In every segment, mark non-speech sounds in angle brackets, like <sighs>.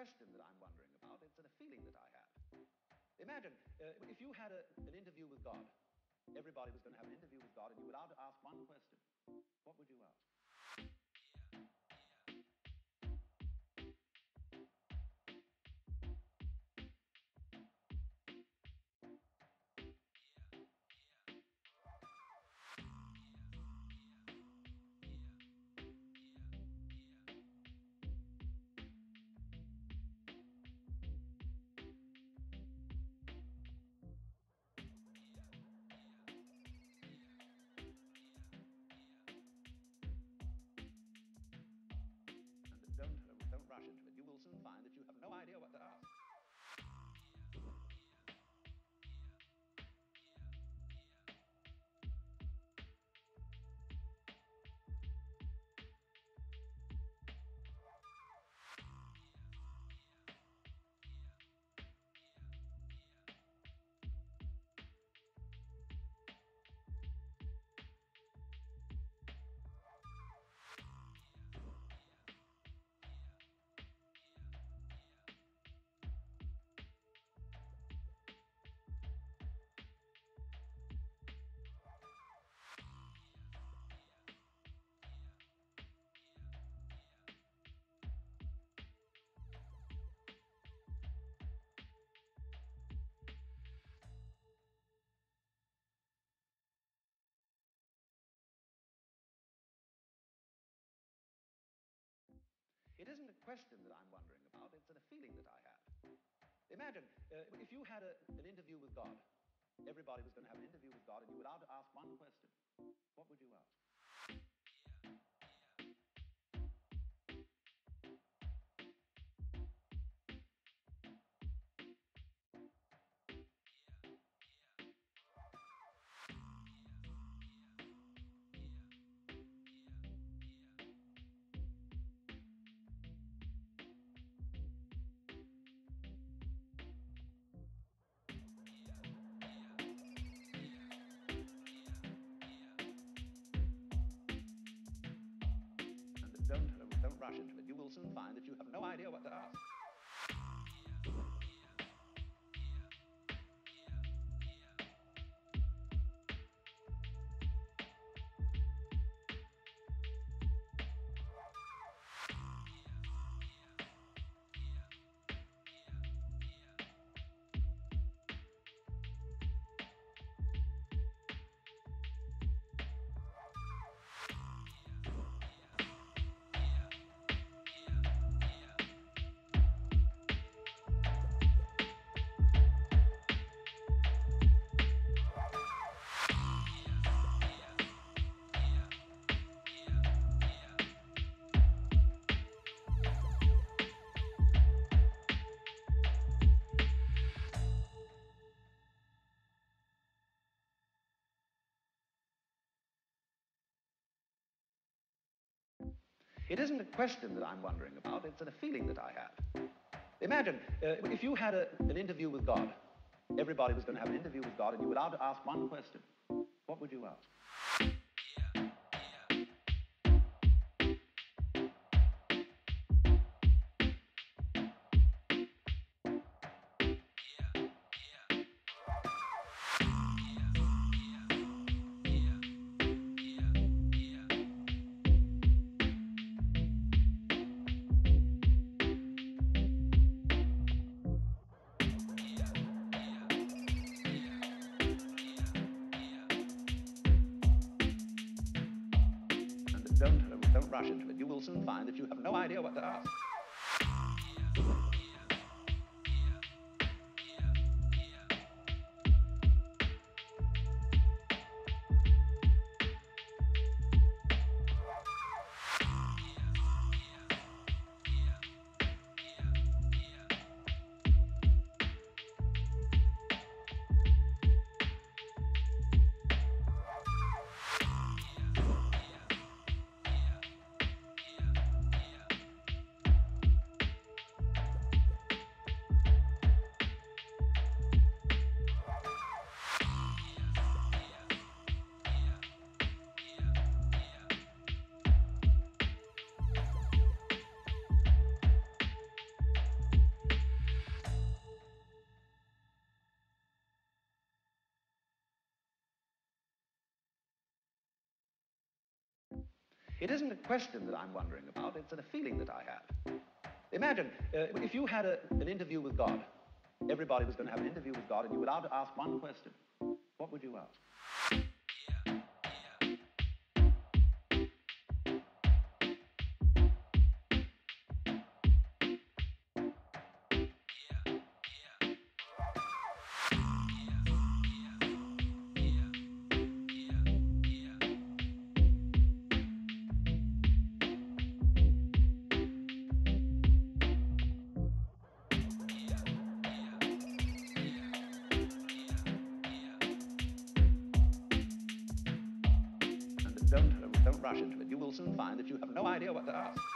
question that I'm wondering about, it's a feeling that I have. Imagine uh, if you had a, an interview with God. Everybody was going to have an interview with God, and you were allowed to ask one question. What would you ask? Question that I'm wondering about, it's a feeling that I have. Imagine uh, if you had a, an interview with God. Everybody was going to have an interview with God, and you were allowed to ask one question. What would you ask? Soon find that you have no idea what to ask. It isn't a question that I'm wondering about, it's a feeling that I have. Imagine uh, if you had a, an interview with God. Everybody was going to have an interview with God, and you to ask one question. What would you ask? It isn't a question that I'm wondering about, it's a feeling that I have. Imagine uh, if you had a, an interview with God. Everybody was going to have an interview with God, and you were allowed to ask one question. What would you ask? You have no idea what to ask.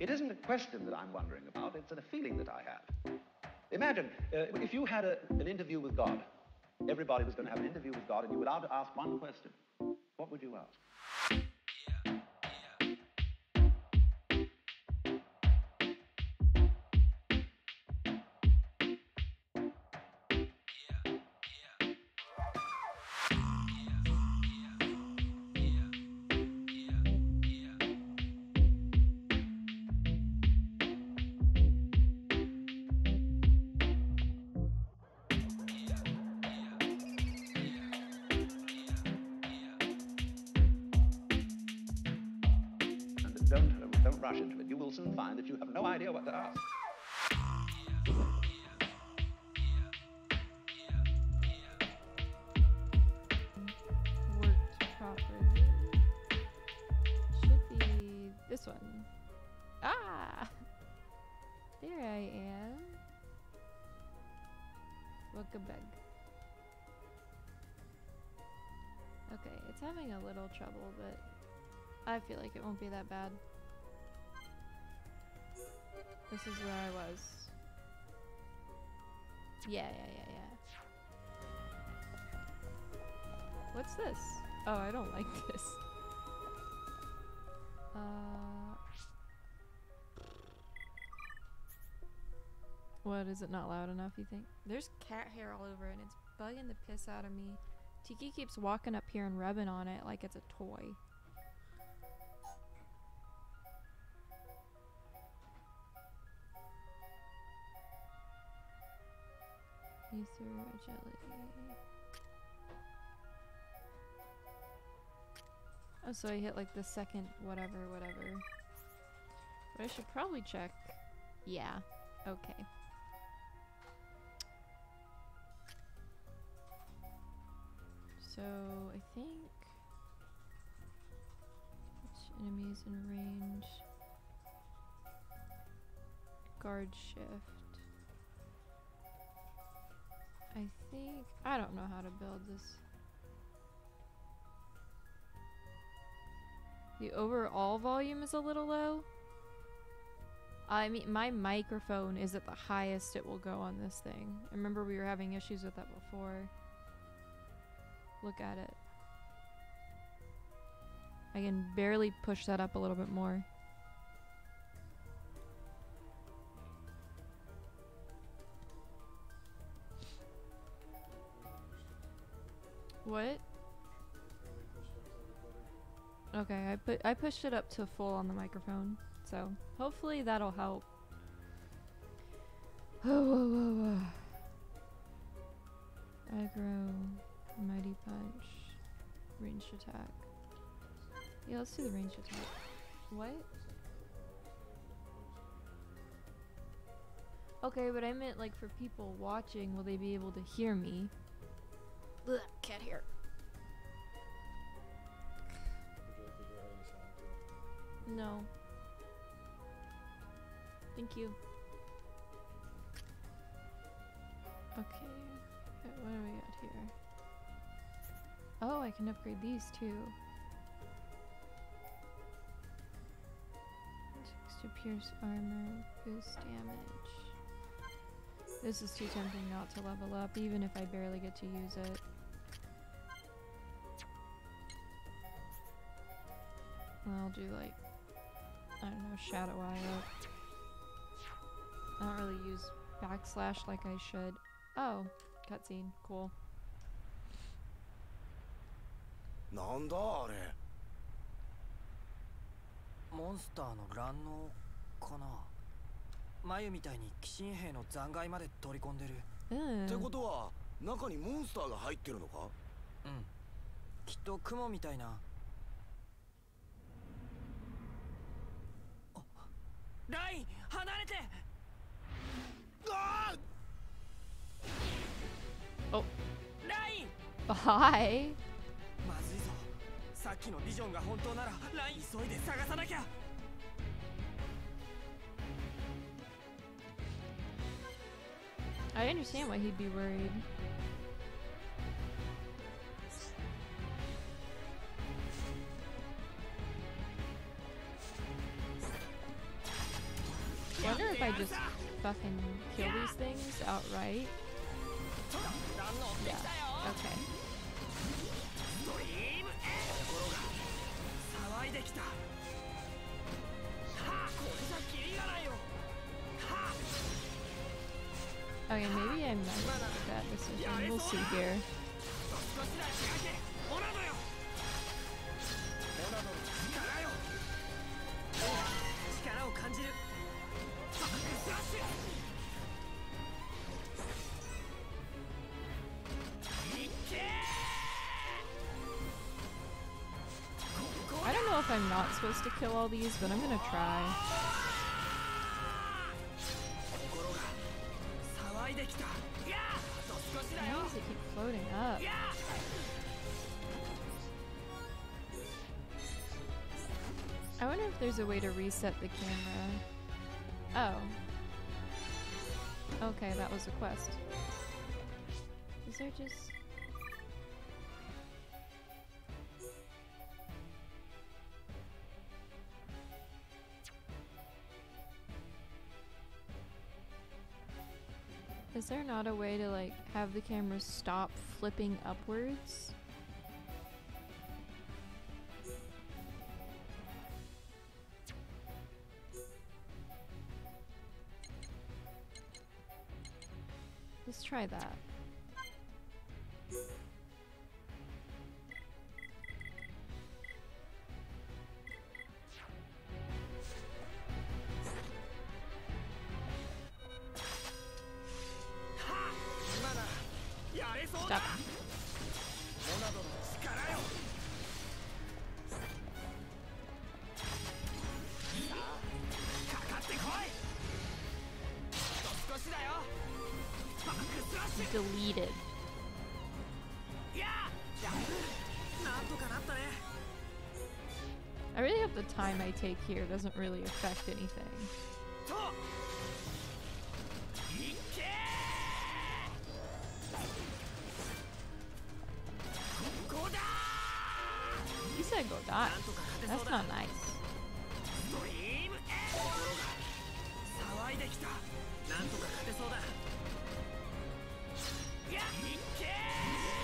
It isn't a question that I'm wondering about, it's a feeling that I have. Imagine uh, if you had a, an interview with God. Everybody was going to have an interview with God, and you were allowed to ask one question. What would you ask? Should be this one. Ah! There I am. Welcome back. Okay, it's having a little trouble, but I feel like it won't be that bad. This is where I was. Yeah, yeah, yeah, yeah. What's this? Oh, I don't like this. Uh. What, is it not loud enough, you think? There's cat hair all over it and it's bugging the piss out of me. Tiki keeps walking up here and rubbing on it like it's a toy. Agility. Oh, so I hit like the second whatever, whatever. But I should probably check. Yeah. Okay. So I think which enemies in range. Guard shift. I think I don't know how to build this. The overall volume is a little low. I mean, my microphone is at the highest it will go on this thing. I remember we were having issues with that before. Look at it. I can barely push that up a little bit more. What? Okay, I put I pushed it up to full on the microphone, so hopefully that'll help. <sighs> Whoa, whoa, whoa. Aggro, mighty punch, ranged attack. Yeah, let's do the ranged attack. What? Okay, but I meant like for people watching, will they be able to hear me? Ugh, can't hear. No. Thank you. Okay. What do we got here? Oh, I can upgrade these too. To pierce armor, boost damage. This is too tempting not to level up, even if I barely get to use it. I'll do like, I don't know, Shadow Eye up. I don't really use backslash like I should. Oh, cutscene, cool. なんだあれモンスターの乱能かな眉みたいに鬼神兵の残骸まで取り込んでるって.ことは中にモンスターが入ってるのかうんきっと雲みたいなライン離れて。ライン。Bye. まずいぞ。さっきのビジョンが本当ならライン急いで探さなきゃ。I understand why he'd be worried. wonder if I just fucking kill these things outright. Yeah, okay. Okay, maybe I'm not that decision. We'll see here. supposed to kill all these, but I'm gonna try. Why does it keep floating up? I wonder if there's a way to reset the camera. Oh. Okay, that was a quest. Is there just... Is there not a way to like have the camera stop flipping upwards? I take here doesn't really affect anything. You said go die. That's not nice.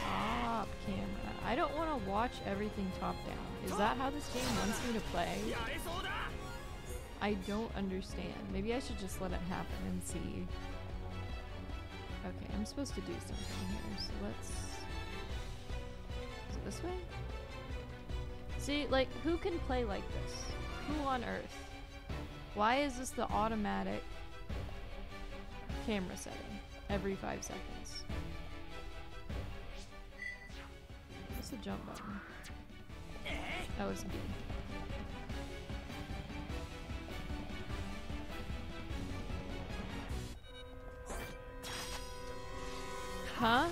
Stop, camera. I don't want to watch everything top is that how this game wants me to play? I don't understand. Maybe I should just let it happen and see. Okay, I'm supposed to do something here, so let's... Is it this way? See, like, who can play like this? Who on earth? Why is this the automatic camera setting every five seconds? What's the jump button? That was good. Huh?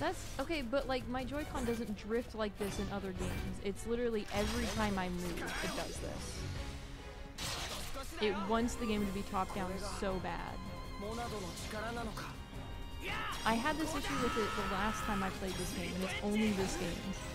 That's okay, but like my Joy-Con doesn't drift like this in other games. It's literally every time I move, it does this. It wants the game to be top down so bad. I had this issue with it the last time I played this game, and it's only this game.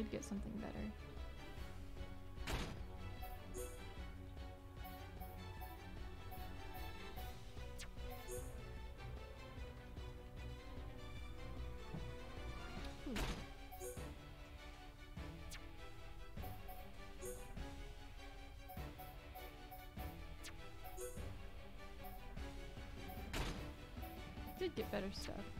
Did get something better. Did get better stuff.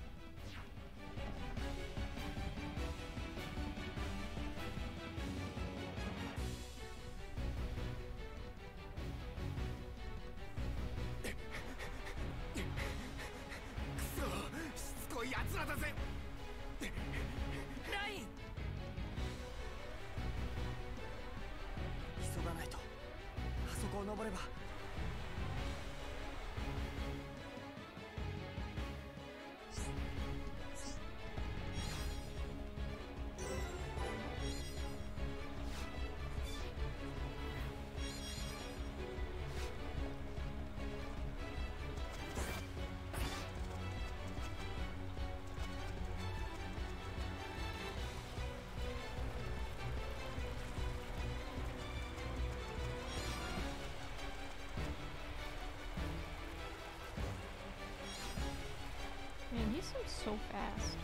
He seems so fast.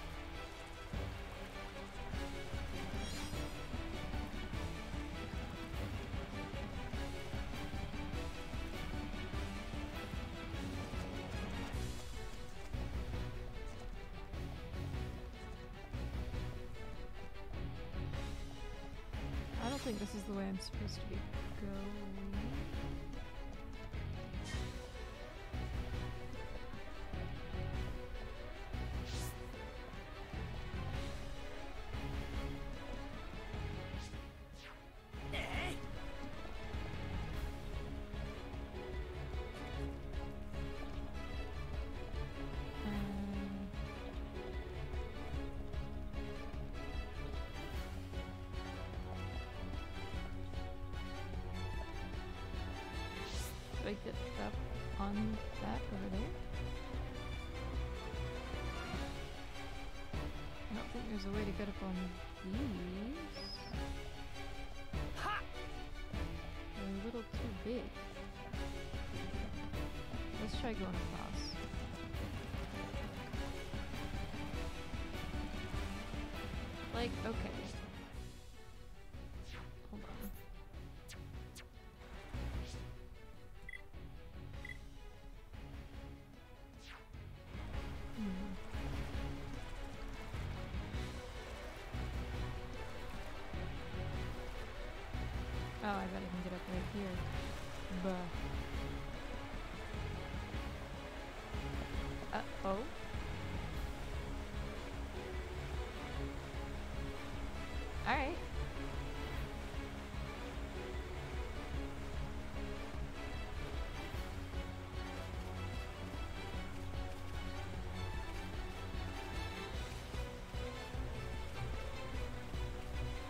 I don't think this is the way I'm supposed to be going. I get up on that over there? I don't think there's a way to get up on these. They're a little too big. Let's try going across. Like, okay. Alright.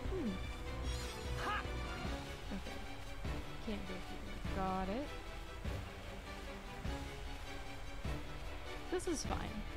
Hmm. Got it. This is fine.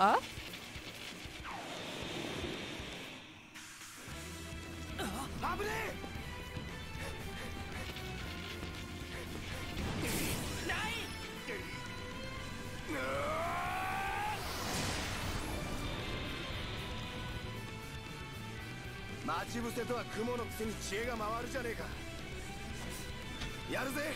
は？待ち伏せとは雲のくせに知恵が回るじゃねえか。やるぜ。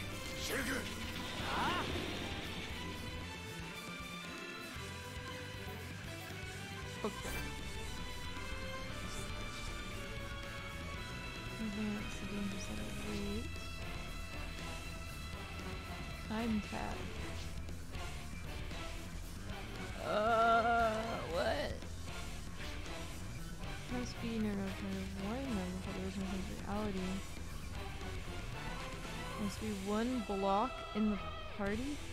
one block in the party?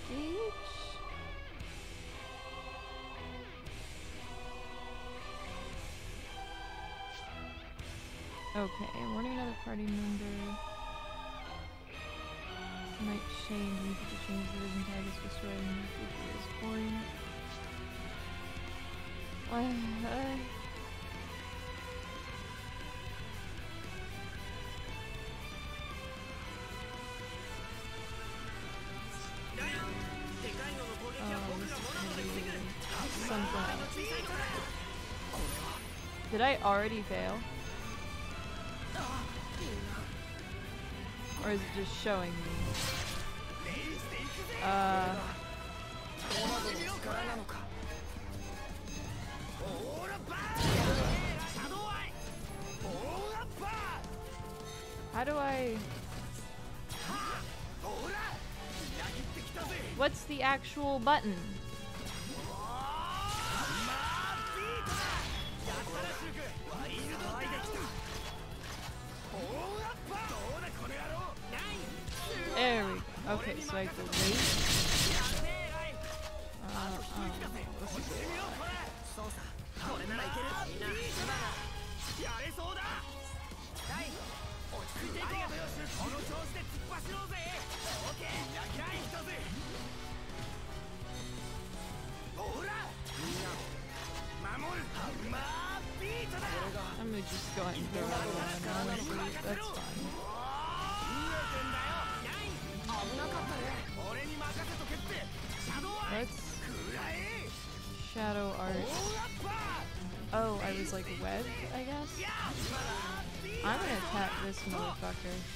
Did I already fail? Or is it just showing me? Uh... How do I... What's the actual button? Okay.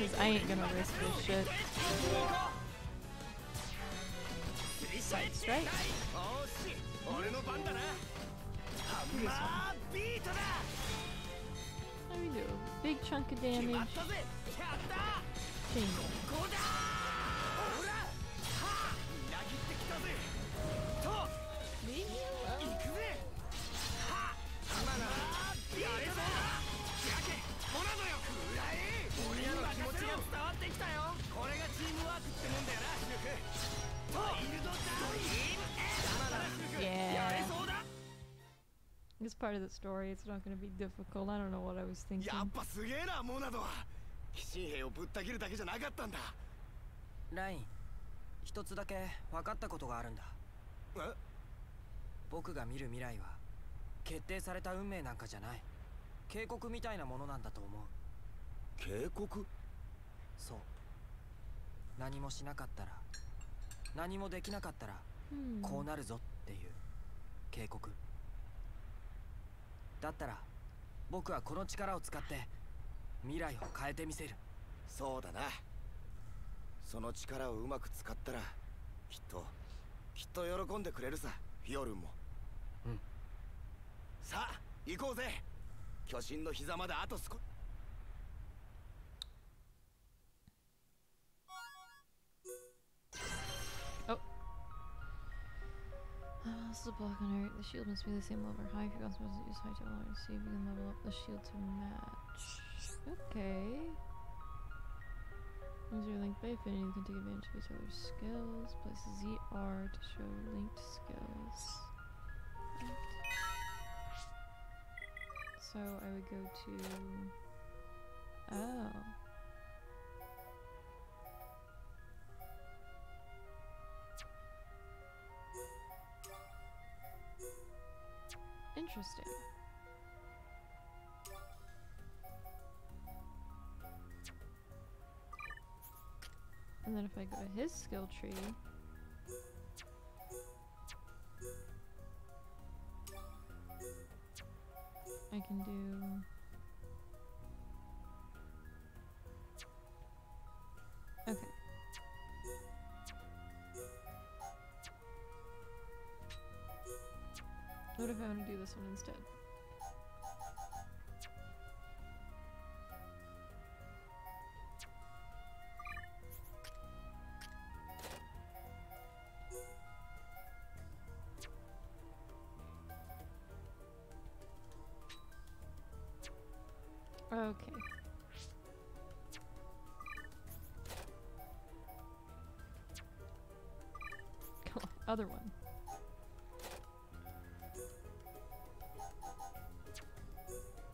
because I ain't gonna risk this shit. That's right. Here we go. Big chunk of damage. Change. Part of the story. It's not going to be difficult. I don't know what I was thinking. やっぱすげえなモナド。は騎士兵をぶった切るだけじゃなかったんだ。ライン一つだけ分かったことがあるんだ。え？僕が見る未来は決定された運命なんかじゃない。警告みたいなものなんだと思う。警告？そう。何もしなかったら何もできなかったら Hmm. こうなるぞっていう。警告だったら僕はこの力を使って未来を変えてみせる。そうだな。その力をうまく使ったらきっときっと喜んでくれるさフィオルンも。うん。さあ行こうぜ。巨神の膝まであと少 Uh, still block on Earth. The shield must be the same level high. If you're not supposed to use high level to see if we can level up the shield to match. Okay. Use your link by affinity. You can take advantage of each other's skills. Place ZR to show linked skills. So I would go to. Oh. Interesting. And then if I go to his skill tree, I can do. This one instead? Okay. Come on, other one.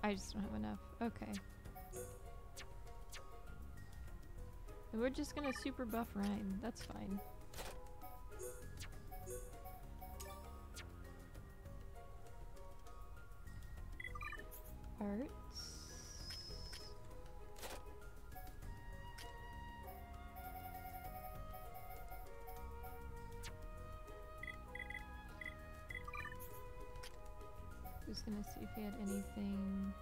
I just don't have enough. Okay. We're just gonna super buff Ryan. That's fine. Had anything.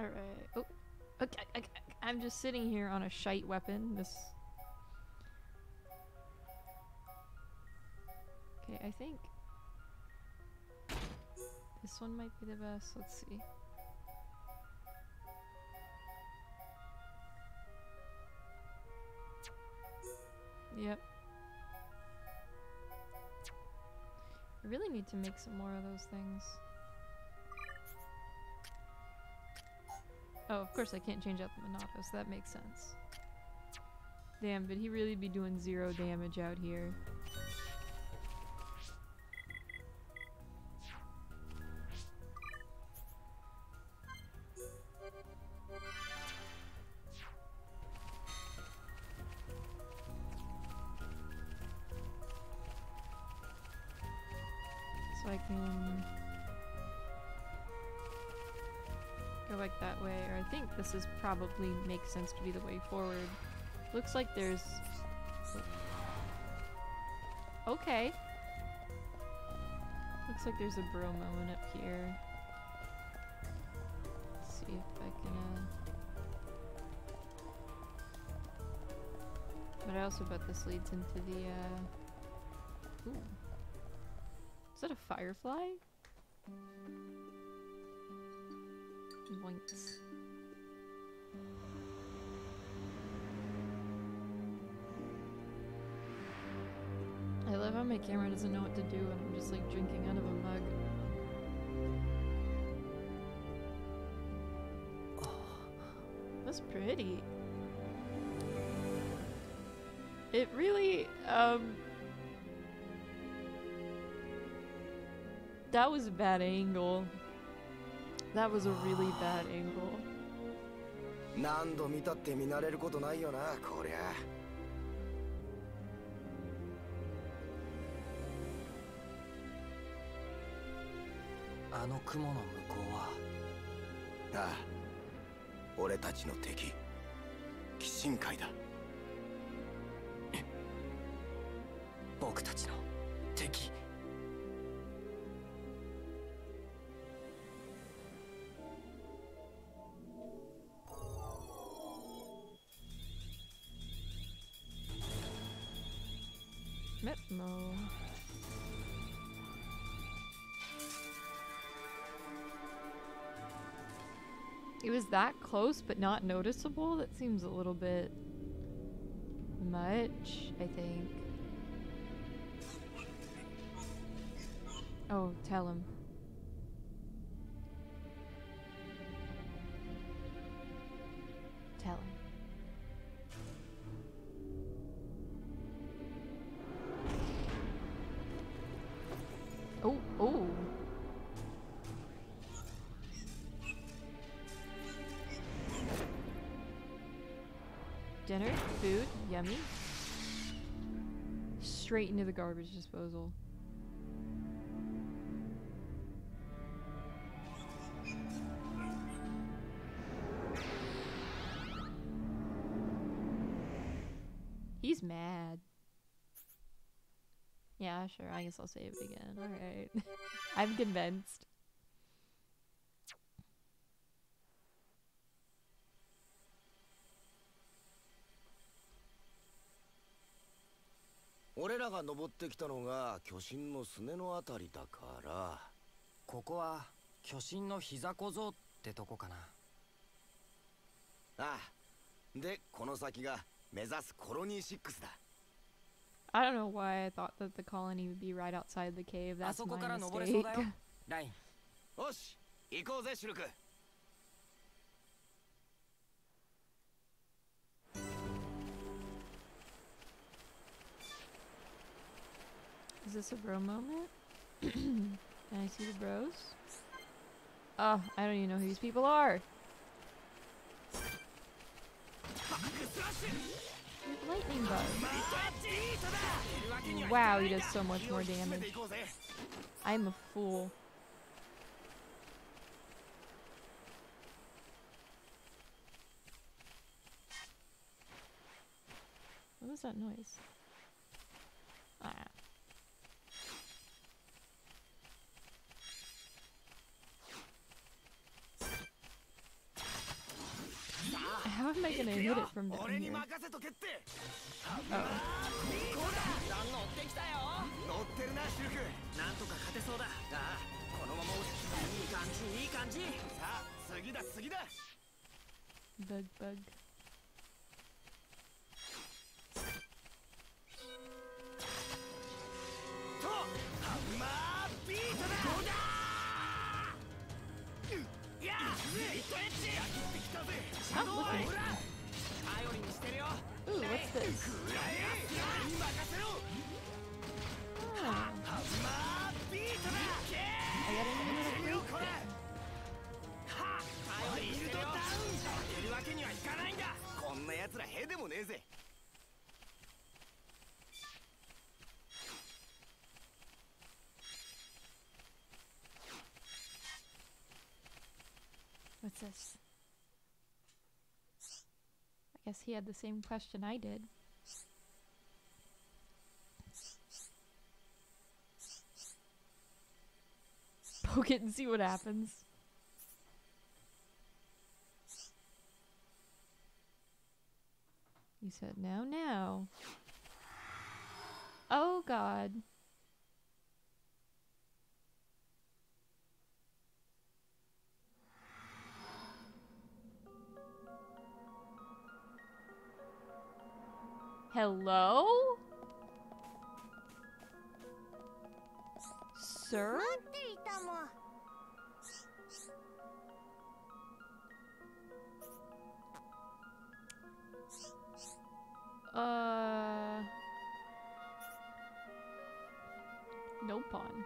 Alright. Oh. Okay, I'm just sitting here on a shite weapon. This. Okay, I think. This one might be the best. Let's see. Yep. I really need to make some more of those things. Of course I can't change out the Monado, so that makes sense. Damn, but he really be doing zero damage out here. Probably makes sense to be the way forward. Looks like there's Okay. Looks like there's a bro moment up here. Let's see if I can uh But I also bet this leads into the uh Ooh. Is that a firefly? Points. camera doesn't know what to do and I'm just like drinking out of a mug. <sighs> That's pretty. It really, um... That was a bad angle. That was a really bad angle. <sighs> 何度見たって見慣れることないよなこりゃ あの雲の向こうは。ああ俺たちの敵。鬼神界だ。僕たちの敵。Metmo. It was that close but not noticeable? That seems a little bit much, I think. Oh, tell him. Tell him. Straight into the garbage disposal. He's mad. Yeah, sure. I guess I'll save it again. Alright. <laughs> I'm convinced. らが登ってきたのが巨神のすねのあたりだから。ここは巨神の膝小僧ってとこかな。ああ。でこの先が目指すコロニー6だ。I don't know why I thought that the colony would be right outside the cave. あ That's そこ my から登れそう mistake. だよ。ライン。よし行こうぜシルク Is this a bro moment? <clears throat> Can I see the bros? Oh, I don't even know who these people are. Lightning bug. Wow, he does so much more damage. I'm a fool. What was that noise? じさあ次だ次だ Bug bug. とハンマービートだどうだいやビートエッジやってきたぜ Stop looking at me. 頼りにしてるよ。うん、待って。What's this? Guess he had the same question I did. <laughs> Poke it and see what happens. You said no, no. Oh god. Hello? Sir? Uh... No pawn.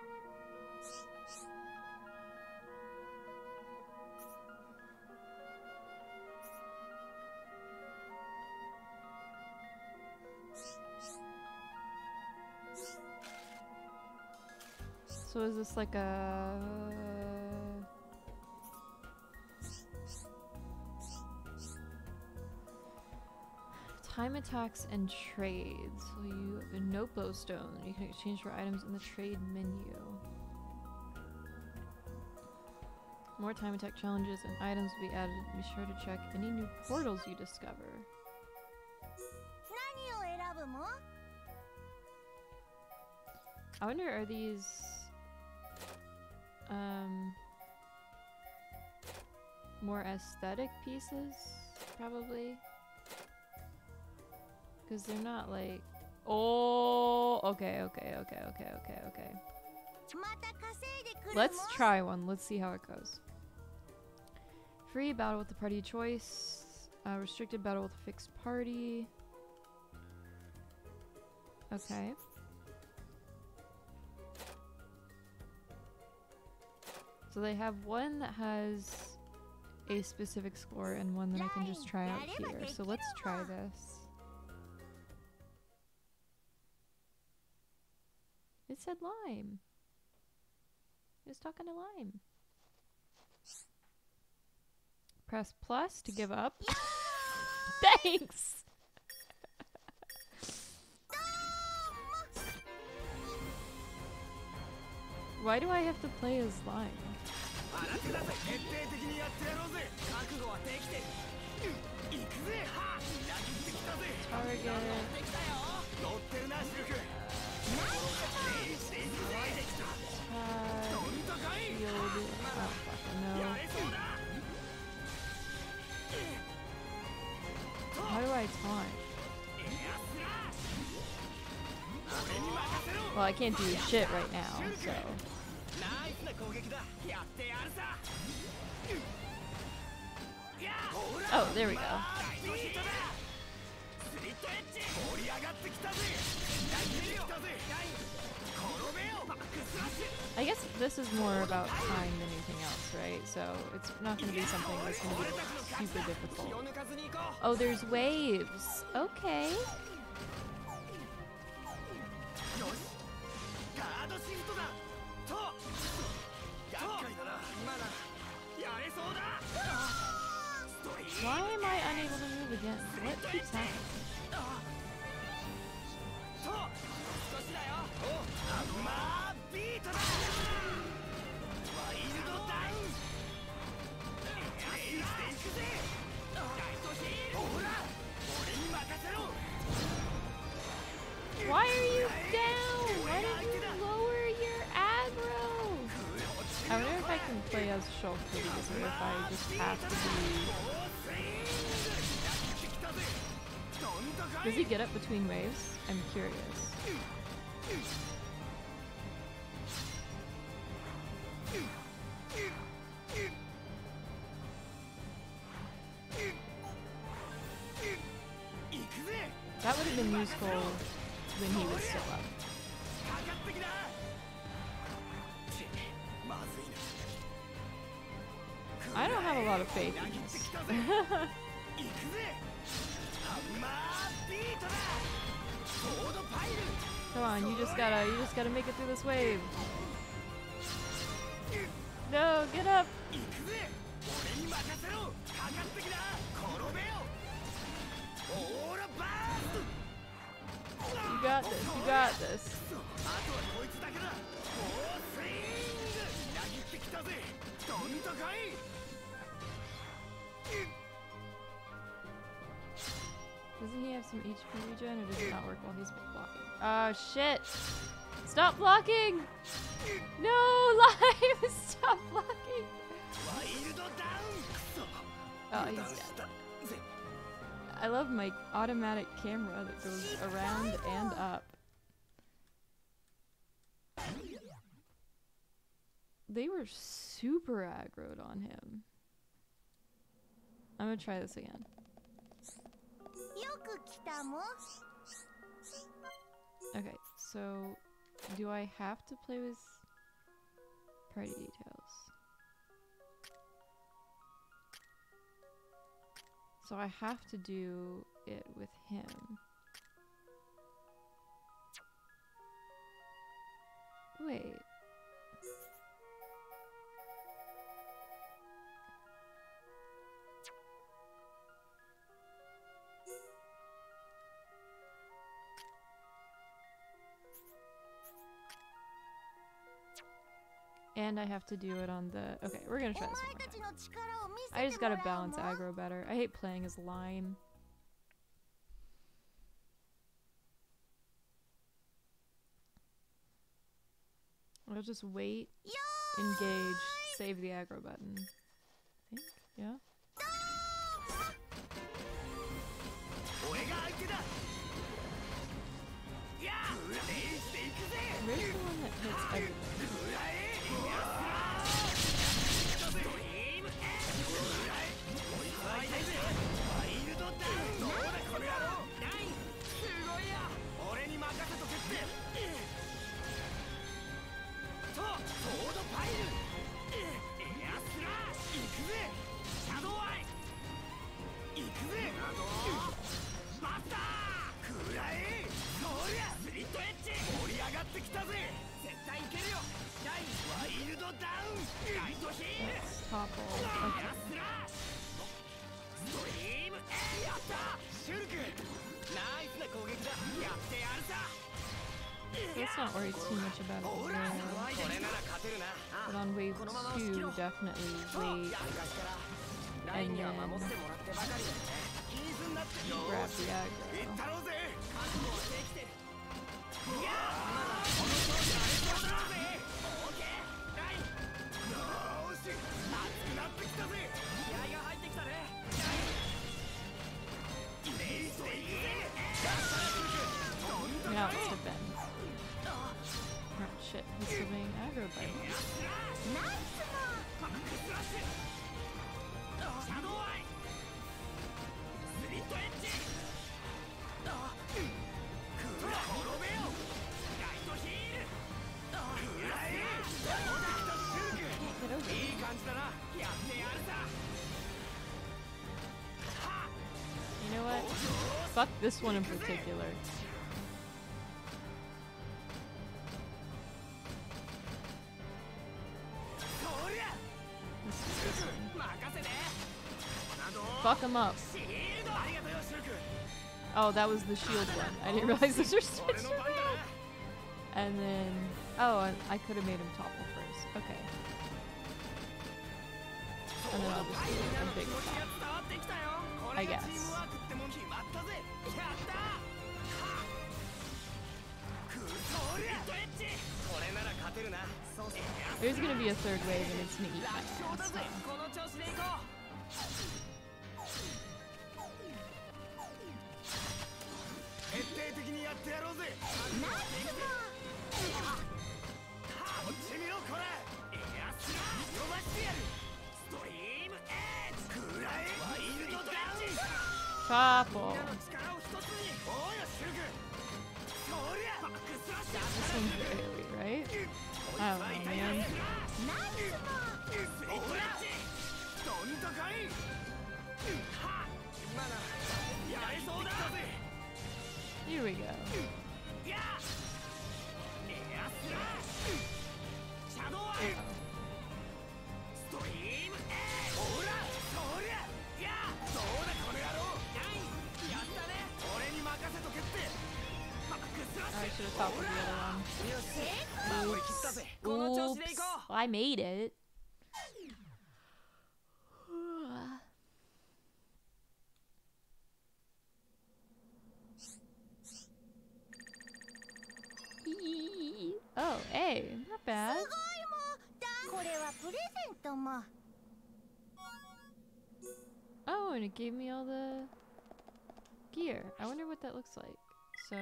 So is this like a... Time attacks and trades. So you have a Nopon stone. You can exchange for items in the trade menu. More time attack challenges and items will be added. Be sure to check any new portals you discover. I wonder, are these um, more aesthetic pieces, probably. Because they're not like... Oh, okay, okay, okay, okay, okay, okay. Let's try one. Let's see how it goes. Free battle with the party choice. Uh, restricted battle with a fixed party. Okay. So they have one that has a specific score and one that I can just try out here. So let's try this. It said lime. It was talking to lime. Press plus to give up. <laughs> Thanks! Why do I have to play as lime? 洗ってください徹底的にやってやろうぜ覚悟はできてる行くぜは裏切ってきたぜ Target. できたよ乗ってるなシルクリーチで行くぜできた Tide. どんとかい Shield. Oh, fuck, や no. れそうだ How do I taunt? 俺に任せろ Well, I can't do shit right now, so. ナイスな攻撃だやってやるさいやほら Oh, there we go. 大ヒットだスリットエッジ盛り上がってきたぜやってきたぜ転べよバックスラッシュ I guess this is more about time than anything else, right? So it's not going to be something that's going to be super 気を difficult. 抜かずに行こう Oh, there's waves. Okay. Why am I unable to move again? What keeps happening? Why are you down? Why did you lower your aggro? I would can play as Shulk these or if I just have to be... Does he get up between waves? I'm curious. That would have been useful when he was still up. I don't have a lot of faith in this. <laughs> Come on, you just gotta, you just gotta make it through this wave. No, get up! You got this, you got this. <laughs> Doesn't he have some HP regen or does it not work while he's blocking? Oh shit! Stop blocking! No, <laughs> Lime! Stop blocking! Oh, he's dead. I love my automatic camera that goes around and up. They were super aggroed on him. I'm gonna try this again. Okay, so do I have to play with party details? So I have to do it with him. Wait. And I have to do it on the... Okay, we're gonna try this one I just gotta balance aggro better. I hate playing as Lime. I'll just wait, engage, save the aggro button. I think, yeah? Topple. Let's not worry too much about it now. But on wave 2, definitely wait and then grab the aggro. You know what? Fuck this one in particular. them up. Oh, that was the shield one. I didn't <laughs> realize those were switched around. And then... Oh, I, I could have made him topple first. Okay. And then I'll just do a big attack. I guess. There's gonna be a third wave and it's gonna eat my ass. やってやろうぜ。ナイスち見ろこれ。エ飛ばしてやる。ストリームエッジ。ワイルドダウンみんなの力を一つにおうよシルクそりゃバックスラッシュ That? Oh. Nice! Here we go. I should have talked with the other one. Oops. Oops. I made it. Oh, hey, not bad. Oh, and it gave me all the gear. I wonder what that looks like. So,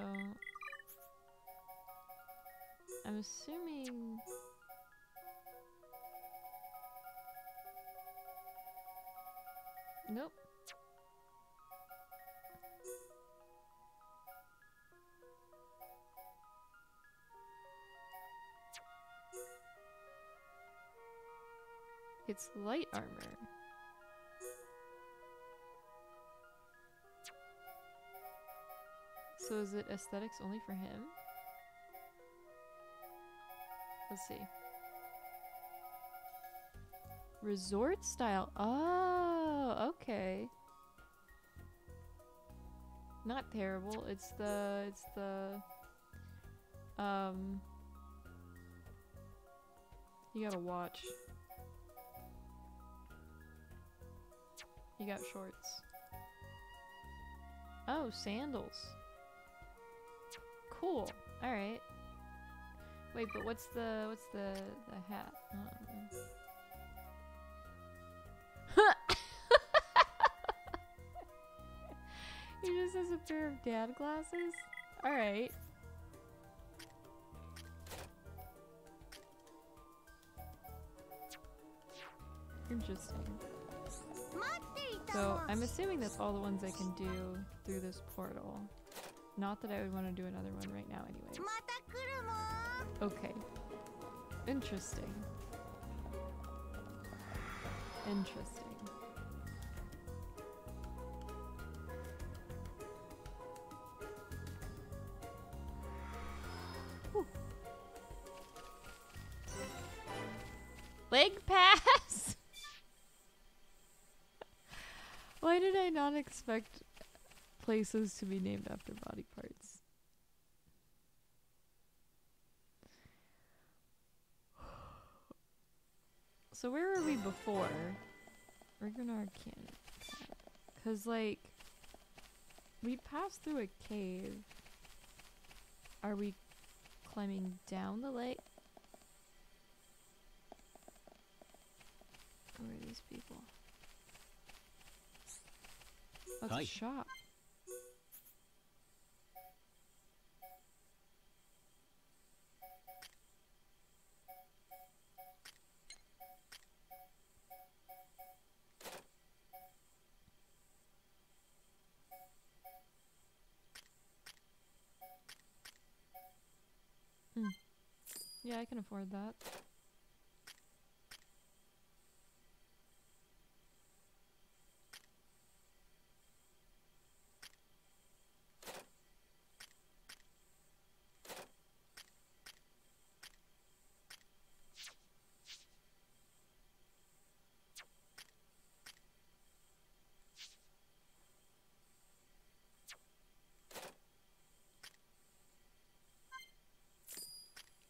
I'm assuming... Nope. It's light armor. So is it aesthetics only for him? Let's see. Resort style. Oh, okay. Not terrible. It's the it's the um you gotta watch. You got shorts. Oh, sandals. Cool. All right. Wait, but what's the what's the the hat? Um, <laughs> he just has a pair of dad glasses. All right. Interesting. So I'm assuming that's all the ones I can do through this portal. Not that I would want to do another one right now anyway. Okay. Interesting. Interesting. Expect places to be named after body parts? So where were we before? Rigornar Canyon. Cause like we passed through a cave. Are we climbing down the lake? Who are these people? It's Hi. a shop. Hmm. Yeah, I can afford that.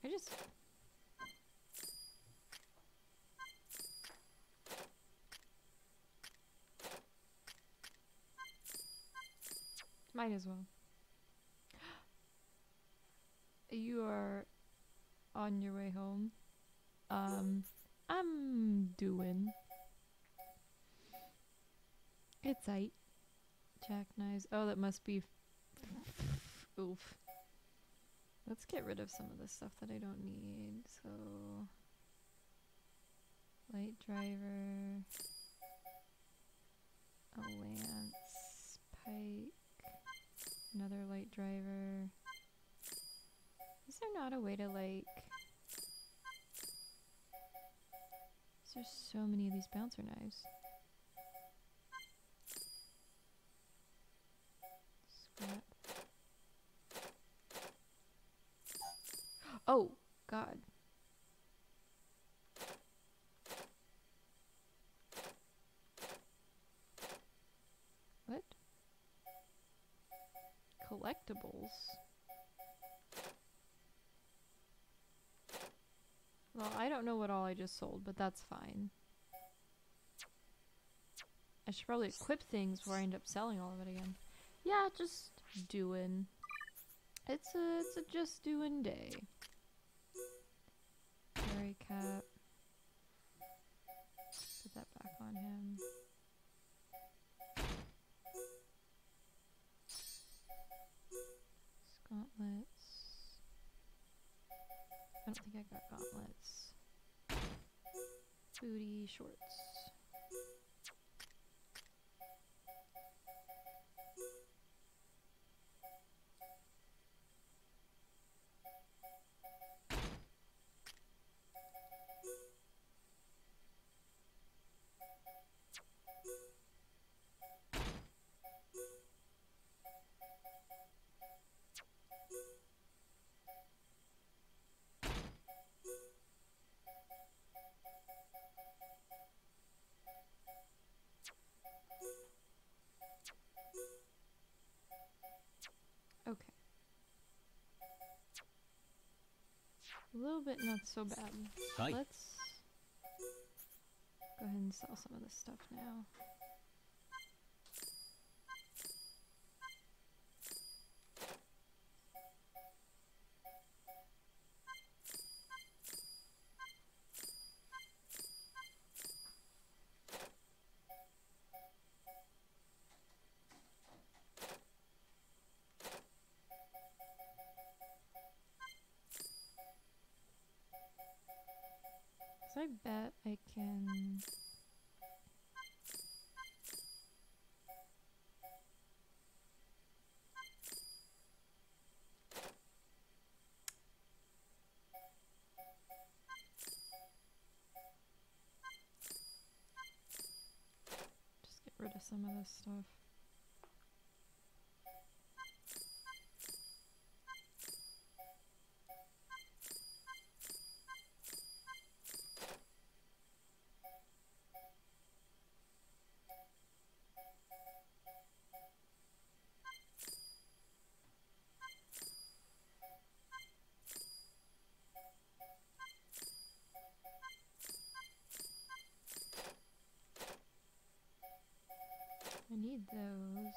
I just might as well. <gasps> You are on your way home. Um, I'm doing. It's eight. Jackknives. Oh, that must be. <laughs> Oof. Let's get rid of some of the stuff that I don't need. So, light driver, a lance, pike, another light driver. Is there not a way to like? There's so many of these bouncer knives. Scrap. <gasps> Oh, God. collectibles. Well, I don't know what all I just sold, but that's fine. I should probably equip things before I end up selling all of it again. Yeah, just doing. It's a, it's a just doing day. Fairy cat. Put that back on him. Gauntlets. I don't think I got gauntlets. Booty shorts. A little bit not so bad. Hi. Let's go ahead and sell some of this stuff now. I bet I can... Just get rid of some of this stuff. Those.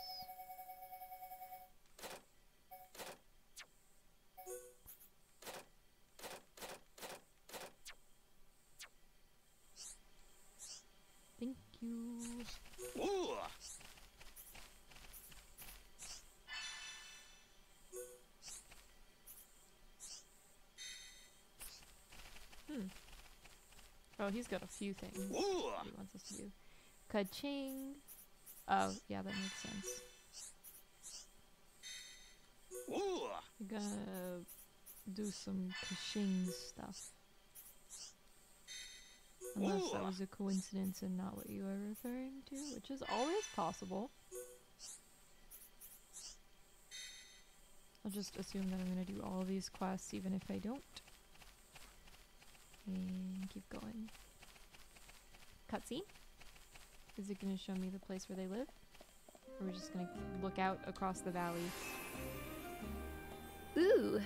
Thank you. Ooh. Hmm. Oh, he's got a few things Ooh. he wants us to do. Ka-ching. Oh, yeah, that makes sense. We're gonna do some Kashing stuff. Unless that was a coincidence and not what you were referring to, which is always possible. I'll just assume that I'm gonna do all these quests even if I don't. And keep going. Cutscene? Is it gonna show me the place where they live? Or are we just gonna look out across the valley? Ooh!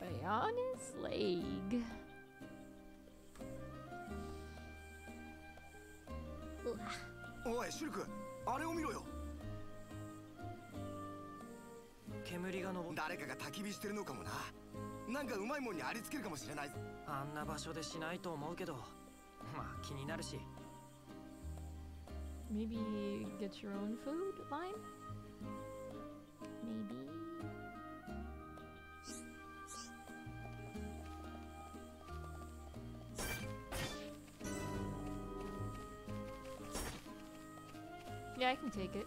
Bionis Lake. Oi, Shulk! あれを見ろよ煙がのぼ誰かが焚き火してるのかもななんかうまいもんにありつけるかもしれないあんな場所でしないと思うけどまあ気になるし Maybe get your own food line? Maybe Yeah, I can take it.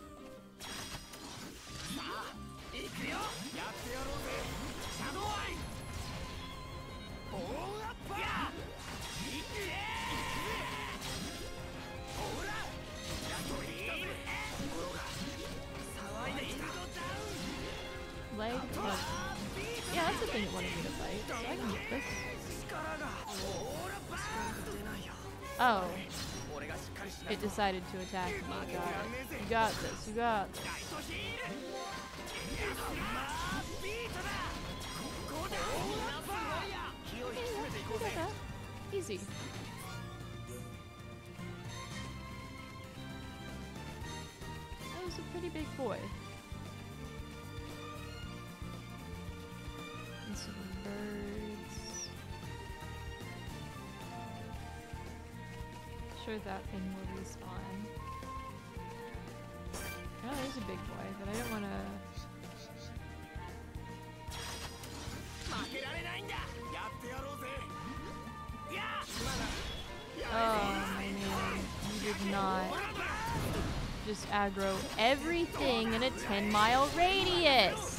It decided to attack me. You got it. You got this. You got this. Easy. That was a pretty big boy. Sure that thing will respawn. Oh, there's a big boy, but I don't want to... Oh man, you did not just aggro everything in a 10 mile radius.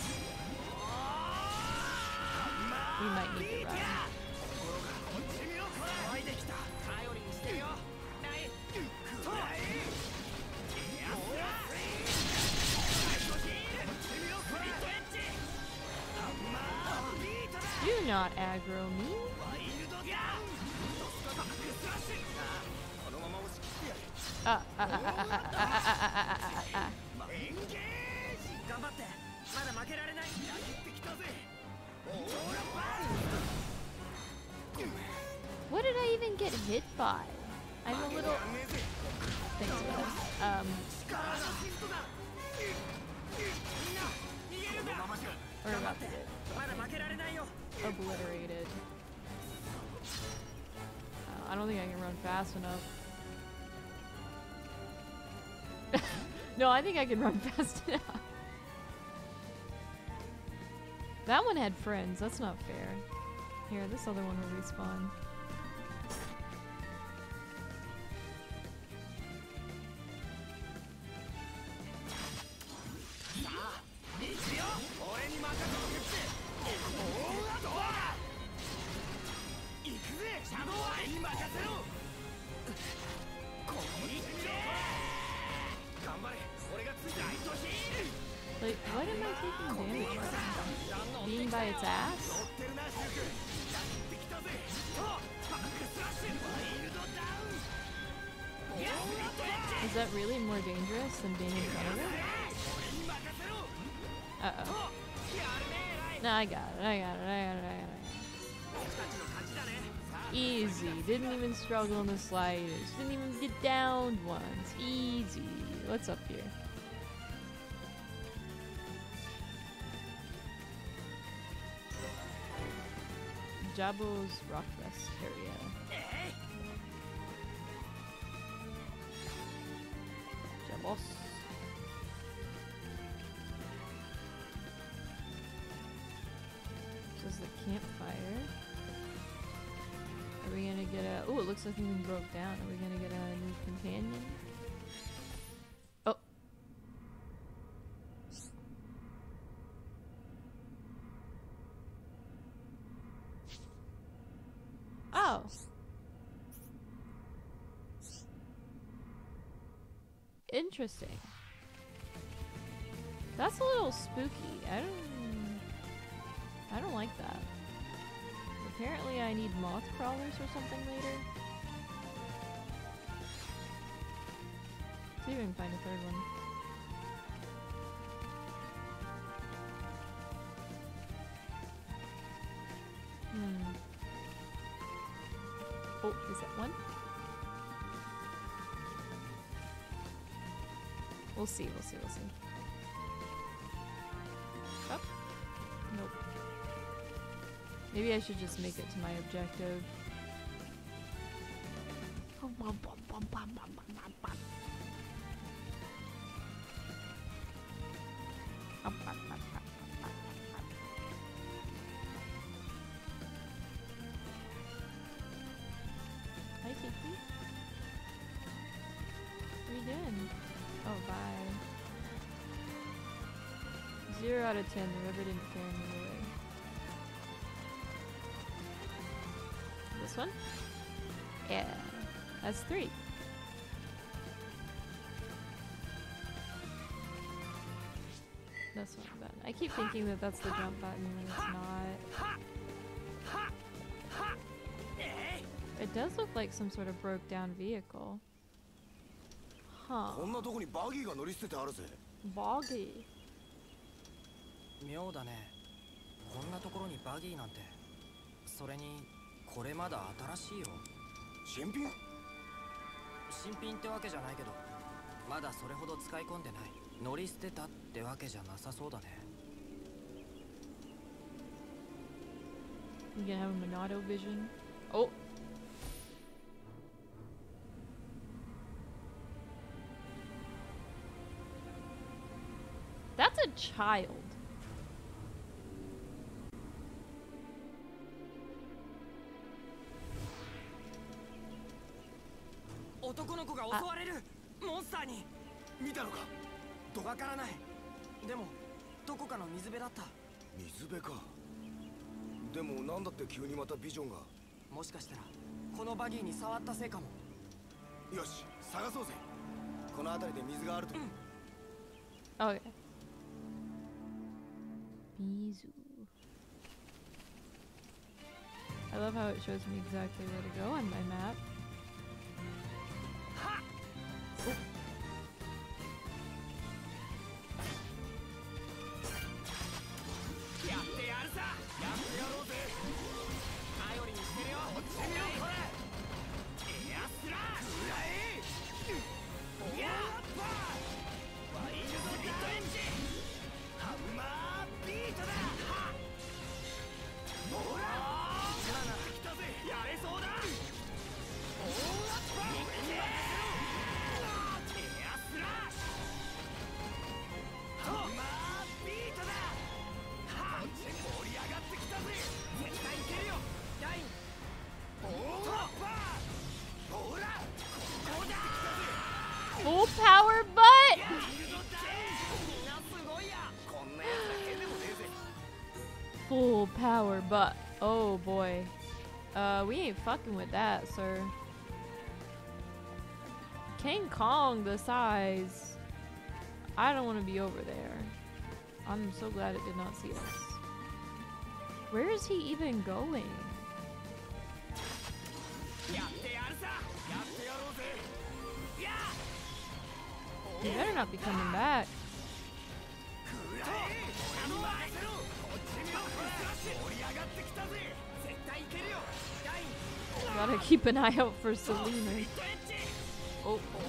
Fast enough. <laughs> no, I think I can run <laughs> fast enough. That one had friends. That's not fair. Here, this other one will respawn. Struggle in the slightest. Didn't even get downed once. Easy. What's up here? Jabo's Rockrest area. Broke down. Are we gonna get a new companion? Oh. Oh. Interesting. That's a little spooky. I don't. I don't like that. Apparently, I need moth crawlers or something later. See if I can find a third one. Hmm. Oh, is that one? We'll see, we'll see, we'll see. Up? Nope. Maybe I should just make it to my objective. can, the river didn't carry me away. This one? Yeah. That's three. That's not bad. I keep thinking that that's the jump button and it's not. It does look like some sort of broke down vehicle. Huh. Boggy? 妙だねこんなところにバギーなんてそれにこれまだ新しいよ新品？新品ってわけじゃないけどまだそれほど使い込んでない乗り捨てたってわけじゃなさそうだね You gonna have a Monado vision? Oh. That's a child. どこかの水辺だった。水辺か。でもなんだって急にまたビジョンが。もしかしたらこのバギーに触ったせいかも。よし探そうぜ。この辺りで水があると、Okay. Bizu. I love how it shows me exactly where to go on my map. we ain't fucking with that, sir. King Kong the size. I don't want to be over there. I'm so glad it did not see us. Where is he even going? He better not be coming back. keep an eye out for Selena. Oh, oh.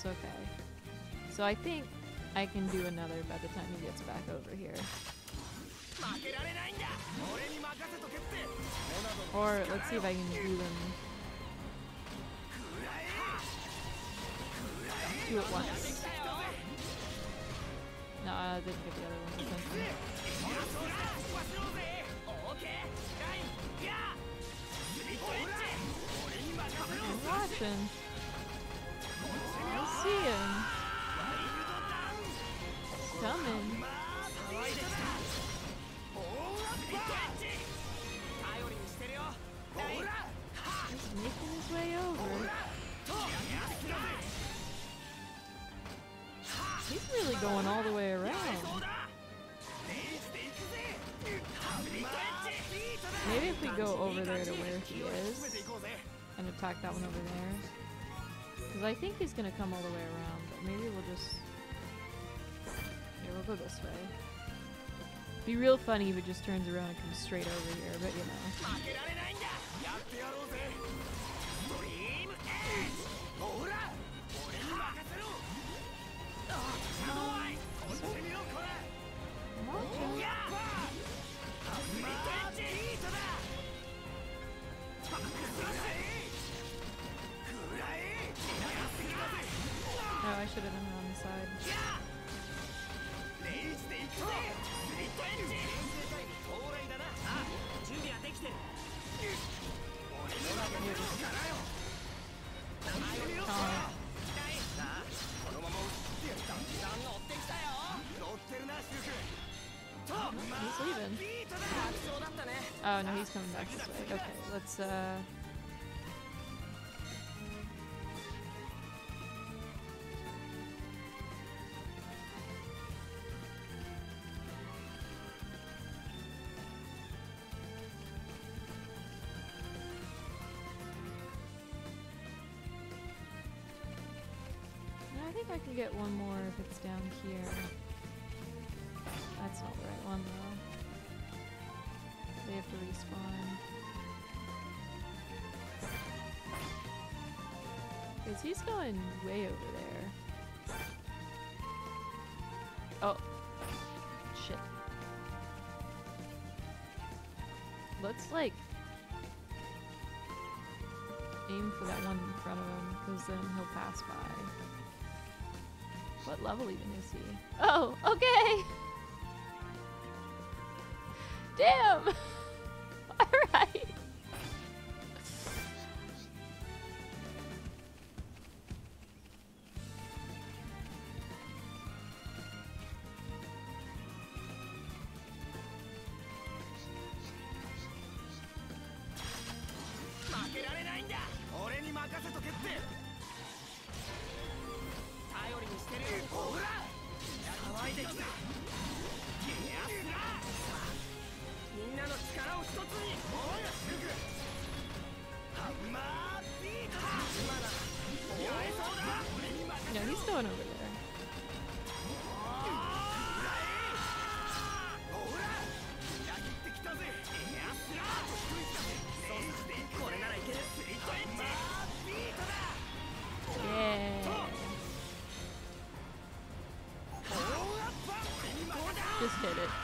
It's okay. So I think I can do another by the time he gets back over here. Or let's see if I can do them. Do it once. No, I didn't get the other one. Attention. What happened? see him. Summon. He's making his way over. He's really going all the way around. Maybe if we go over there to where he is and attack that one over there. Because I think he's gonna come all the way around, but maybe we'll just. Yeah, we'll go this way. Be real funny if it just turns around and comes straight over here, but you know. Oh no, he's coming back this way. Okay, let's uh. I think I can get one more if it's down here. That's not the right one though. They have to respawn. Cause he's going way over there. Oh. Shit. Let's like aim for that one in front of him, because then he'll pass by. What level even is he? Oh, okay! <laughs> Damn! <laughs>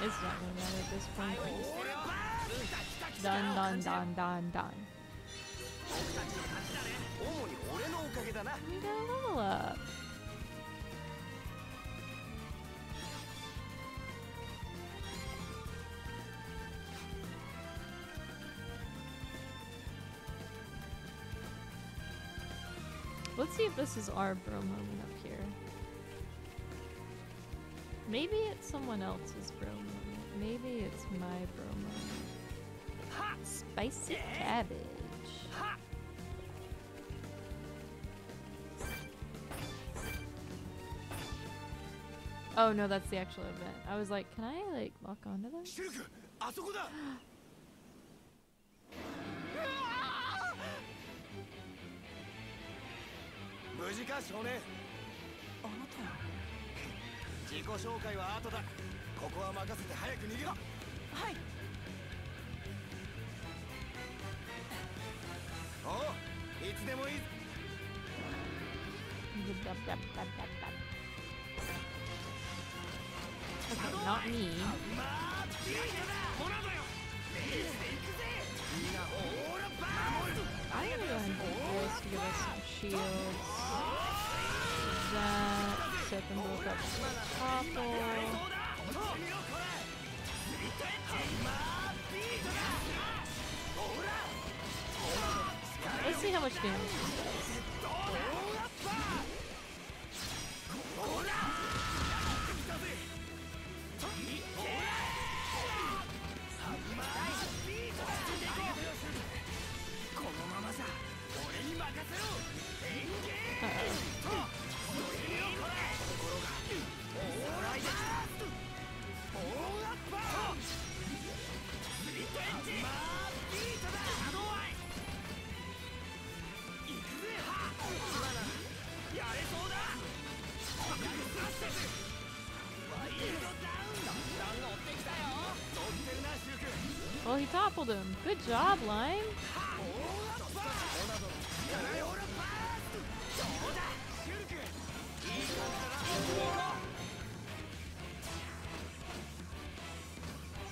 It's not gonna matter at this point. Done, done, done, done, done. We got a level up. Let's see if this is our bro moment up here. Maybe it's someone else's bro moment. Maybe it's my bro moment. Spicy cabbage. Hot. Oh no, that's the actual event. I was like, can I like lock onto this? <gasps> 自己紹介は後だここは任せて早く逃げろはいおういつでもいい Okay, not me. まあビートだモナドよレースで行くぜみんなオーラバール I'm gonna go ahead and do this to give us some shields. That, set them both up to topple. Let's see how much damage toppled him. Good job, Lime.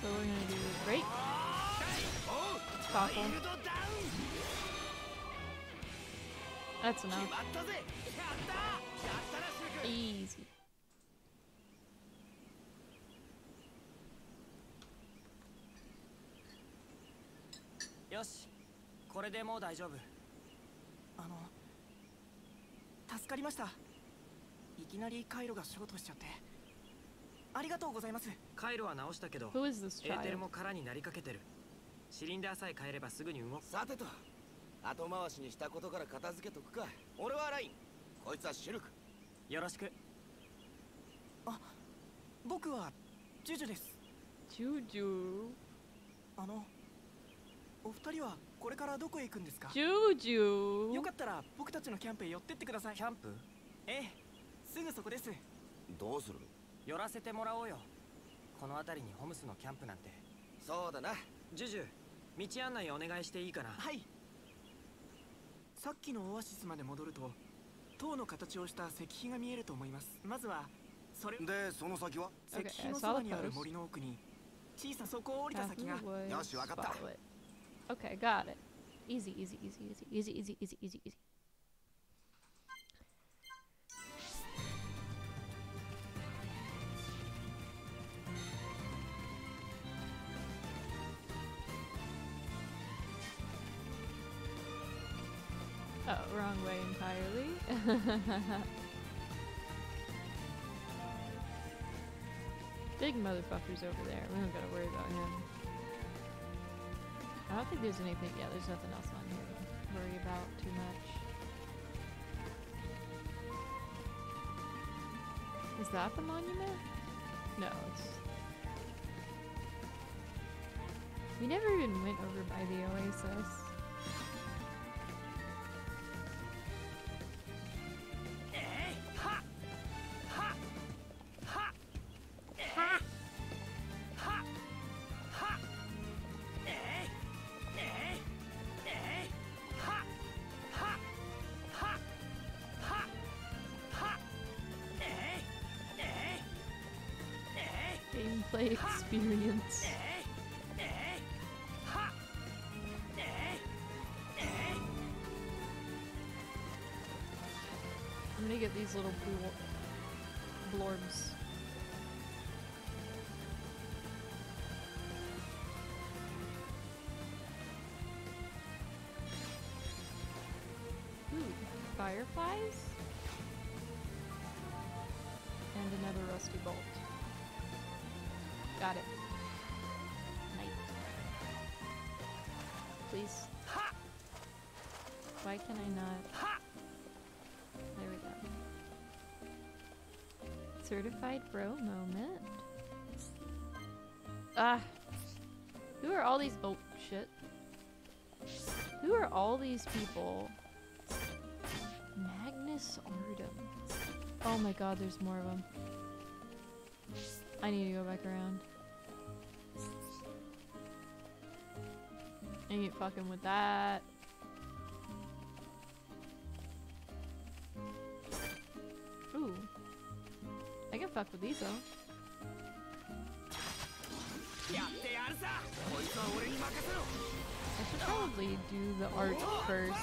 So we're gonna do break, topple. That's enough. れでもう大丈夫。あの助かりました。いきなり回路がショートしちゃって。ありがとうございます。カイロは直したけど Who is this エーテル?も空になりかけてる。シリンダーさえ変えればすぐに動く。さてと後回しにしたことから片付けとくか。俺はライン。こいつはシルク。よろしく。僕はジュジュです。Juju. あのお二人はこれからどこへ行くんですか？Juju. よかったら僕たちのキャンプへ寄ってってください。キャンプ？ええ。すぐそこです。どうする？寄らせてもらおうよ。この辺りにホムスのキャンプなんて。そうだな。ジュジュ道案内お願いしていいかな？はい。さっきのオアシスまで戻ると塔の形をした石碑が見えると思います。まずはそれでその先は？石碑のそばにある.森の奥に小さなそこを降りた先が。よし、わかった。Okay, got it. Easy, easy, easy, easy, easy, easy, easy, easy, easy. Oh, wrong way entirely. <laughs> Big motherfucker's over there. We don't gotta worry about him. I don't think there's anything. Yeah, there's nothing else on here to worry about too much. Is that the monument? No, it's. We never even went over by the oasis. Experience. I'm gonna get these little blue blorbs. Ooh, fireflies? Got it. Night. Please. Why can I not? There we go. Certified bro moment. Ah. Who are all these? Oh shit. Who are all these people? Magnus Ardum. Oh my god, there's more of them. I need to go back around. Ain't fucking with that. Ooh. I can fuck with these though. I should probably do the art first.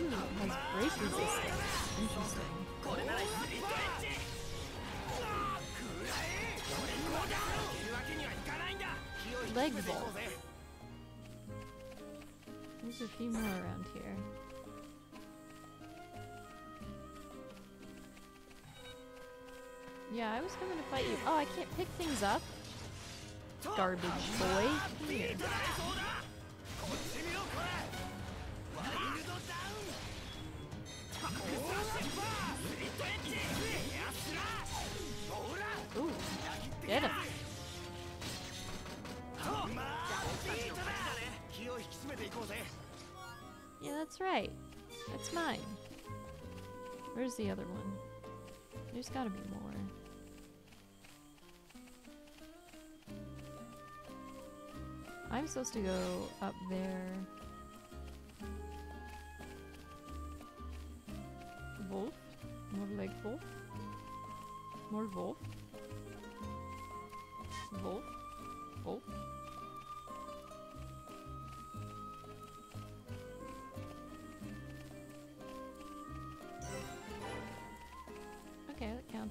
Ooh, has break resistance. Interesting. これならスリットエッジくらえ俺に任せろいけるわけにはいかないんだ気を引き Leg 締めていこう vault. ぜ There's a few more around here. Yeah, I was coming to fight you. Oh, I can't pick things up? Garbage boy. Come here. Where's the other one? There's gotta be more. I'm supposed to go up there. Wolf? More like wolf? More wolf? Wolf? Wolf?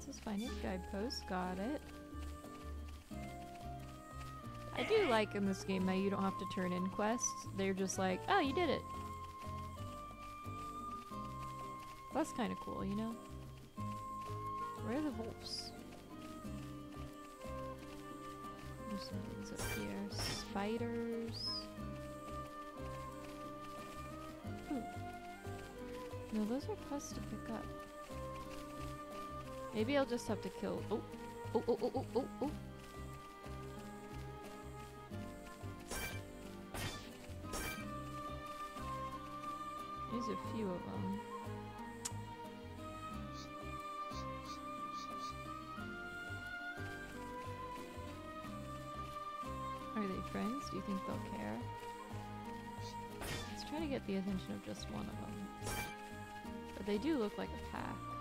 As finding guideposts. Got it. I do like in this game that you don't have to turn in quests. They're just like, oh, you did it. That's kind of cool, you know? Where are the wolves? There's some things up here. Spiders. Ooh. No, those are quests to pick up. Maybe I'll just have to kill. Oh, oh, oh, oh, oh, oh, oh. There's a few of them. Are they friends? Do you think they'll care? Let's try to get the attention of just one of them. But they do look like a pack.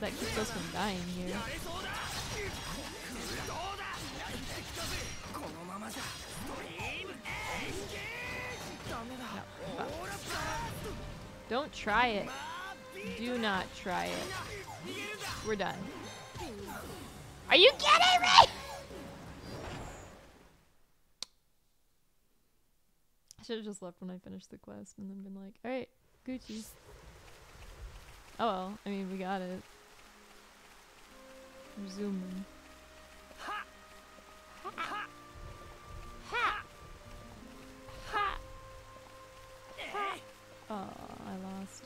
that keeps us from dying here. Don't try it. Do not try it. We're done. Are you kidding me? I should have just left when I finished the quest and then been like, alright, Gucci. Oh well, I mean, we got it. Resuming. Ha! Ha! Oh, I lost.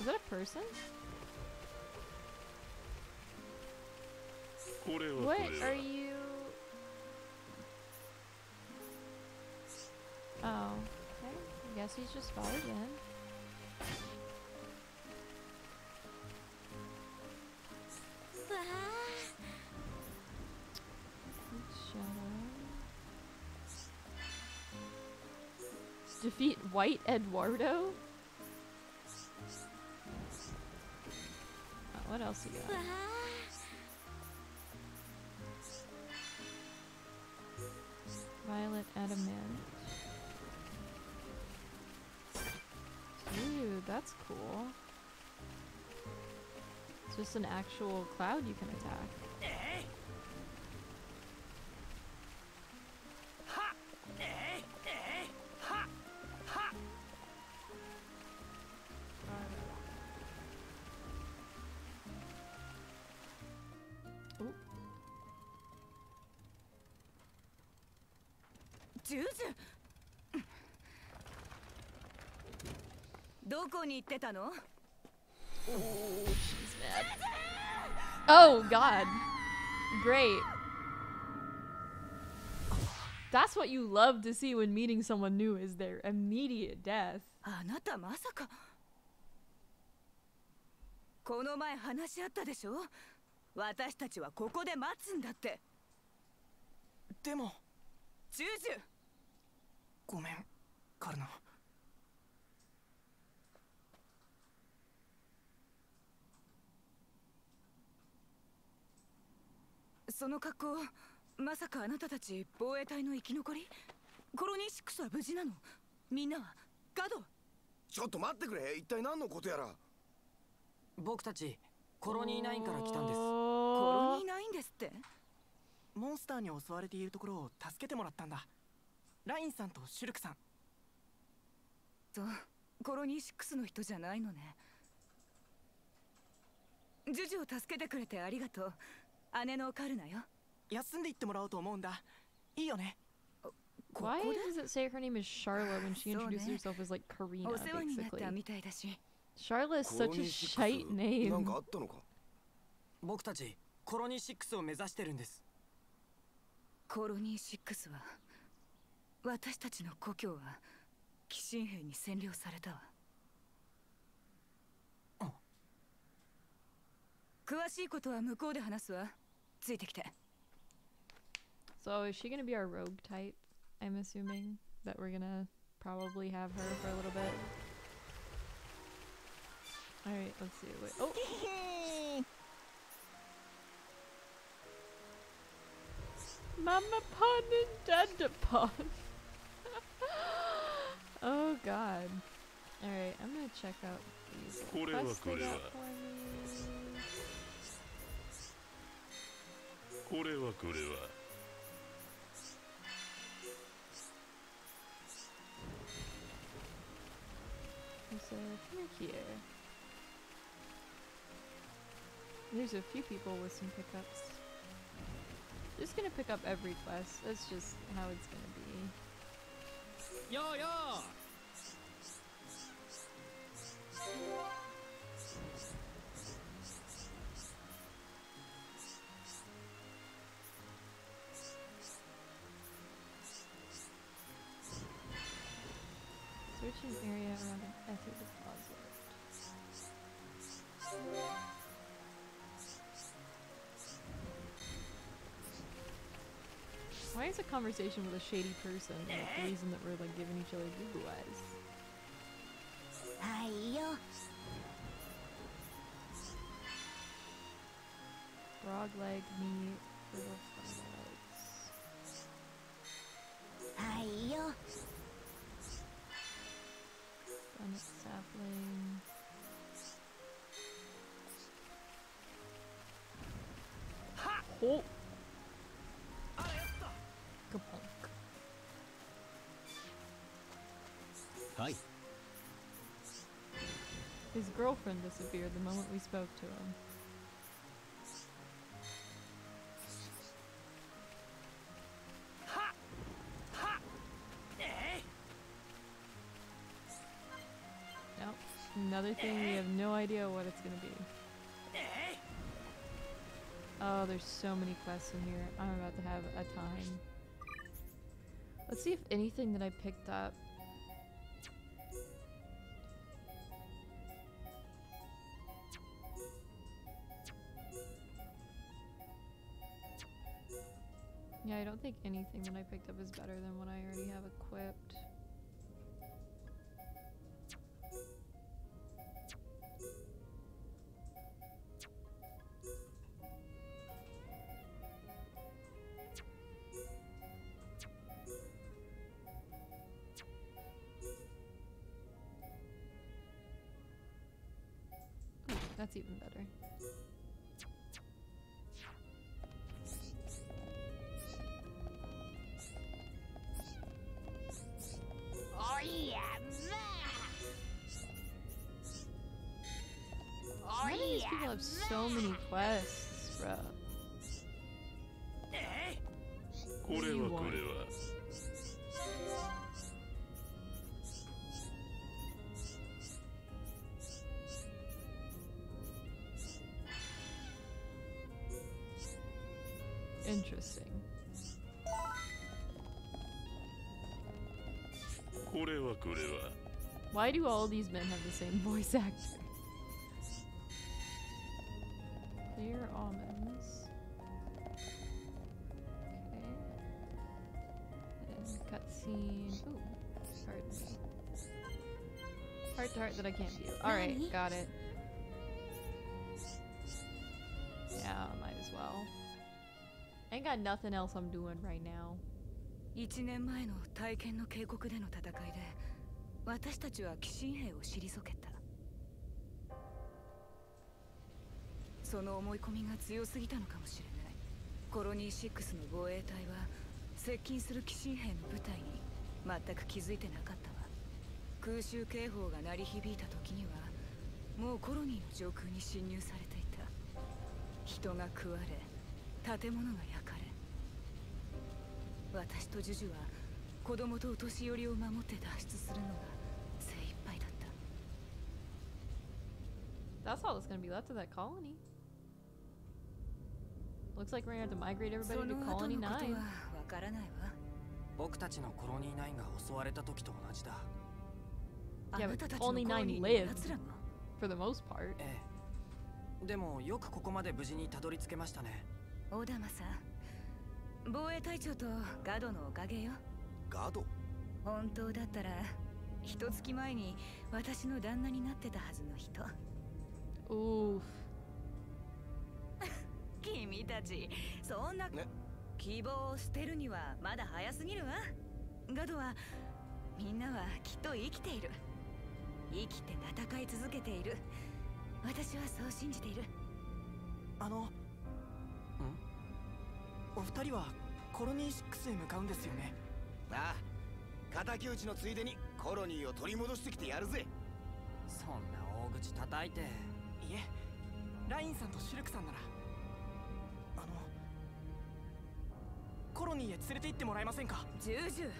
Is that a person? What are you? Oh, okay. I guess he's just followed in. Defeat White Eduardo? Oh, what else you got? Violet Adamant. Dude, that's cool. It's just an actual cloud you can attack. こに行ってたの she's mad. Oh god. Great. That's what you love to see when meeting someone new is their immediate death. あなたまさかこの前話し合ったでしょ私たちはここで待つんだってでもジュジュごめんカルナ その格好まさかあなたたち防衛隊の生き残り？コロニー6は無事なの？みんなはガド？ちょっと待ってくれ。一体何のことやら。僕たちコロニー9から来たんです。コ Oh. ロニーないんですって？モンスターに襲われているところを助けてもらったんだ。ラインさんとシュルクさん。とコロニー6の人じゃないのね。ジュジュを助けてくれてありがとう姉のカルナよ。休んでいってもらおうと思うんだ。いいよね。こ Why こで does it say her name is Charla when she ne. herself as like Karina, お世話になっ basically? たみたいだし。Charla is コロ such ニ a ー shite 6なん name. かあったのか？僕たちコロニー6を目指してるんです。コロニー6は私たちの故郷は寄進兵に占領されたわ。詳しいことは向こうで話すわ ついてきて So is she gonna be our rogue type? I'm assuming that we're gonna probably have her for a little bit. Alright, let's see. Wait. Oh! <laughs> Mama pun and pun. oh god. Alright, I'm gonna check out these quests they got for me. これはこれは So through here. There's a few people with some pickups. Just gonna pick up every quest. That's just how it's gonna be. Yo yo! Is a conversation with a shady person, like the reason that we're like giving each other Google eyes. Frog leg, meat, little sapling. Ha! Oh. His girlfriend disappeared the moment we spoke to him. Eh? Nope. Another thing, we eh? have no idea what it's gonna be. Eh? Oh, there's so many quests in here. I'm about to have a time. Let's see if anything that I picked up anything that I picked up is better than what I already have equipped. Ooh, that's even better. have so many quests, bro. Interesting. Why do all these men have the same voice actor? Heart that I can't view. Alright, got it. Yeah, might as well. Ain't got nothing else I'm doing right now. 1年前の体験の渓谷での戦いで私たちは寄進兵を退けたその思い込みが強すぎたのかもしれないコロニー6の防衛隊は接近する寄進兵の部隊に全く気づいてなかったわ空襲警報が鳴り響いた時にはもうコロニーの上空に侵入されていた。人が食われ建物が焼かれ。私とジュジュは子供とお年寄りを守って脱出するのが精一杯だった。That's all that's gonna be left of that colony. Looks like we're gonna have to migrate そ everybody の to 後 colony のことは 9. わからないわ僕たちのコロニー9が襲われた時と同じだ Yeah, but only nine lived. For the most part. ええ。でもよくここまで無事にたどり着けましたね。オダマさん防衛隊長とガドのおかげよ。ガド？本当だったら一月前に私の旦那になってたはずの人。Oof. <laughs> 君たちそんな、ね。希望を捨てるにはまだ早すぎるわ。ガドはみんなはきっと生きている生きて戦い続けている。私はそう信じている。あのん？お二人はコロニー6へ向かうんですよね？ああ敵討ちのついでにコロニーを取り戻してきてやるぜ。そんな大口叩いて。いえラインさんとシルクさんなら。あのコロニーへ連れて行ってもらえませんか？ジュージュ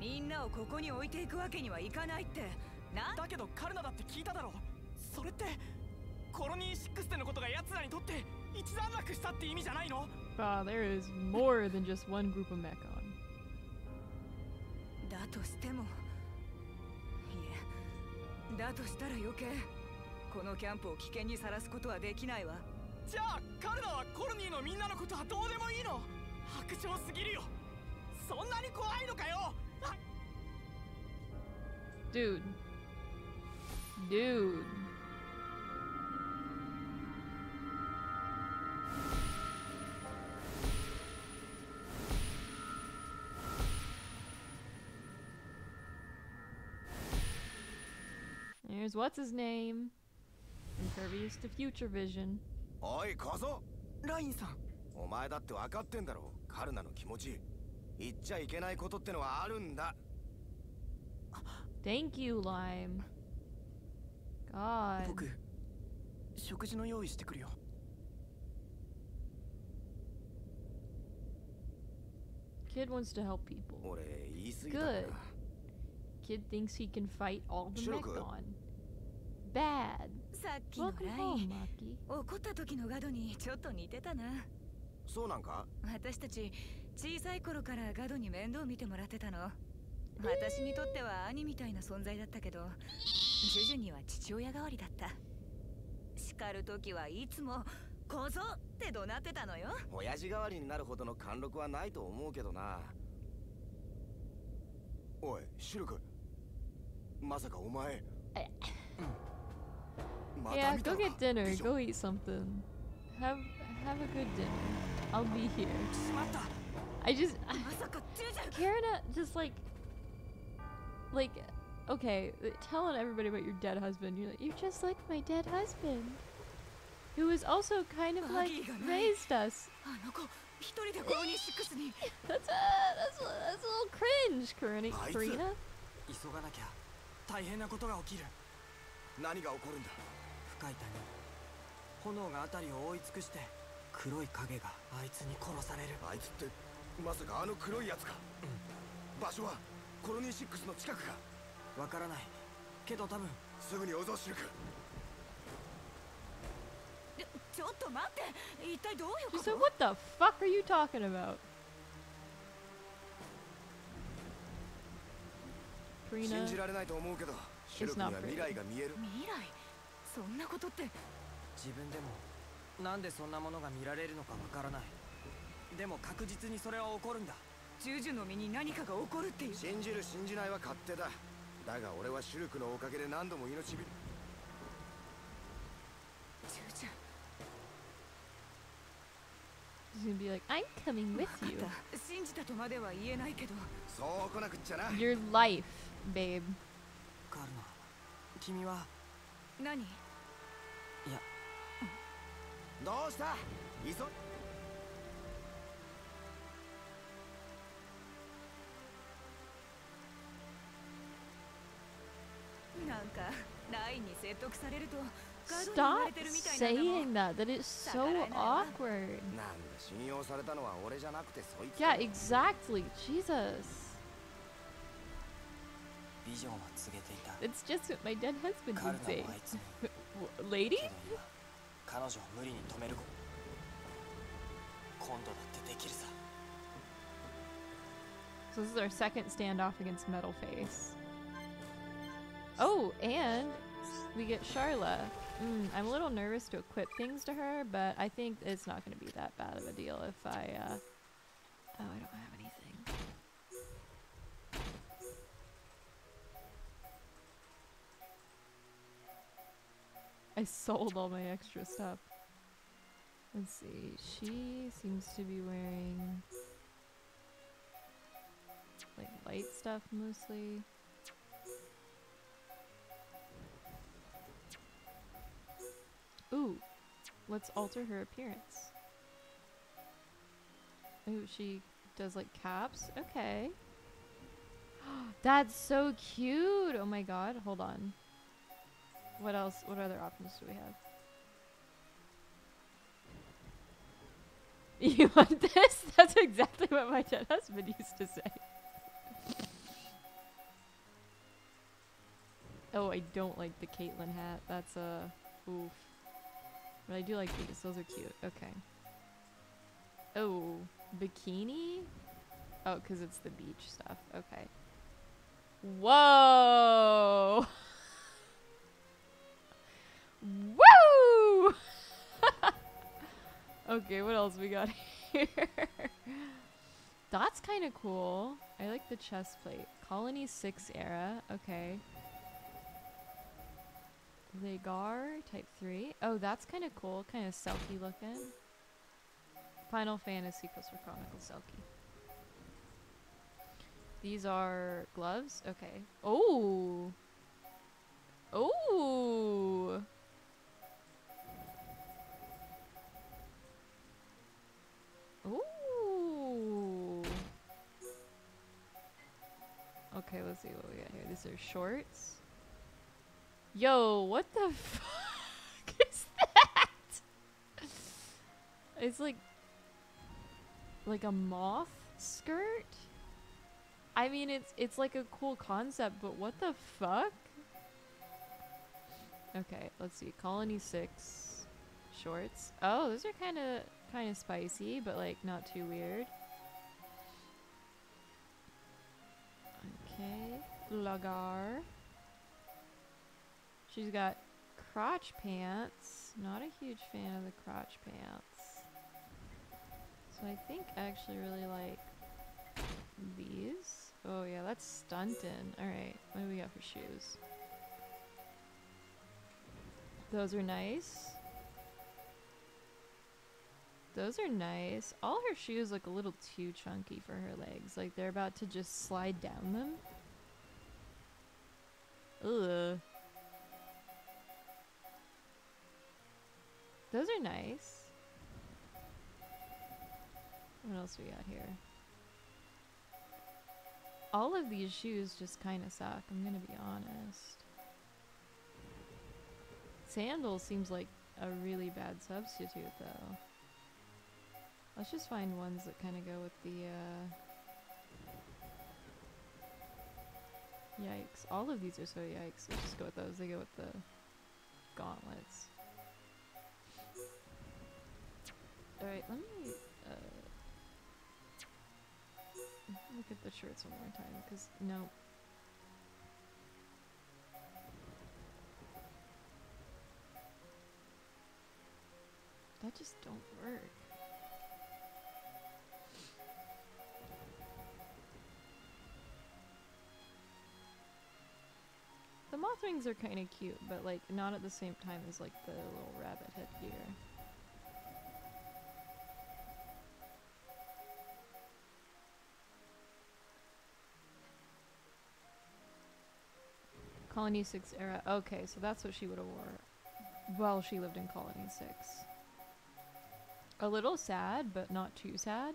みんなをここに置いていくわけにはいかないって。なだけどカルナだって聞いただろそれってコロニー6でのことが奴らにとって一段落したって意味じゃないの？Wow, there is more than just one group of Mechon. だとしても。いえだとしたら余計このキャンプを危険にさらすことはできないわ。じゃあカルナはコロニーのみんなのことはどうでもいいの？白状すぎるよ。そんなに怖いのかよ？あ Dude. Dude. There's what's his name. Impervious to future vision. おい小僧ラインさんお前だって分かってんだろカルナの気持ち言っちゃいけないことってのはあるんだ Thank you, Lime. God. 僕食事の用意してくるよ Kid wants to help people. Good. な Kid thinks he can fight all the Mechon. Bad. Welcome home, ン Maki. 怒った時のガドにちょっと似てたなそうなんか私たち小さい頃からガドに面倒見てもらってたの私にとっては兄みたいな存在だったけどジュジュには父親代わりだった叱る時はいつも「小僧!」って怒鳴ってたのよ親父代わりになるほどの貫禄はないと思うけどなおいシルクまさかお前えまた Yeah, go の get か dinner. Go eat something. Have have a good dinner. I'll be here. I just <laughs> Karina just like like okay, telling everybody about your dead husband. You're like, you're just like my dead husband, who was also kind of like raised us. あの子一人でコロニー6に That's a that's a, that's a little cringe, Karina. Ah, Karina. 急がなきゃ大変なことが起きる何が起こるんだ深い谷炎が辺りを覆い尽くして黒い影があいつに殺されるあいつってまさかあの黒いやつか、場所はコロニー6の近くか。わからない。けど多分すぐにオゾシルクえちょっと待って。一体どういうこと？"What the fuck are you talking about?" 信.じられないと思うけどシルクには未来が見える。未来？そんなことって。自分でもなんでそんなものが見られるのかわからない。でも確実にそれは起こるんだジュジュの身に何かが起こるっていう。信じる信じないは勝手だ。だが俺はシルクのおかげで何度も命び She's gonna be like, "I'm coming with 分 you." かった。信じたとまでは言えな Stop saying that, that is so awkward. Yeah, exactly. Jesus. It's just what my dead husband would say. <laughs> Lady? So this is our second standoff against Metal Face. Oh, and we get Sharla. Mm, I'm a little nervous to equip things to her, but I think it's not going to be that bad of a deal if I, uh... Oh, I don't have anything. I sold all my extra stuff. Let's see. She seems to be wearing like light stuff mostly. Ooh, let's alter her appearance. Ooh, she does like caps. Okay. <gasps> That's so cute. Oh my god. Hold on. What else? What other options do we have? <laughs> You want this? <laughs> That's exactly what my dead husband used to say. oh, I don't like the Caitlyn hat. That's a uh, oof. But I do like these. Those are cute. Okay. Oh, bikini? Oh, because it's the beach stuff. Okay. Whoa! <laughs> Woo! <laughs> okay, what else we got <laughs> here? That's kind of cool. I like the chest plate. Colony 6 era. Okay. Legar type 3. Oh, that's kind of cool. Kind of selkie looking. Final Fantasy Crystal Chronicles Selkie. These are gloves? Okay. Oh! Oh! Okay, let's see what we got here. These are shorts. Yo, what the fuck <laughs> is that? It's like like a moth skirt? I mean, it's it's like a cool concept, but what the fuck? Okay, let's see. Colony 6 shorts. Oh, those are kind of kind of spicy, but like not too weird. Okay, Lagar. She's got crotch pants. Not a huge fan of the crotch pants. So I think I actually really like these. Oh yeah, that's stunting. Alright, what do we got for shoes? Those are nice. Those are nice. All her shoes look a little too chunky for her legs. Like they're about to just slide down them. Ugh. Those are nice. What else we got here? All of these shoes just kind of suck, I'm gonna be honest. Sandal seems like a really bad substitute though. Let's just find ones that kind of go with the, uh... Yikes. All of these are so yikes. Let's just go with those. They go with the gauntlets. Alright, let me, uh... Look at the shirts one more time, because, no. That just don't work. The moth wings are kind of cute, but like not at the same time as like the little rabbit head headgear. Colony 6 era. Okay, so that's what she would have wore while she lived in Colony 6. A little sad, but not too sad.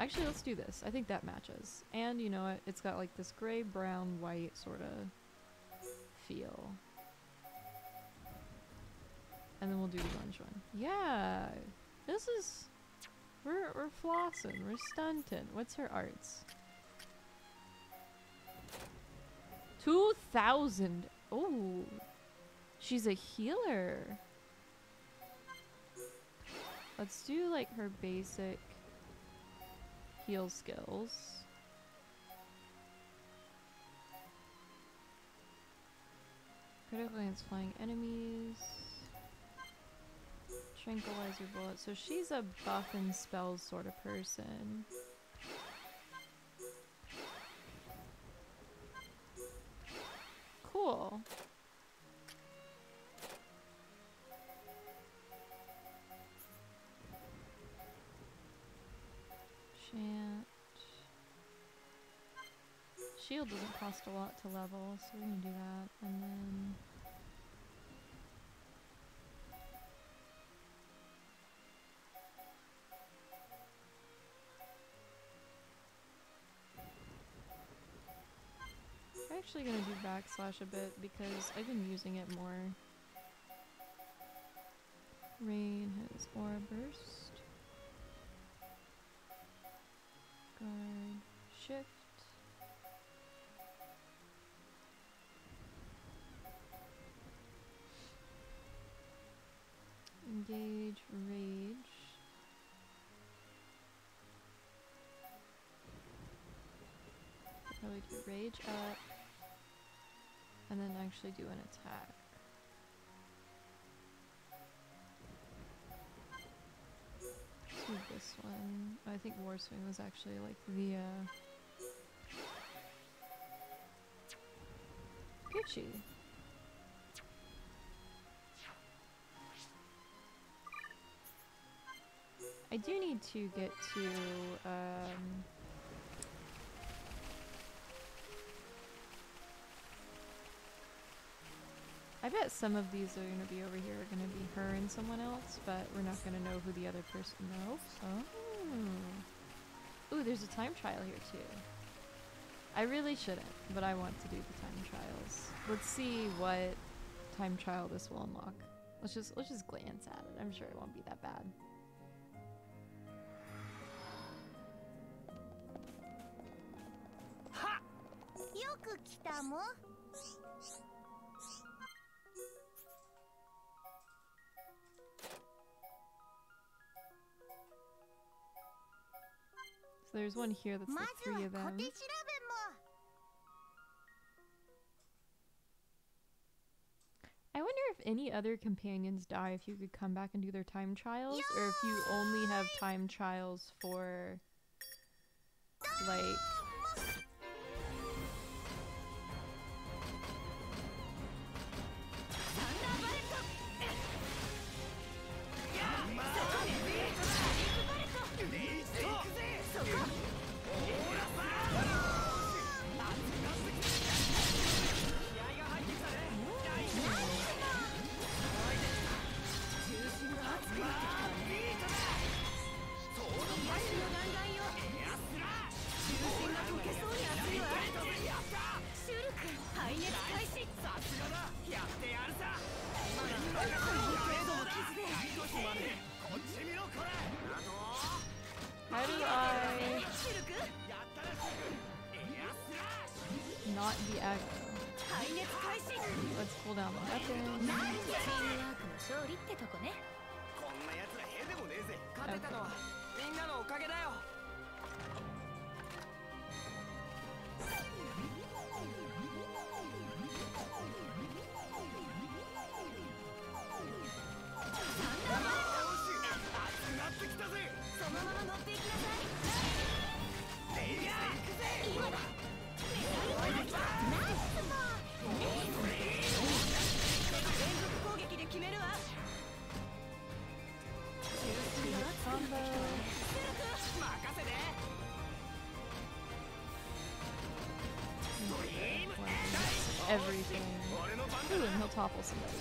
Actually, let's do this. I think that matches. And you know what? It's got like this gray, brown, white sort of feel. And then we'll do the grunge one. Yeah! This is... We're, we're flossing. We're stunting. What's her arts? 2,000! Oh! She's a healer! Let's do like her basic heal skills. Critical against flying enemies. Tranquilizer bullet. So she's a buff and spells sort of person. Cool. Shan't. Shield doesn't cost a lot to level, so we're gonna do that. And then. Actually gonna do backslash a bit because I've been using it more. Reyn has aura burst. Guard shift. Engage rage. Probably do rage up and then actually do an attack. This one. I think War Swing was actually like the uh Gucci. I do need to get to um I bet some of these are gonna be over here are gonna be her and someone else, but we're not gonna know who the other person knows. Oh. Ooh, there's a time trial here too. I really shouldn't, but I want to do the time trials. Let's see what time trial this will unlock. Let's just let's just glance at it. I'm sure it won't be that bad. よ So there's one here that's like three of them. I wonder if any other companions die if you could come back and do their time trials, or if you only have time trials for, like, topple somebody.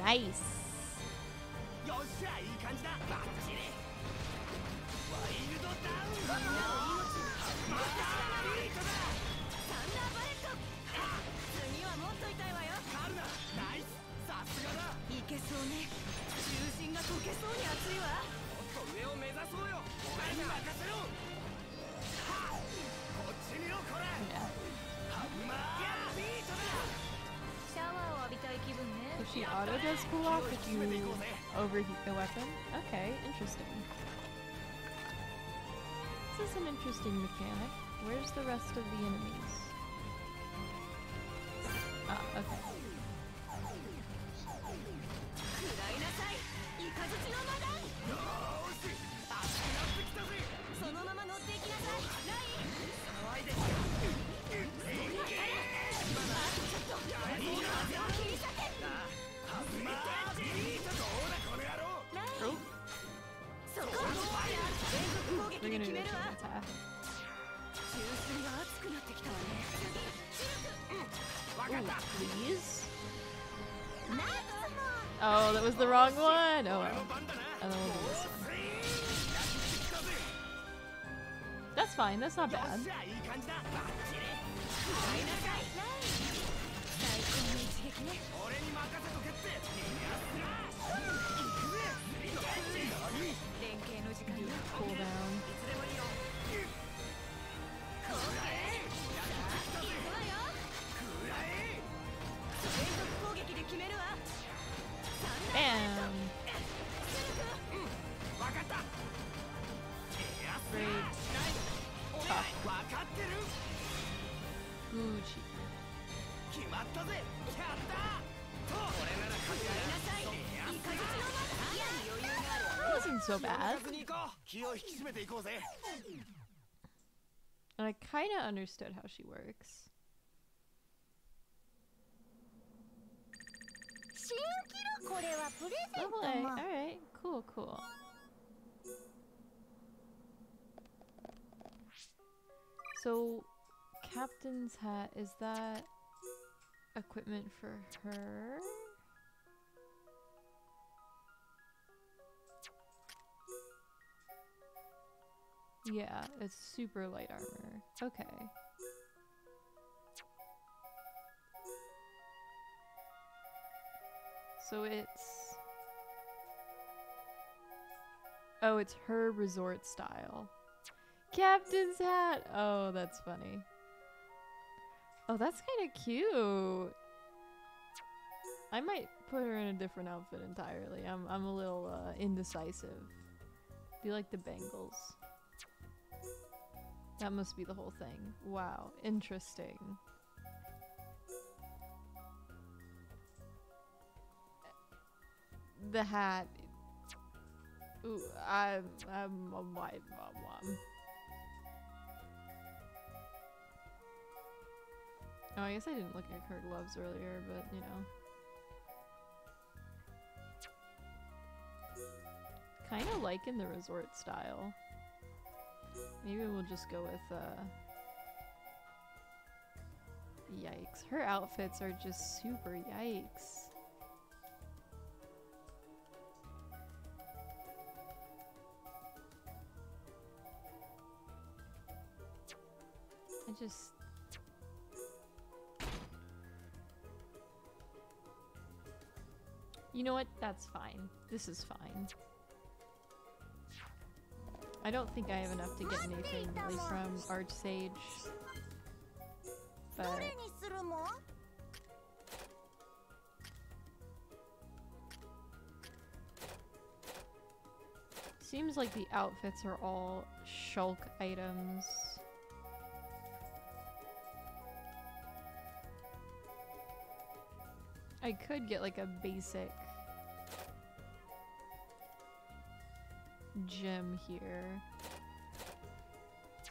Nice. Interesting. This is an interesting mechanic. Where's the rest of the enemies? The wrong one. Oh. And then we'll do this one. That's fine. That's not bad. so bad. And I kind of understood how she works. Oh boy! Alright, cool, cool. So, Captain's hat, is that equipment for her? Yeah, it's super light armor. Okay. So it's. Oh, it's her resort style. Captain's hat! Oh, that's funny. Oh, that's kind of cute. I might put her in a different outfit entirely. I'm, I'm a little uh, indecisive. Do you like the bangles? That must be the whole thing. Wow, interesting. The hat. Ooh, I'm, I'm a white mom. Oh, I guess I didn't look at her gloves earlier, but you know. Kind of liking the resort style. Maybe we'll just go with, uh. Yikes. Her outfits are just super yikes. I just. You know what? That's fine. This is fine. I don't think I have enough to get anything really from Archsage. But... Seems like the outfits are all shulk items. I could get like a basic gem here.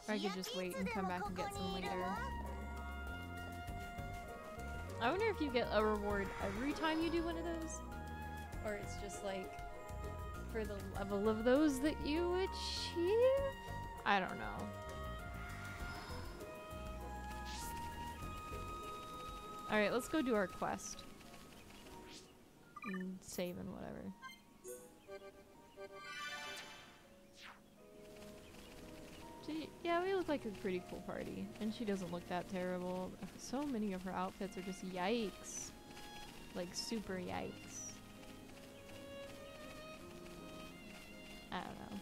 Or I could just wait and come back and get some later. I wonder if you get a reward every time you do one of those? Or it's just like for the level of those that you achieve? I don't know. Alright, let's go do our quest. And save and whatever. See, yeah, we look like a pretty cool party. And she doesn't look that terrible. So many of her outfits are just yikes. Like, super yikes. I don't know.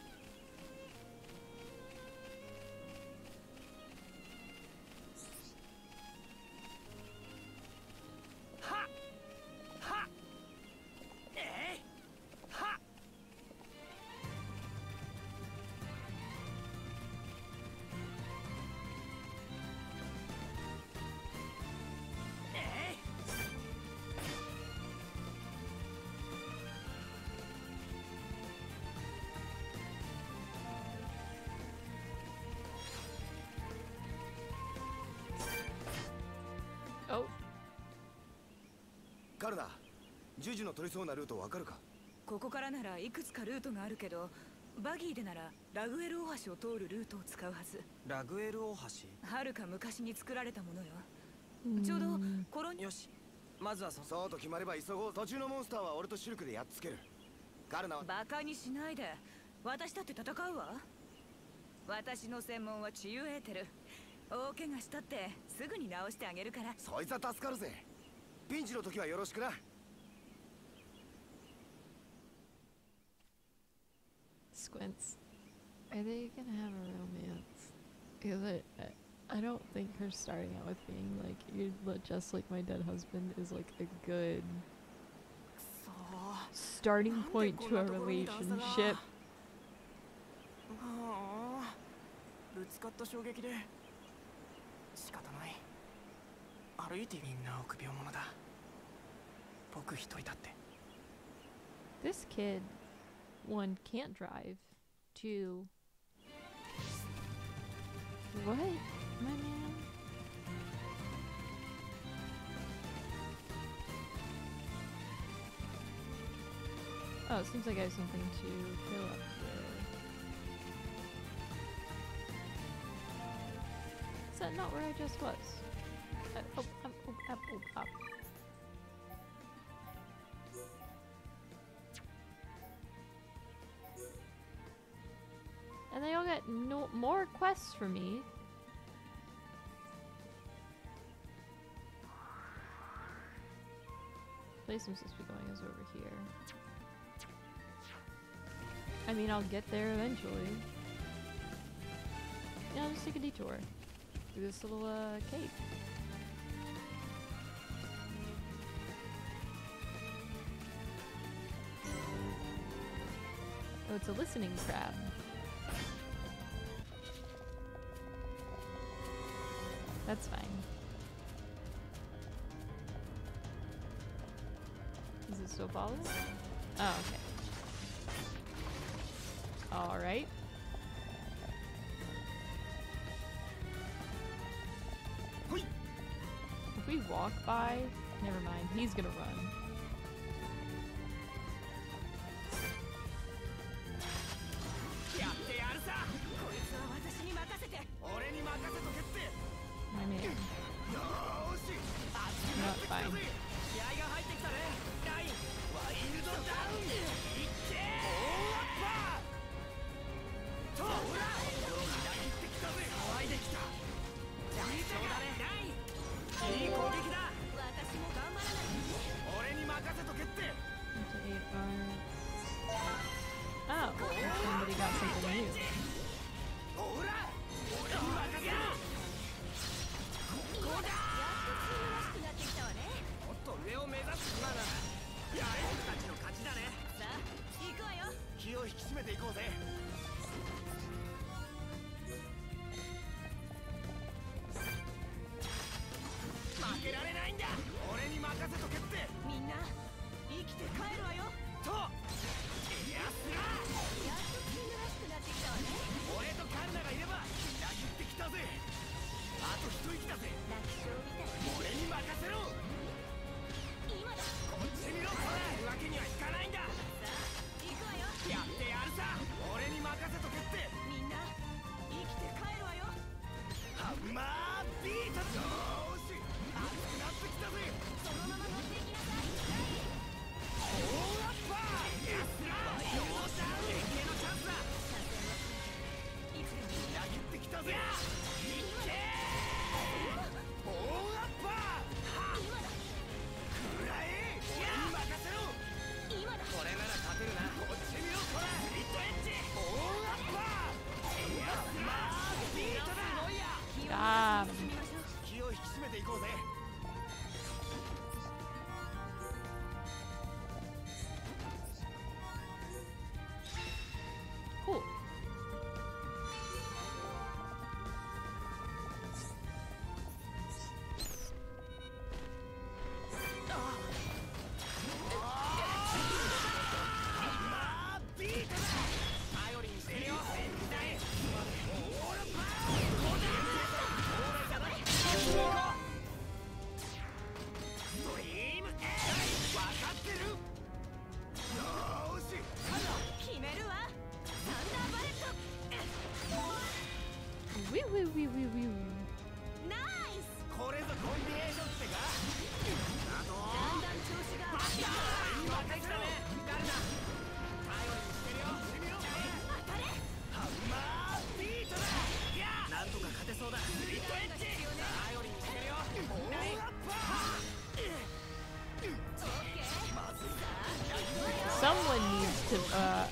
ジュジュの取りそうなルートわかるか？ここからならいくつかルートがあるけどバギーでならラグエル大橋を通るルートを使うはず。ラグエル大橋？はるか昔に作られたものよ。ちょうどコロニよし。まずはそそうと決まれば急ごう途中のモンスターは俺とシルクでやっつける。カルナは。バカにしないで。私だって戦うわ。私の専門は治癒エーテル。大怪我したってすぐに治してあげるから。そいつは助かるぜピンチの時はよろしくな Squints. Are they gonna have a romance? Because I, I, I don't think her starting out with being like you're li- just like my dead husband is like a good そう starting point to a relationship. ああぶつかった衝撃で 歩いてみんな臆病者だ僕一人だって This kid, one can't drive. Two. What, my man? Oh, it seems like I have something to fill up here. Is that not where I just was? Oh, um, oh, up, oh, up. And they all get no more quests for me. Place I'm supposed to be going is over here. I mean, I'll get there eventually. Yeah, I'll just take a detour through this little uh, cave. Oh, it's a listening crab. That's fine. Is it still following? Oh, okay. Alright. If we walk by, never mind, he's gonna run. けられ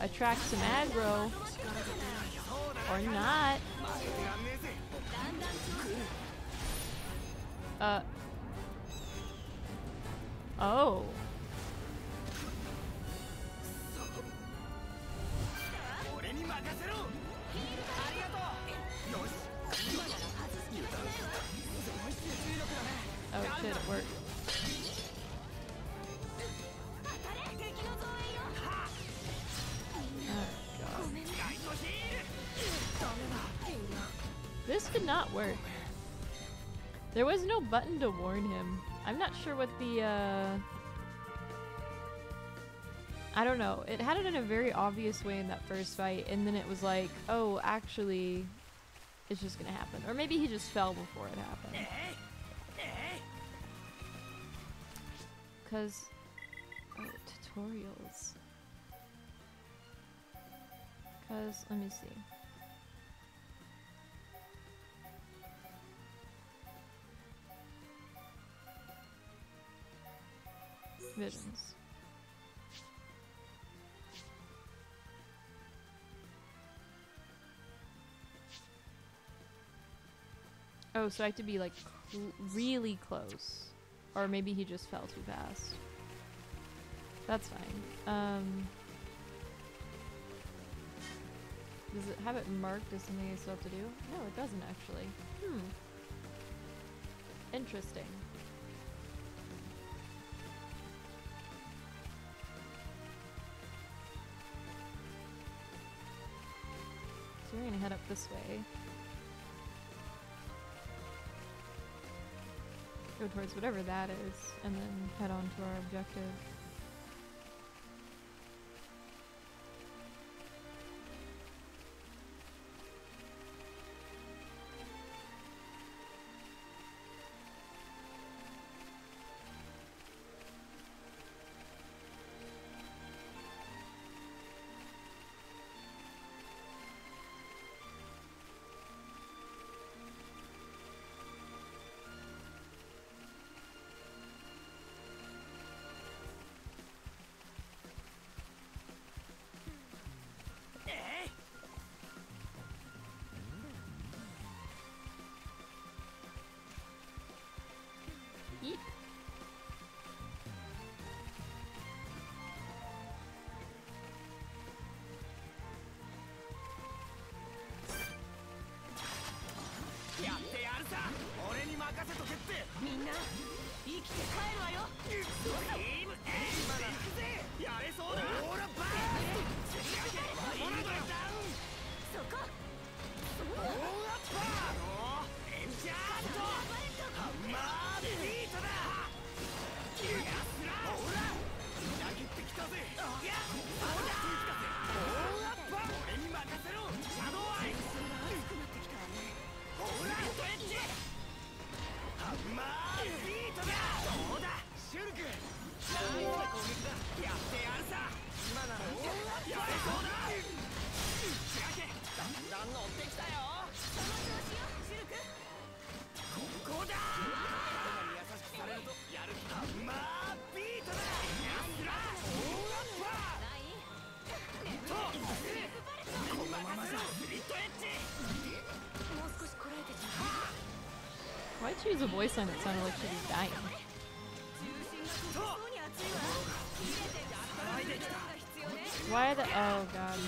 attract some aggro. Or not. There was no button to warn him. I'm not sure what the, uh... I don't know. It had it in a very obvious way in that first fight, and then it was like, oh, actually, it's just gonna happen. Or maybe he just fell before it happened. Oh, so I have to be like really close. Or maybe he just fell too fast. That's fine. Um, does it have it marked as something I still have to do? No, it doesn't actually. Hmm. Interesting. So we're gonna head up this way. Go towards whatever that is, and then head on to our objective. 生きて帰るわよ。She use a voice line that sounded like she was dying? Why the- oh god.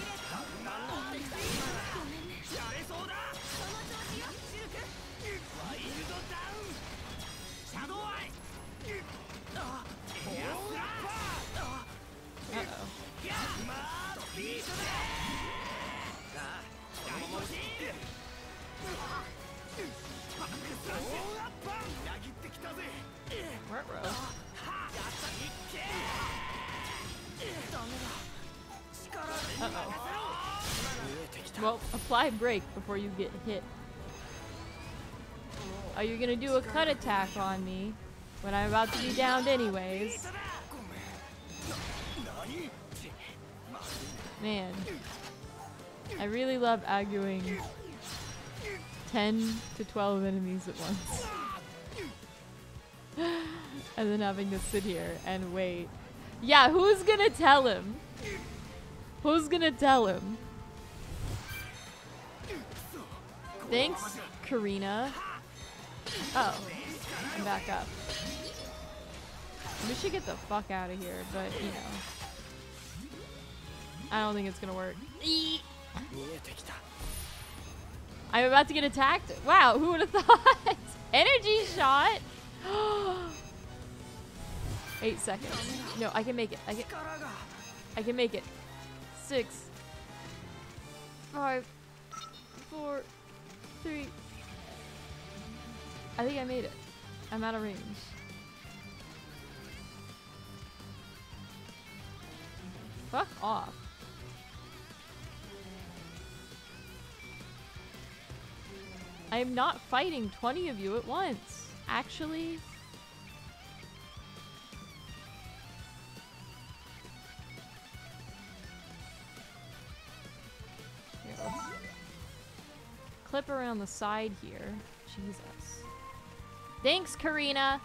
Before you get hit. Are you gonna do a cut attack on me when I'm about to be downed anyways? Man. I really love aggroing 10 to 12 enemies at once. <laughs> and then having to sit here and wait. Yeah, who's gonna tell him? Who's gonna tell him? Thanks, Karina. Oh, I'm back up. We should get the fuck out of here, but you know. I don't think it's gonna work. I'm about to get attacked. Wow, who would have <laughs> thought? Energy shot. <gasps> Eight seconds. No, I can make it. I can. I can make it. Six. Five. Four. Three. I think I made it. I'm out of range. Fuck off. I am not fighting 20 of you at once. Actually. Clip around the side here. Jesus. Thanks, Karina.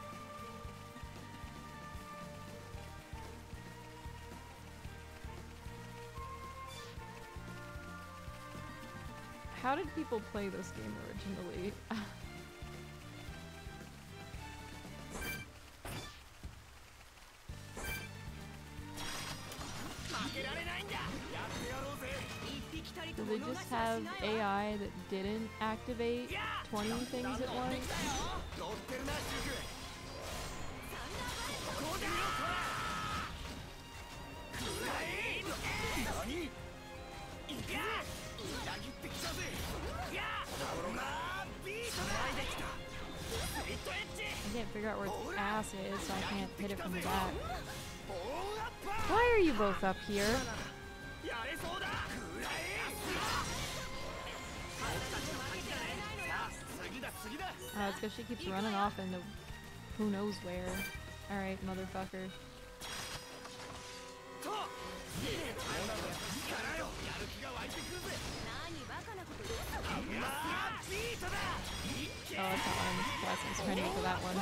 How did people play this game originally? <laughs> have AI that didn't activate 20 things at once. I can't figure out where its ass is, so I can't hit it from the back. Why are you both up here? Uh, it's because she keeps running off into who knows where. Alright, motherfucker. Oh, that's not one of Mr. Blessing's trying to go for that one.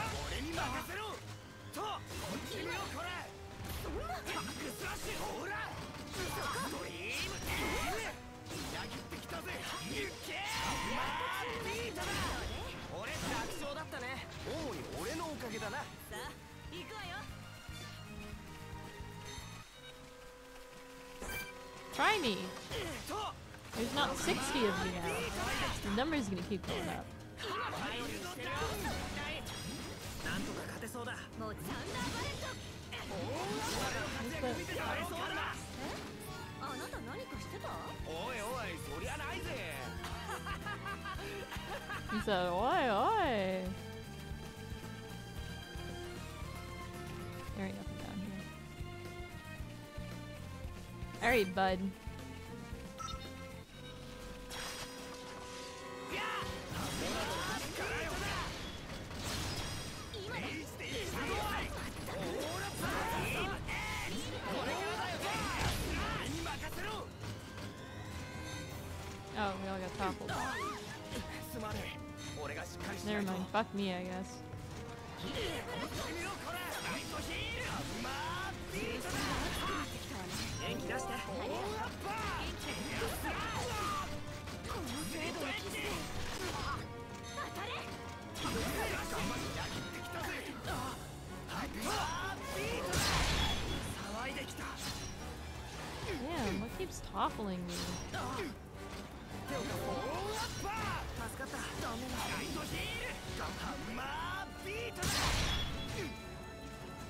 俺に任せろとこってきたぜ。いっけまあビートだ。俺楽勝だったね。主に俺のおかげだな。さあ行くわよ。Try me! と。There's not 60 of you now. The number's gonna keep going up. なんとか勝てそうだ。もうサンダーバレットうだ。あなた何 He said, oi, oi. There ain't nothing down here. Alright, bud. Oh, we all got toppled. Never mind. Fuck me, I guess. Damn, what keeps toppling me?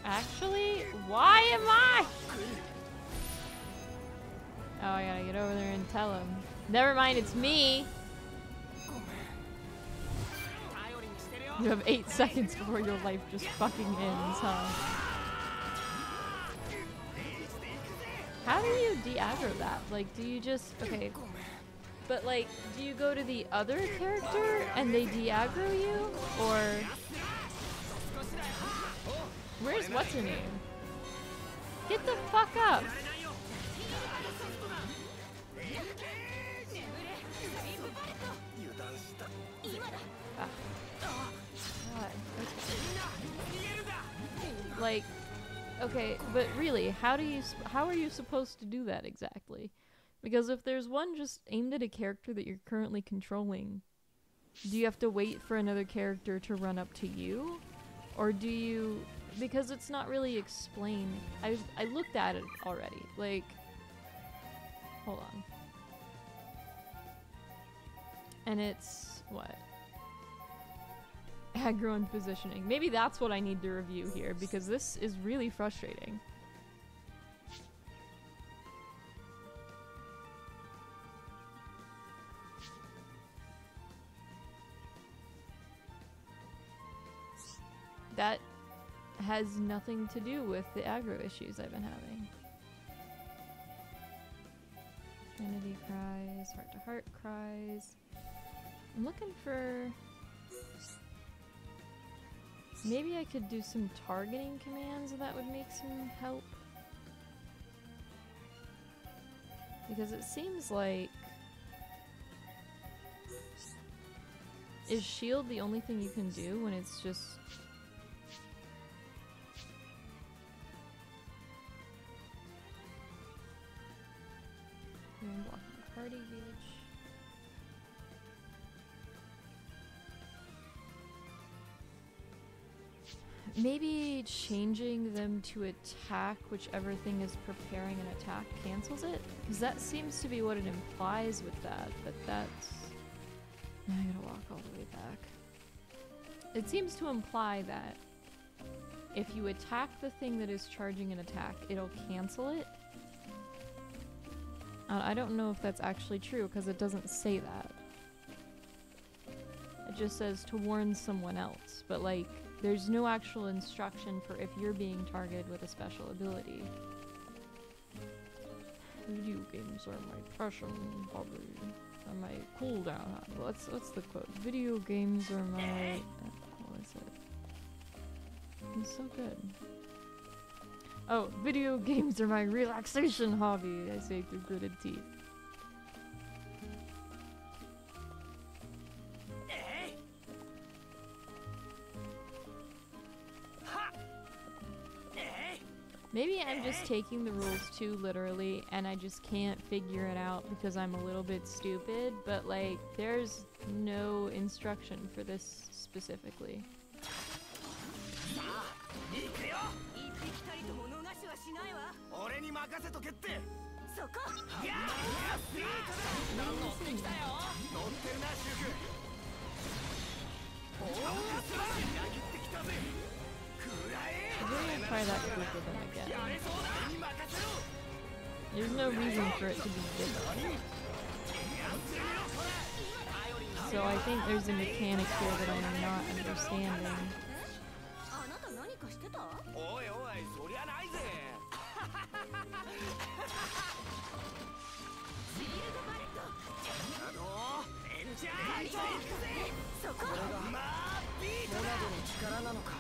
Actually, why am I? Oh, I gotta get over there and tell him. Never mind, it's me. You have eight seconds before your life just fucking ends, huh? How do you de-aggro that? Like, do you just... Okay, but like, do you go to the other character and they de-aggro you? Or... Where's what's her name? Get the fuck up! Ah, like, okay, but really, how do you, how are you supposed to do that exactly? Because if there's one just aimed at a character that you're currently controlling, do you have to wait for another character to run up to you? Or do you because it's not really explained. I I looked at it already. Like hold on. And it's what? Aggro and positioning. Maybe that's what I need to review here because this is really frustrating. That has nothing to do with the aggro issues I've been having. Sanity cries, heart to heart cries. I'm looking for. Maybe I could do some targeting commands that would make some help. Because it seems like. Is shield the only thing you can do when it's just Maybe changing them to attack whichever thing is preparing an attack cancels it? Because that seems to be what it implies with that, but that's... Now I gotta walk all the way back. It seems to imply that if you attack the thing that is charging an attack, it'll cancel it, I don't know if that's actually true because it doesn't say that. It just says to warn someone else, but like, there's no actual instruction for if you're being targeted with a special ability. Video games are my passion, hobby, and my cooldown. What's what's the quote? Video games are my. What is it? It's so good. Oh, video <laughs> games are my relaxation hobby, I say through gritted teeth. Maybe I'm just taking the rules too literally and I just can't figure it out because I'm a little bit stupid, but like, there's no instruction for this specifically. I'm gonna try that group them again. There's no reason for it to be different. So I think there's a mechanic here that I'm not understanding. <laughs>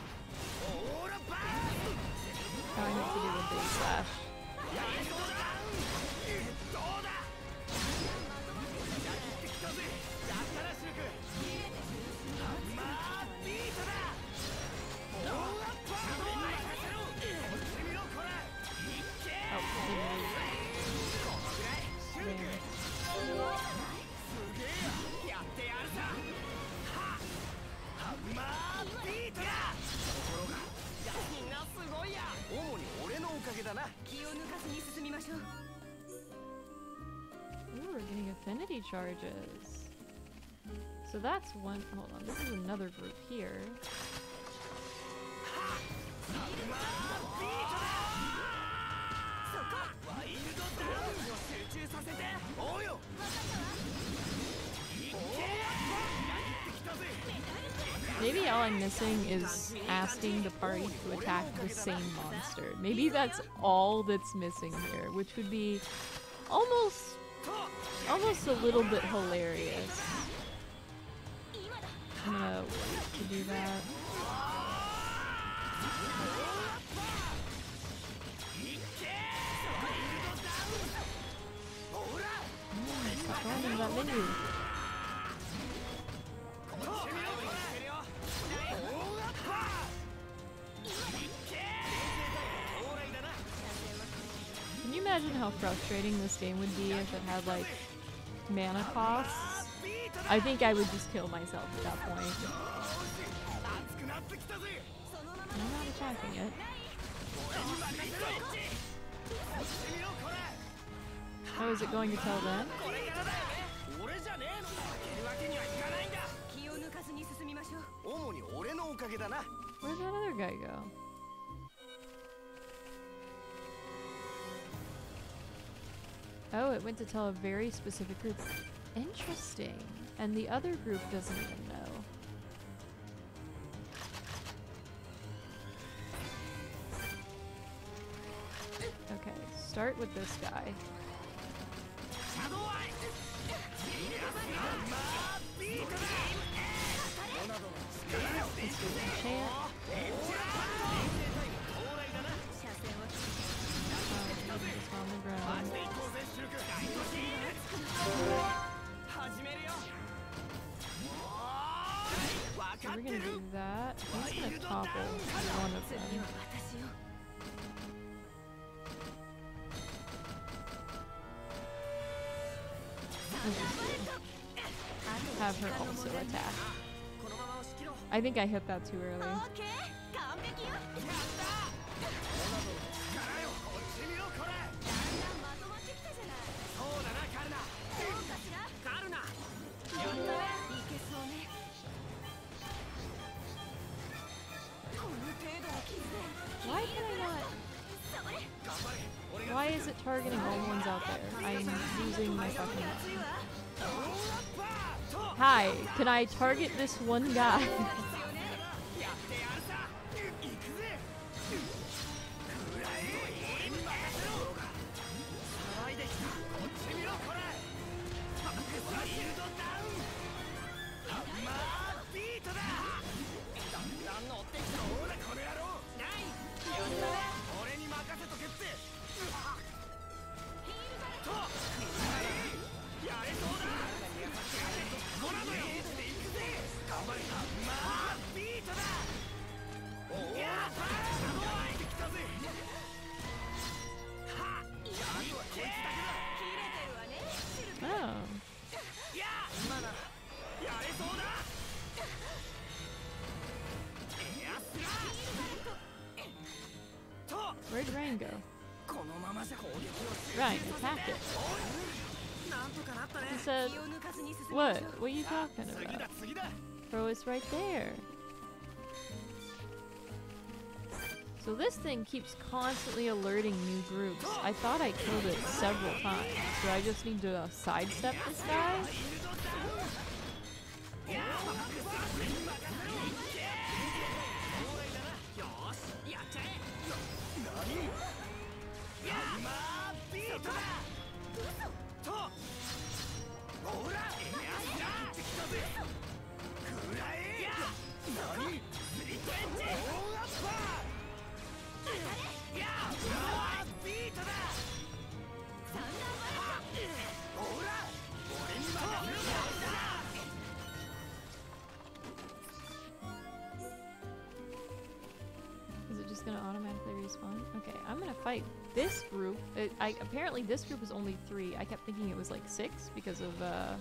charges. So that's one- hold on, this is another group here. Maybe all I'm missing is asking the party to attack the same monster. Maybe that's all that's missing here, which would be almost almost a little bit hilarious. I'm gonna wait to do that. Stop going into that menu. imagine how frustrating this game would be if it had like mana costs? I think I would just kill myself at that point. I'm not attacking it. Oh, how it going to tell them? Where'd that other guy go? Oh, it went to tell a very specific group. Interesting. And the other group doesn't even know. Okay, start with this guy. Let's. we're gonna do that. He's gonna topple one of them. Have her also attack. I think I hit that too early. targeting all ones out there. I'm losing my fucking mind. Hi, can I target this one guy? <laughs> right there. So this thing keeps constantly alerting new groups. I thought I killed it several times. Do I just need to uh, sidestep this guy? I, apparently this group is only three. I kept thinking it was like six because of, uh...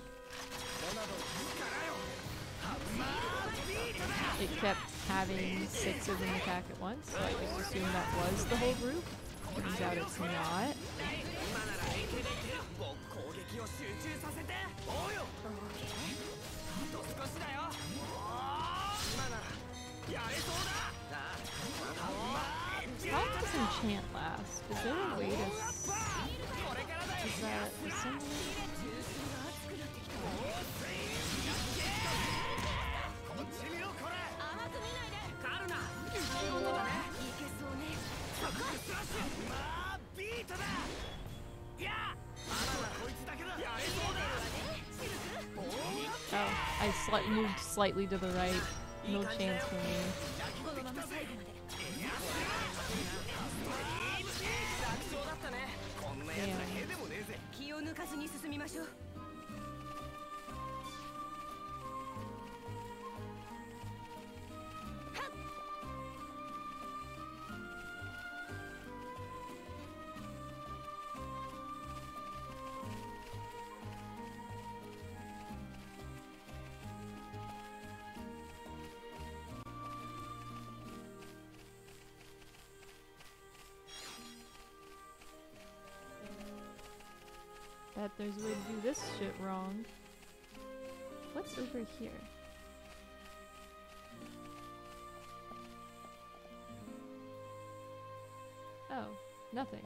It kept having six of them attack at once, so I just assumed that was the whole group. Turns out it's not. How long does enchant last? Is there a way to... Does that assemble? Oh, I sli moved slightly to the right. No chance for me. 楽勝だったね。こんな奴ら屁でもねえぜ。気を抜かずに進みましょう。that there's a way to do this shit wrong. What's over here? Oh, nothing.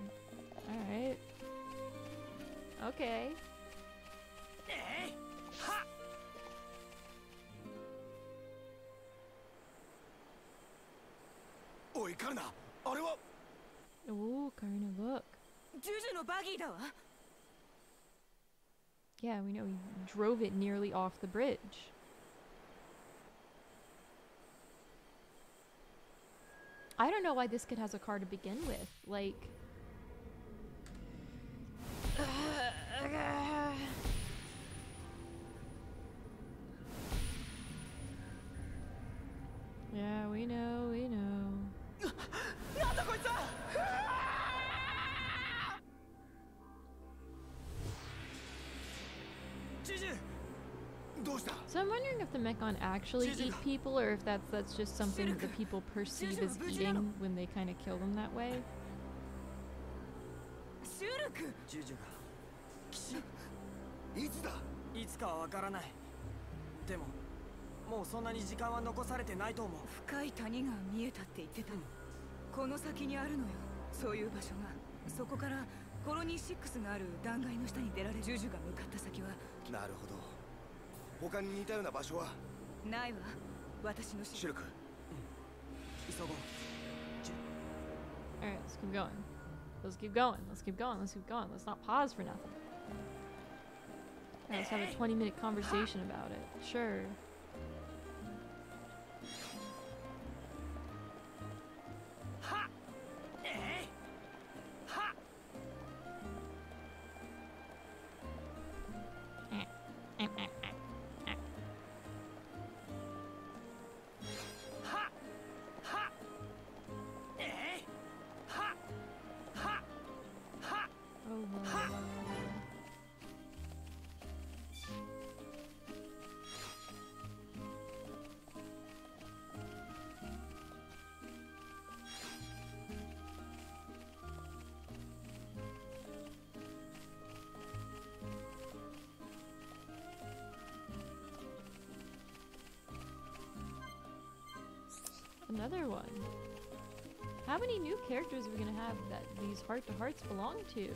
Alright. Okay. Oi, Karna! Ooh, Karna, look. Juju no baggy da? Yeah, we know he drove it nearly off the bridge. I don't know why this kid has a car to begin with. Like. wondering if the Mechon actually eat people, or if that's that's just something that the people perceive as eating when they kind of kill them that way. Juju が向かった先はなるほど他に似たような場所はないわ私のシュルク急ごう Alright, let's keep going. Let's keep going. Let's keep going. Let's keep going. Let's not pause for nothing. Let's have a 20 minute conversation about it. Sure. Another one. How many new characters are we gonna have that these heart to hearts belong to?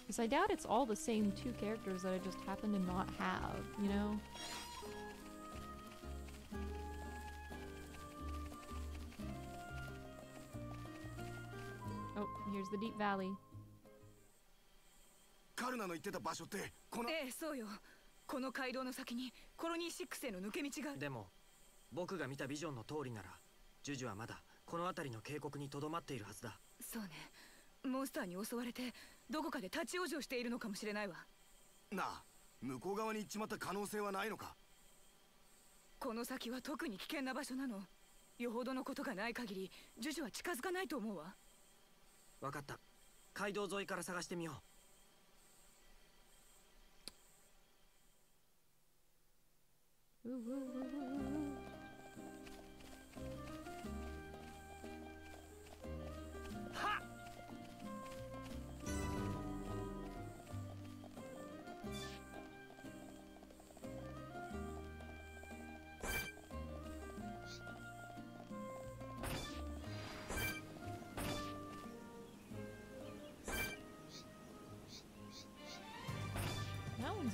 Because I doubt it's all the same two characters that I just happen to not have, you know? Oh, here's the Deep Valley. カルナの言ってた場所ってこのええそうよこの街道の先にコロニー6への抜け道があるでも 僕が見たビジョンの通りならジュジュはまだこの辺りの渓谷にとどまっているはずだ。そうね。モンスターに襲われてどこかで立ち往生しているのかもしれないわ。なあ向こう側に行っちまった可能性はないのか？この先は特に危険な場所なの。よほどのことがない限りジュジュは近づかないと思うわ。わかった。街道沿いから探してみよう。Ooh, ooh, ooh, ooh, ooh.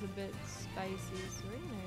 A bit spicy, so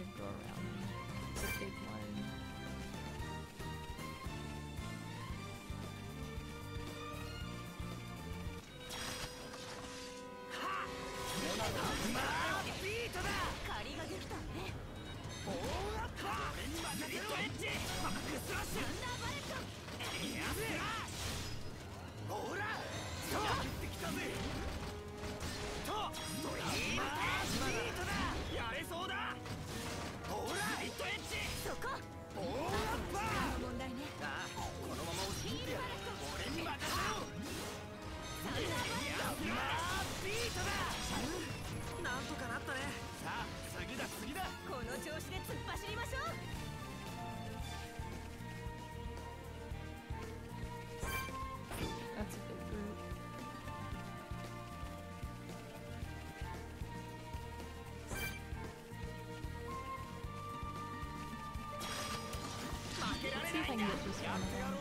of them.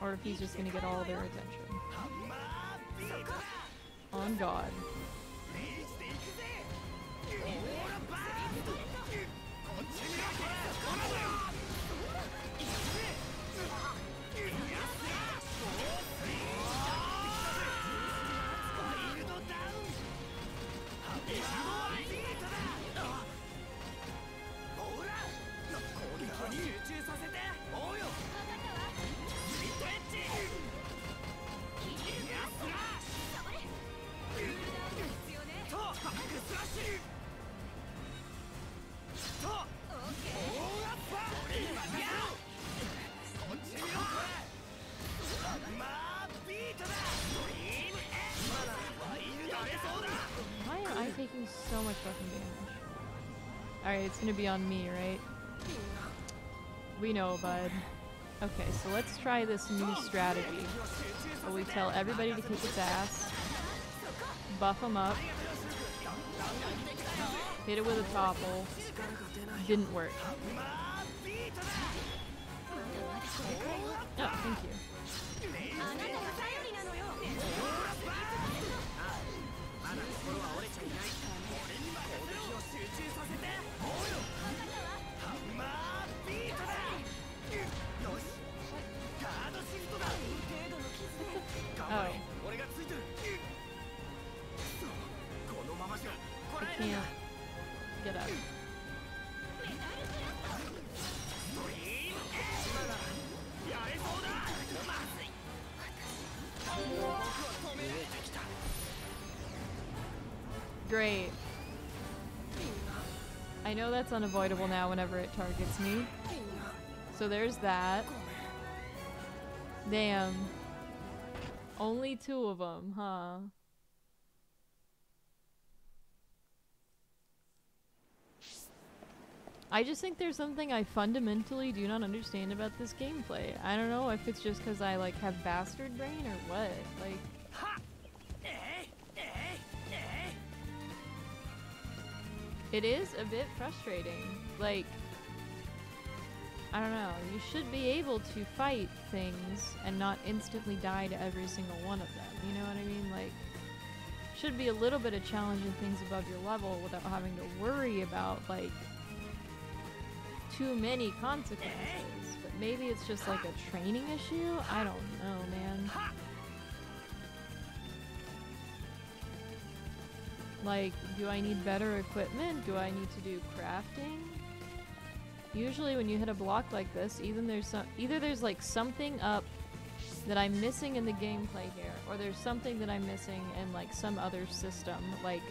Or if he's just gonna get all their attention. On God. It's gonna be on me, right? We know, bud. Okay, so let's try this new strategy. Where we tell everybody to kick its ass, buff them up, hit it with a topple. Didn't work. Great. I know that's unavoidable now whenever it targets me. So there's that. Damn. Only two of them, huh? I just think there's something I fundamentally do not understand about this gameplay. I don't know if it's just because I like have bastard brain or what. Like, it is a bit frustrating. Like, I don't know. You should be able to fight things and not instantly die to every single one of them. You know what I mean? Like, should be a little bit of challenging things above your level without having to worry about like too many consequences. But maybe it's just like a training issue. I don't know, man. Like, do I need better equipment? Do I need to do crafting? Usually when you hit a block like this, even there's some either there's like something up that I'm missing in the gameplay here, or there's something that I'm missing in like some other system, like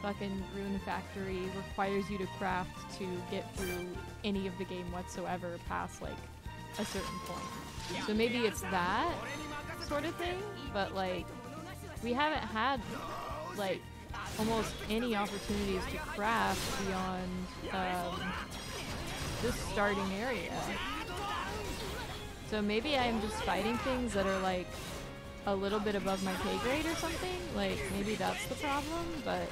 fucking Rune Factory requires you to craft to get through any of the game whatsoever past like a certain point. So maybe it's that sort of thing, but like we haven't had like almost any opportunities to craft beyond um, this starting area. So maybe I'm just fighting things that are like a little bit above my pay grade or something. Like maybe that's the problem, but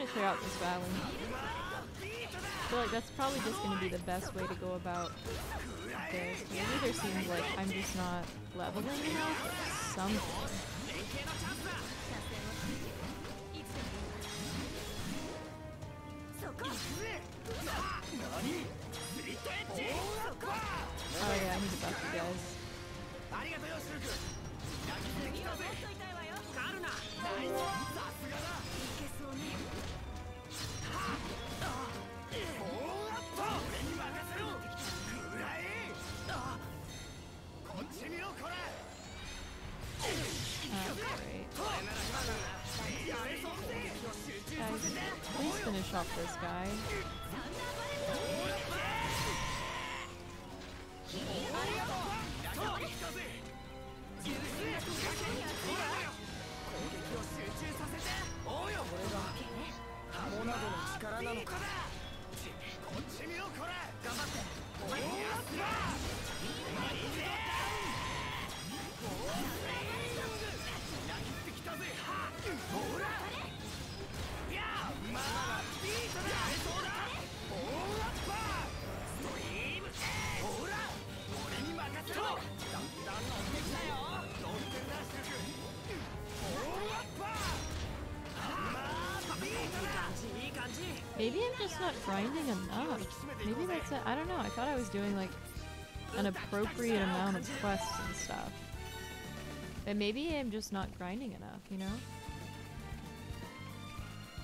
gonna clear out this valley. I feel like that's probably just gonna be the best way to go about this. Maybe there seems like I'm just not leveling enough or something. Oh yeah, I need to buff you guys. Finish off this guy. Doing like an appropriate amount of quests and stuff. And maybe I'm just not grinding enough, you know?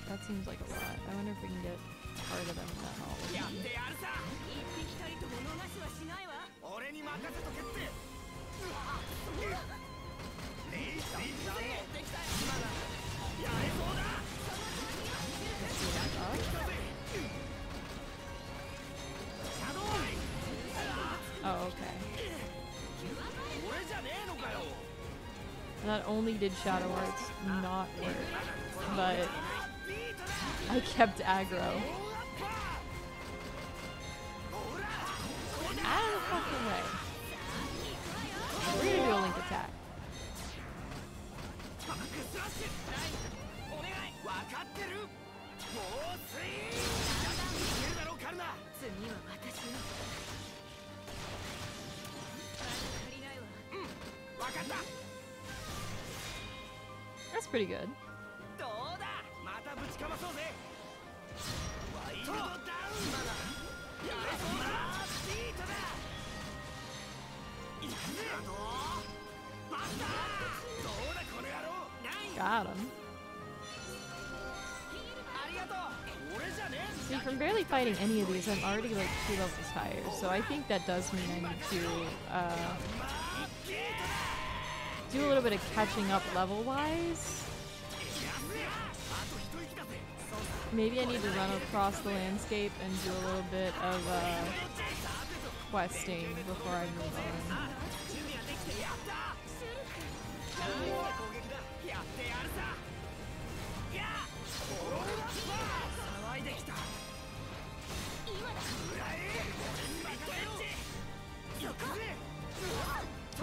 That seems like a lot. I wonder if we can get part of them やっ Not only did Shadow Arts not work, but I kept aggro. Out of the fucking way. We're gonna do a link attack. Pretty good. Got him. See, from barely fighting any of these, I'm already like two levels higher, so I think that does mean I need to uh, do a little bit of catching up level-wise. Maybe I need to run across the landscape and do a little bit of uh, questing before I move on.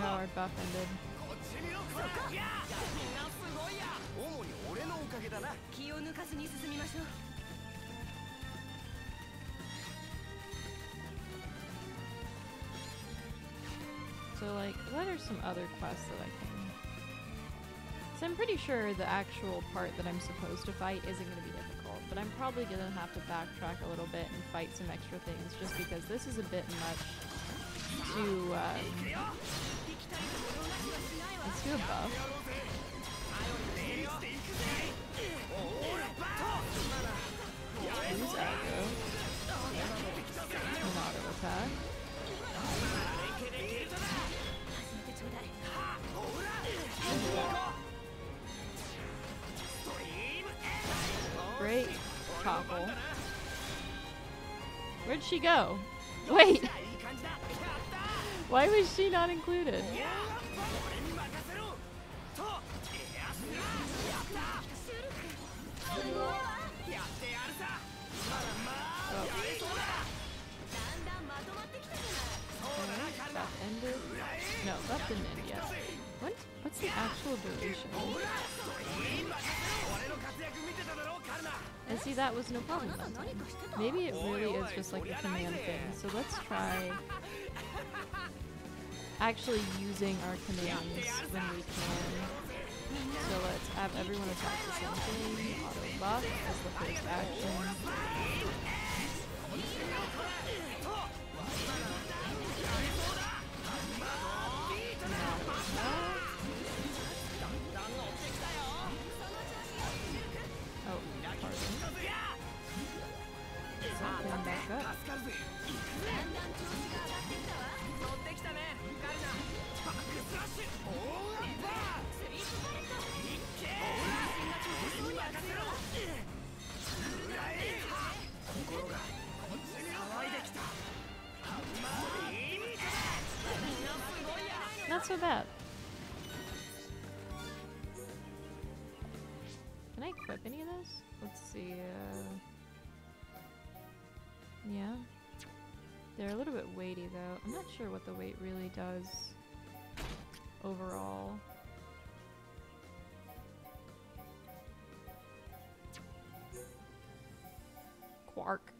Our buff ended. だな気を抜かずに進みましょう So, like, what are some other quests that I can? So I'm pretty sure the actual part that I'm supposed to fight isn't going to be difficult, but I'm probably going to have to backtrack a little bit and fight some extra things, just because this is a bit much to. Um, let's do a buff. Great topple. Where'd she go? Wait! Why was she not included? What's the actual duration? And see, that was no problem. Maybe it really is just like a command thing. So let's try actually using our commands when we can. So let's have everyone attack the same thing. Auto buff as the first action. Sure what the weight really does overall. Quark.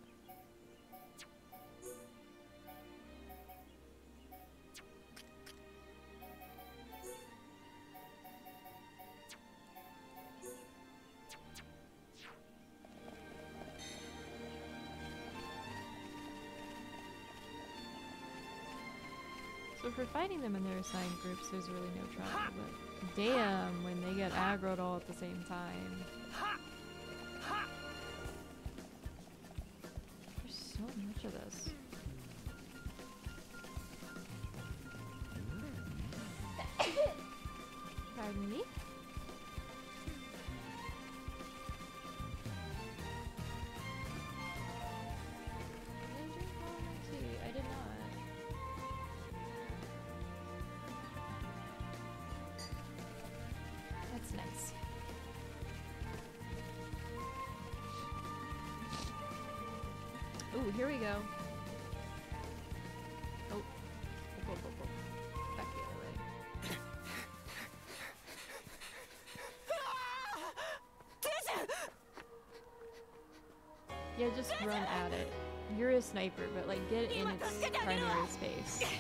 For fighting them in their assigned groups, there's really no trouble. But damn, when they get aggroed all at the same time. Here we go. Oh. Oh, oh, oh, oh. Back the other way. <laughs> Yeah, just run at it. You're a sniper, but like get in its primary space. <laughs>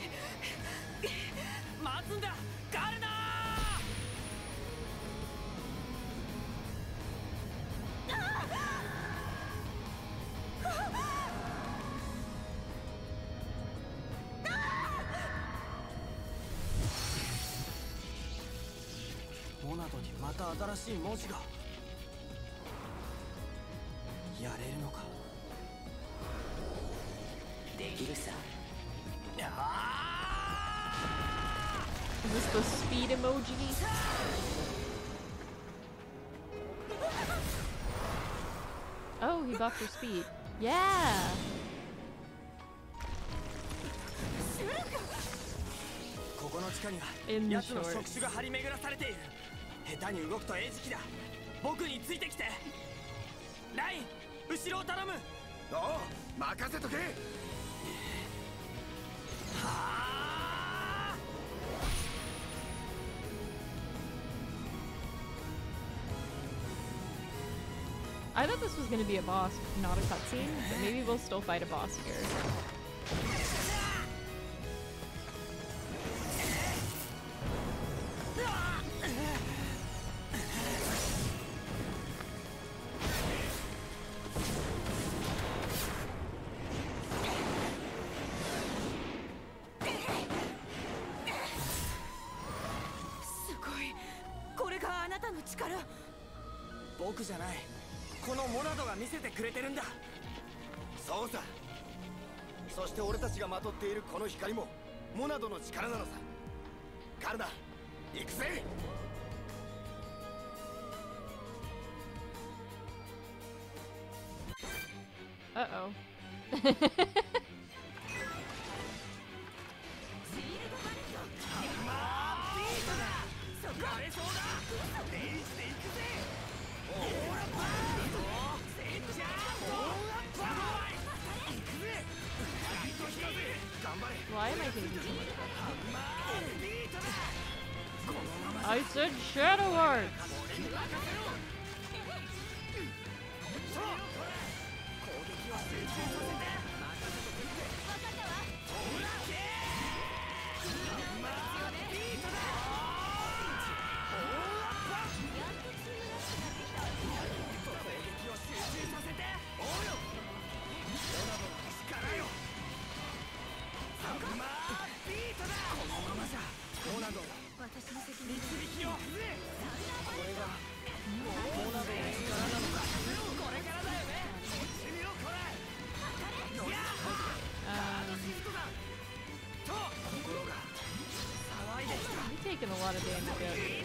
しい文字が。やれるのか。できるさ。あにさあおおおおおお下手に動くと餌食だ僕についてきてライン後ろを頼むおう任せとけはあ I thought this was gonna be a boss, not a cutscene, but maybe we'll still fight a boss here. "力なのさ。カルナ行くぜ。Uh oh. やれそうだ <laughs> Why am I getting I said Shadow Arts! きをこれがモナドの力なのかこれからだよね死によこれやっ Um, シフトだと心が騒いできた I'm taking a lot of damage out.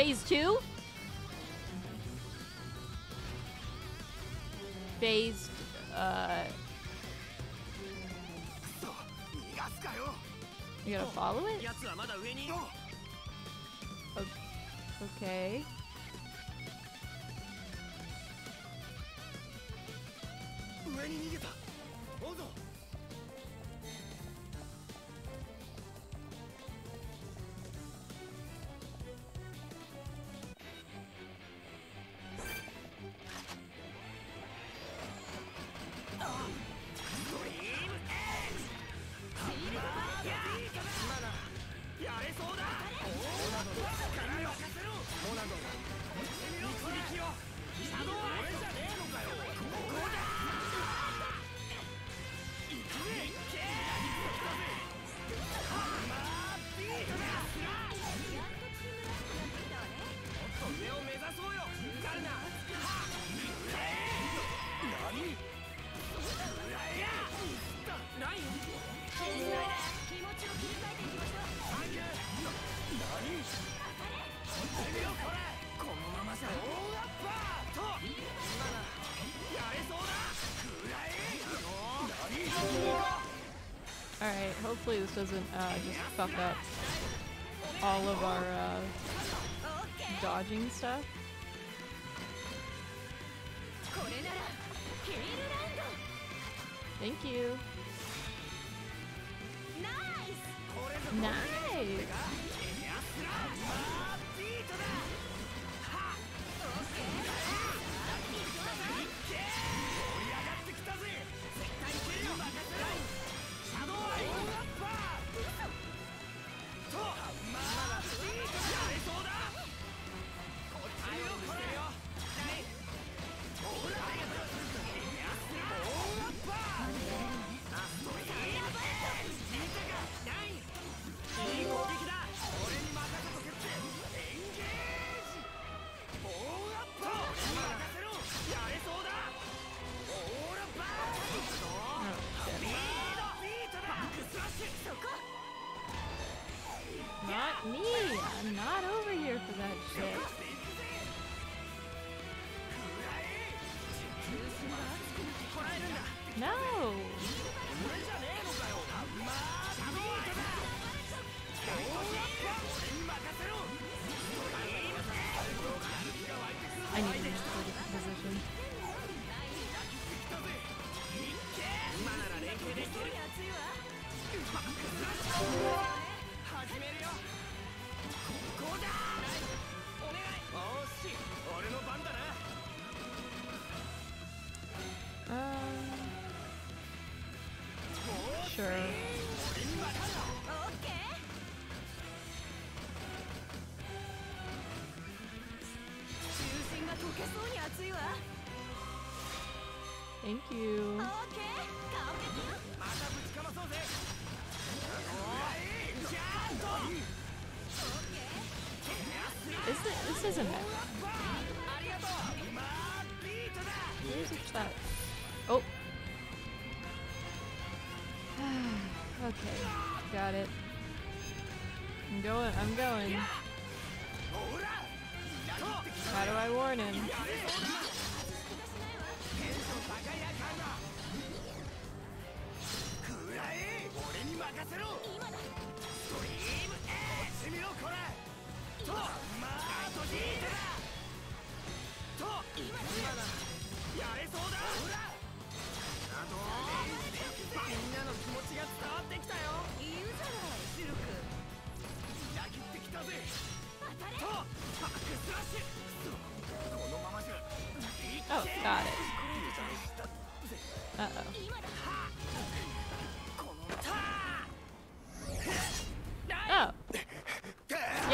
Phase two? Phase. uh... You gotta follow it? Alright, hopefully this doesn't uh, just fuck up all of our uh, dodging stuff. sure. got it. I'm going. I'm going. Yeah.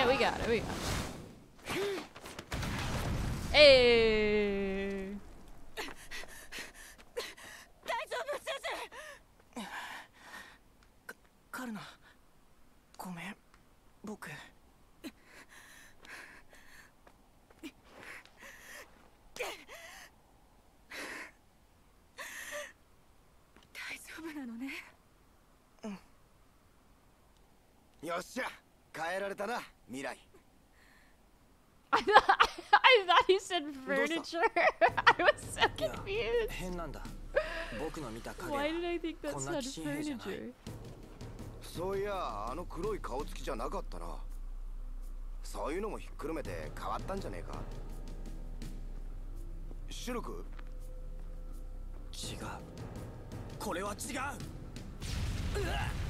Yeah, we got it. We got it. Hey. 大丈夫先生カルナごめん僕大丈夫なのねよっしゃ変えられたな未来 I thought, I thought he said furniture. I was so confused. 変なんだ僕の見た Why did I think that こんな said 寄進兵じゃない furniture? そういやあの黒い顔つきじゃなかったなそういうのもひっくるめて変わったんじゃねえかシルク違うこれは違うジュ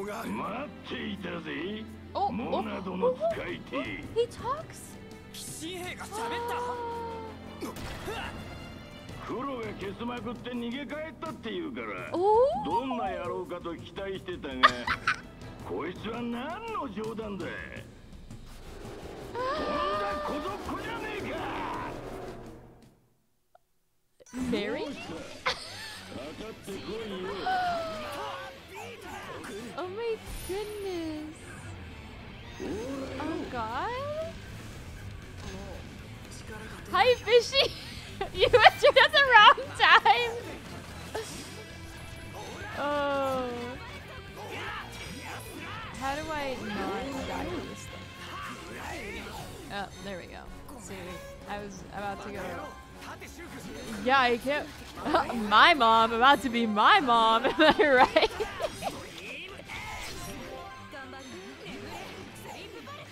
顔がある待っていたぜ。Oh, モ oh, ナド oh, の oh, 使い手。He talks. 寄進兵が喋った。黒が消すまくって逃げ帰ったって言うから Oh. どんな野郎かと期待してたが <laughs> こいつは何の冗談だ。とんだ小 goodness. Oh god. Hi, Fishy. <laughs> you entered at the wrong time. Oh. How do I not die to this thing? Oh, there we go. See, I was about to go. Yeah, I can't. <laughs> my mom about to be my mom. Am <laughs> I right?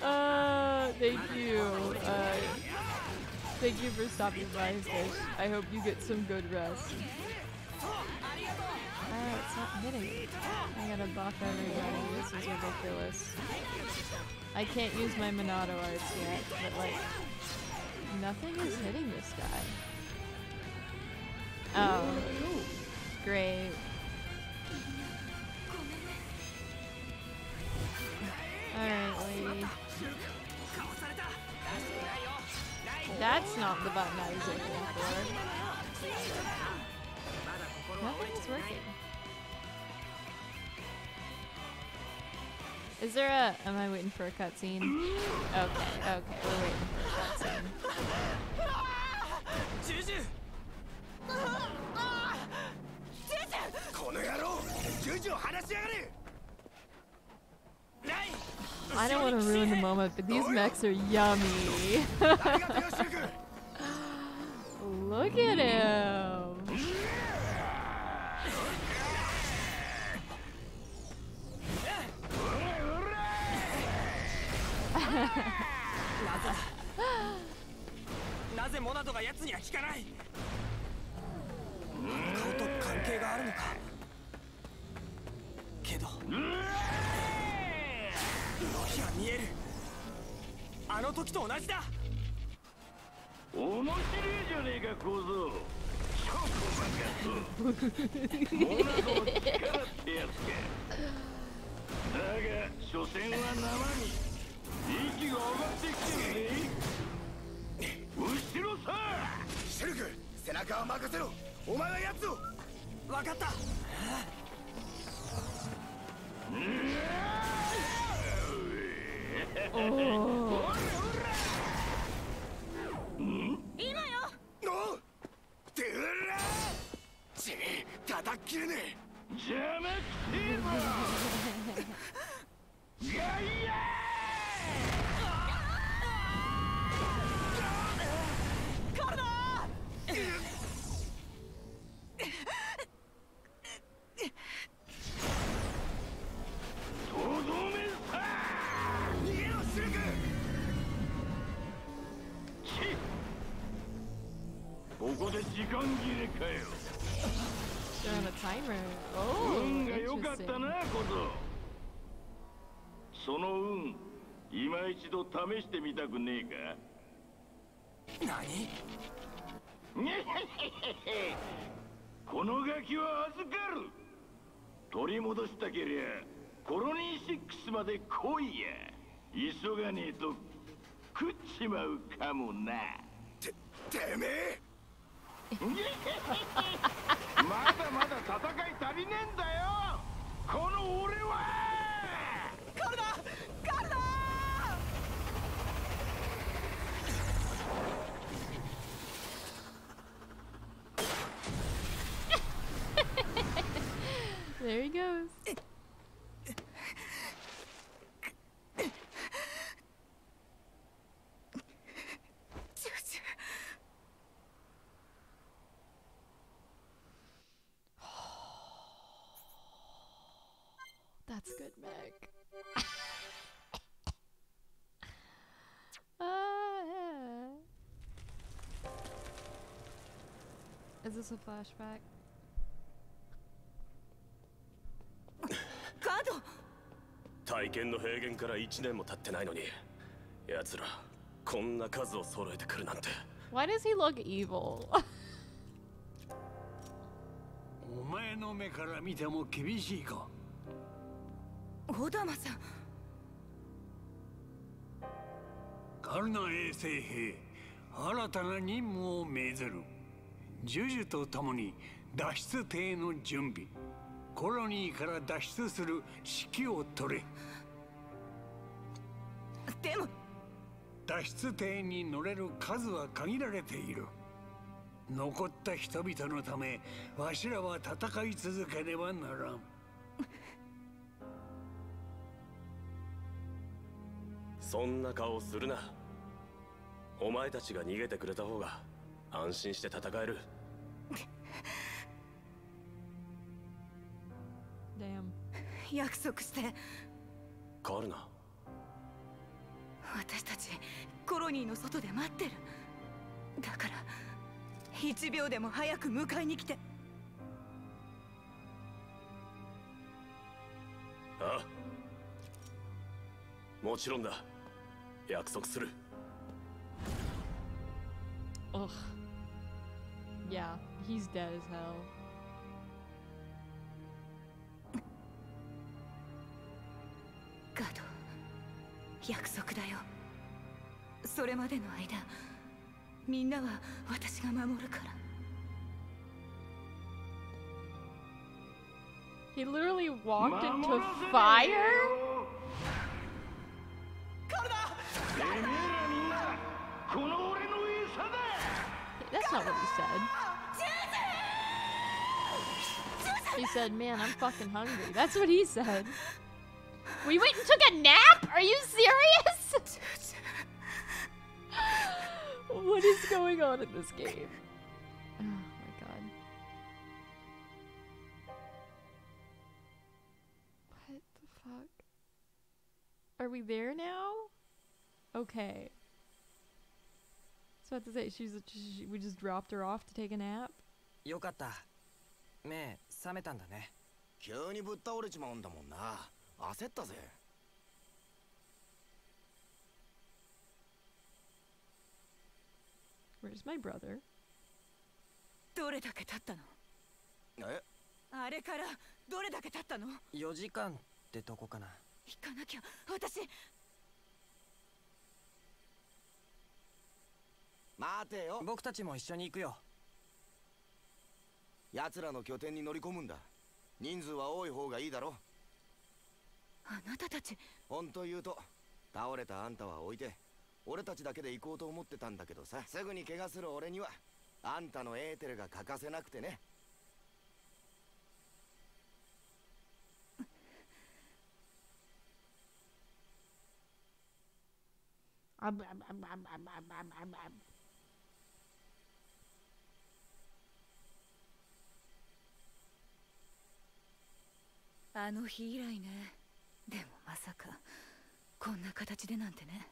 Uh, thank you. Uh, thank you for stopping by, Fish. I hope you get some good rest. Alright, it's not hitting. I gotta buff everybody. This is ridiculous. I can't use my Monado arts yet, but like, nothing is hitting this guy. Oh. Great. Alright, lady. That's not the button I was looking for. Nothing's working. Is there a. Am I waiting for a cutscene? Okay, okay, we're waiting for a cutscene. ジュジュこの野郎ジュジュを離しやがれ I don't want to ruin the moment, but these mechs are yummy. ありがとうよシルク Look at him. 動きが見える。あの時と同じだ。面白いじゃねえか小僧チョコバカとモナドの力ってやつかだが所詮は生に息が上がってきてるぜ後ろさシルク背中を任せろお前は奴を分かったうてうここで時間切れかよ。They're on a timer. Oh, 運が良かった.な小僧その運今一度試してみたくねえか？何？ねへへへへこのガキは預かる。取り戻したけりゃコロニー6まで来いや。急がねえと食っちまうかもな。ててめえまだまだ戦い足りねえんだよ。この俺は。カルダカルダ There he goes. That's good, Meg. <laughs> uh, yeah. Is this a flashback? Kado! 大剣の平原から1年も経ってないのに、奴らこんな数を揃えてくるなんて。Why does he look evil? <laughs> お前の目から見ても厳しいか。オダマさん。カルナ衛星兵新たな任務を命ずる。ジュジュと共に脱出艇の準備。コロニーから脱出する指揮を取れ。でも。脱出艇に乗れる数は限られている。残った人々のためわしらは戦い続けねばならんそんな顔するな。お前たちが逃げてくれた方が安心して戦える.約束して。カルナ私たちコロニーの外で待ってる。だから1秒でも早く迎えに来て。あ。もちろんだ約束する Ugh. Yeah, he's dead as hell. ガード約束だよそれまでの間みんなは私が守るから He literally walked 守 into らせねえ fire? That's not what he said. He said, Man, I'm fucking hungry. That's what he said. We went and took a nap? Are you serious? what is going on in this game? Oh my god. What the fuck? Are we there now? Okay. So I have to say, she's she, we just dropped her off to take a nap. よかった目覚めたんだね急にぶっ倒れちまうんだもんな焦ったぜ Where's my brother? どれだけ経ったのえあれからどれだけ経ったの4時間ってとこかな行かなきゃ私待てよ。僕たちも一緒に行くよ。奴らの拠点に乗り込むんだ。人数は多い方がいいだろあなたたち。本当言うと倒れたあんたは置いて俺たちだけで行こうと思ってたんだけどさ。すぐに怪我する俺にはあんたのエーテルが欠かせなくてね。ああの日以来ねでもまさかこんな形でなんてね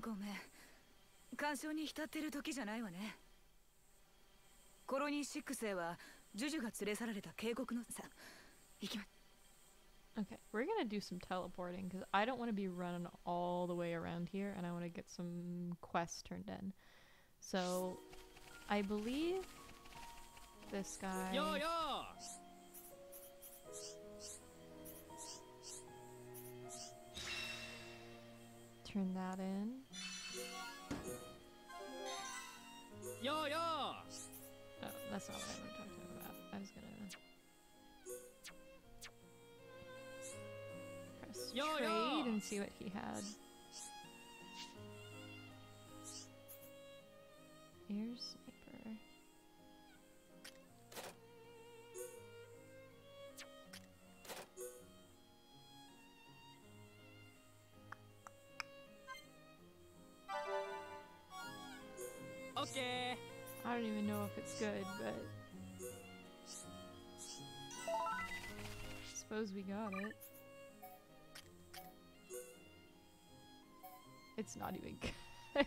ごめん干渉に浸ってる時じゃないわねコロニー6へはジュジュが連れ去られた渓谷のさ行きま Okay, we're gonna do some teleporting because I don't want to be running all the way around here and I want to get some quests turned in. So, I believe this guy. Yo yo! Turn that in. Yo yo! Oh, that's not what I want to talk to him about. I was gonna press Yo, trade yo! and see what he had. Air it's good, but suppose we got it. It's not even good. <laughs>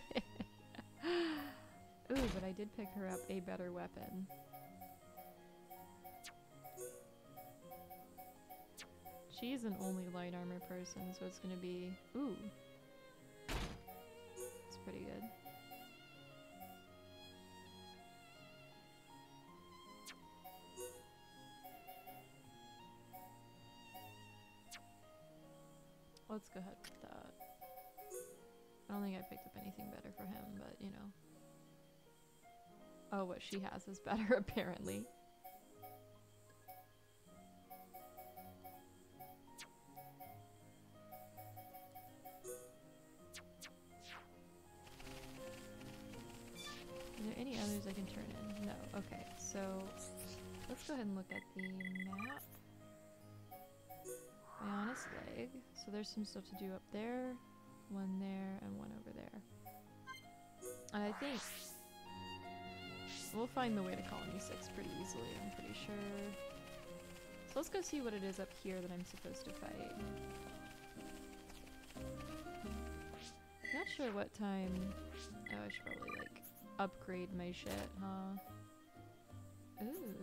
Ooh, but I did pick her up a better weapon. She's an only light armor person, so it's gonna be. Ooh. It's pretty good. Go ahead with that. I don't think I picked up anything better for him, but you know. Oh, what she has is better, <laughs> apparently. Are there any others I can turn in? No. Okay, so let's go ahead and look at the map. My honest leg. So there's some stuff to do up there, one there, and one over there. And I think we'll find the way to Colony 6 pretty easily, I'm pretty sure. So let's go see what it is up here that I'm supposed to fight. Not sure what time. Oh, I should probably like upgrade my shit, huh? Ooh.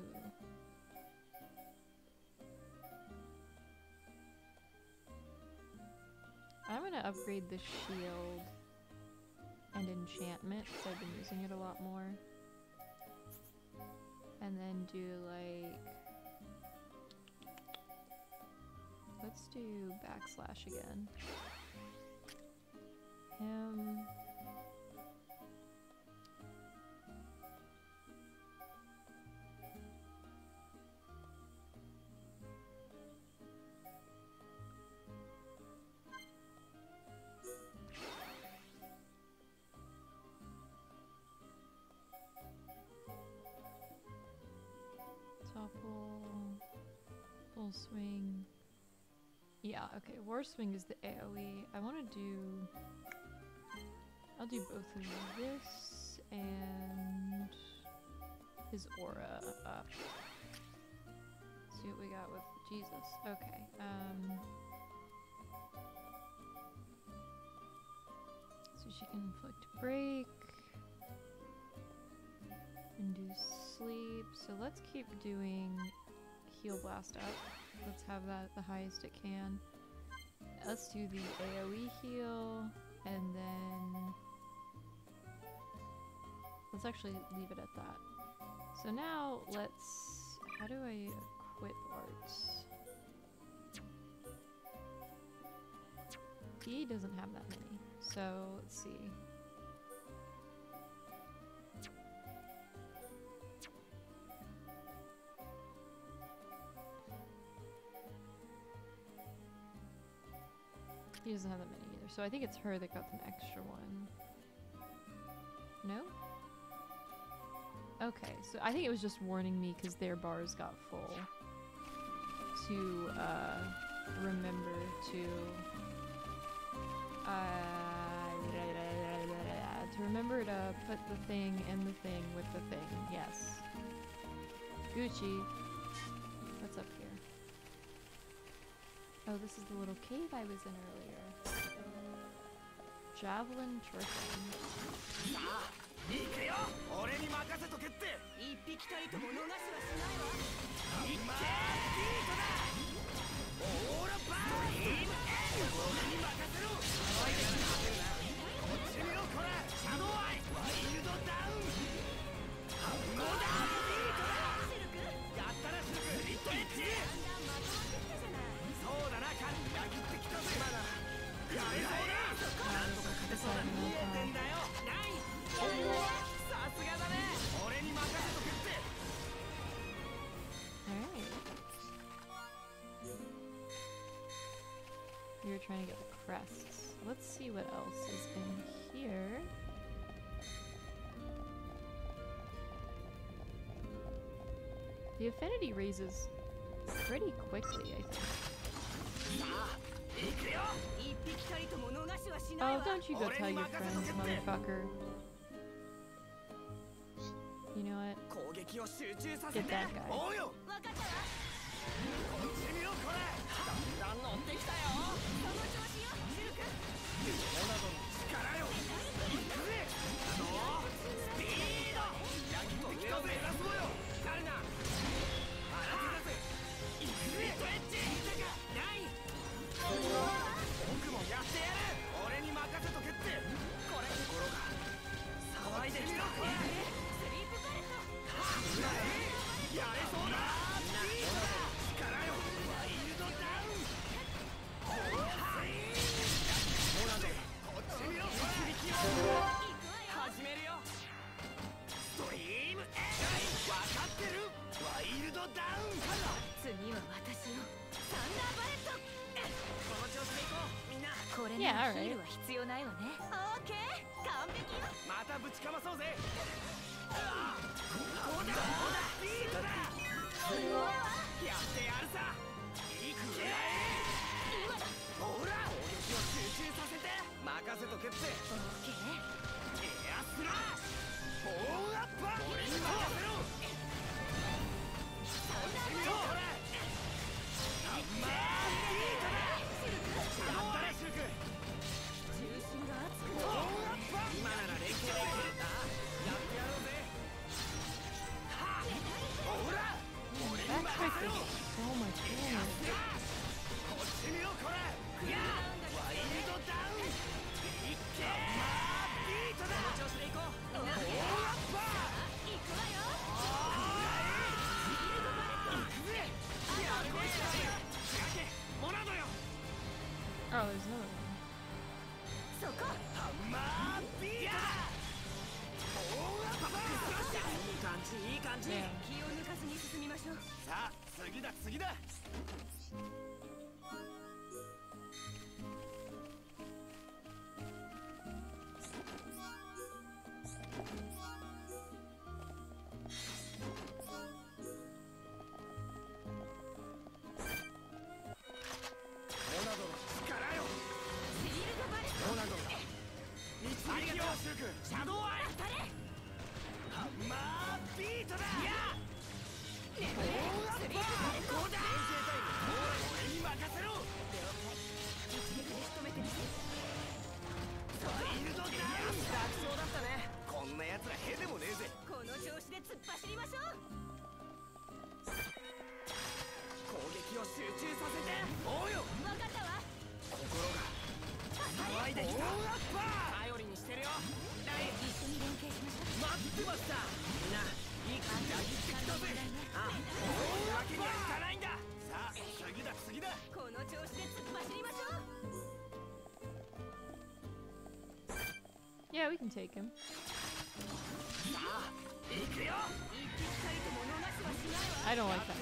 I'm gonna upgrade the shield and enchantment because I've been using it a lot more. And then do like. Let's do backslash again. Him. Topple. Full swing. Yeah, okay. War swing is the AoE. I want to do. I'll do both of this and his aura up. See what we got with Jesus. Okay. Um. So she can inflict break and do sleep. So let's keep doing heal blast up. Let's have that at the highest it can. Let's do the AoE heal and then let's actually leave it at that. So now let's how do I equip arts? He doesn't have that many. So let's see. He doesn't have that many either, so I think it's her that got the extra one. No? Okay, so I think it was just warning me because their bars got full. To, uh, remember to... Uh, <laughs> to remember to put the thing in the thing with the thing, yes. Gucci. What's up here? Oh, this is the little cave I was in earlier. Javelin Triffin. せとけって。一匹たりとも逃すしないい。なやそうだなそうだ You're trying to get the crests. Let's see what else is in here. The affinity raises pretty quickly, I think. Oh, don't you go tell your friends, motherfucker. You know what? Get that guy. can take him. I don't like that.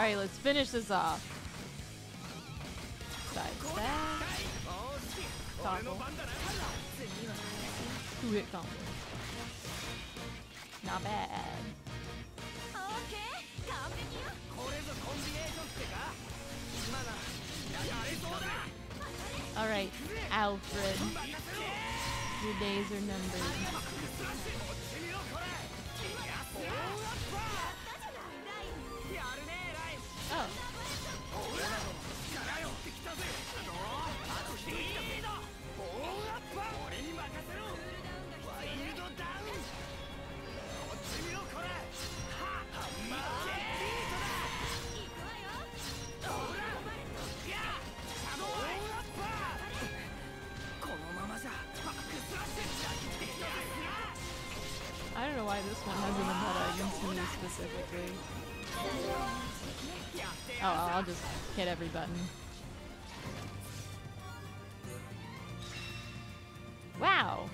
Alright, let's finish this off. Side hit combo. Not bad. Alright, Alfred. Your days are numbered. Why this one has an meta against me specifically. Oh, I'll just hit every button. Wow!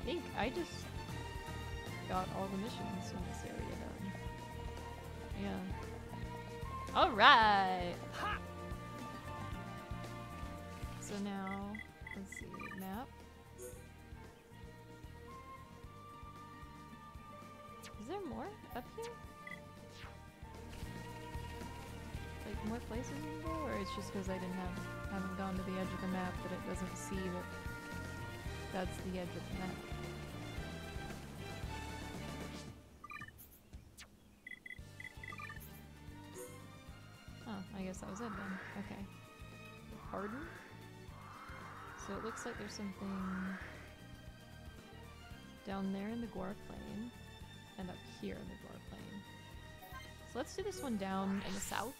I think I just got all the missions in this area done. Yeah. Alright! Now, let's see, map. Is there more up here? Like more places we can go, or it's just because I didn't have haven't gone to the edge of the map that it doesn't see that that's the edge of the map. Oh, I guess that was it then. Okay. Pardon? So it looks like there's something down there in the Gaur Plain and up here in the Gaur Plain. So let's do this one down in the south.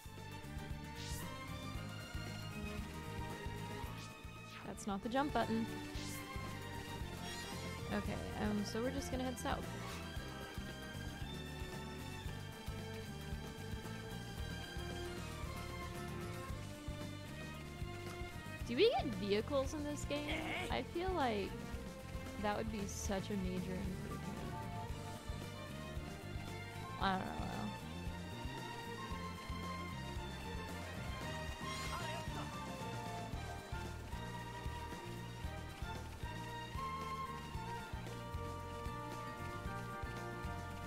That's not the jump button. Okay, um, so we're just gonna head south. Do we get vehicles in this game? I feel like that would be such a major improvement. I don't know.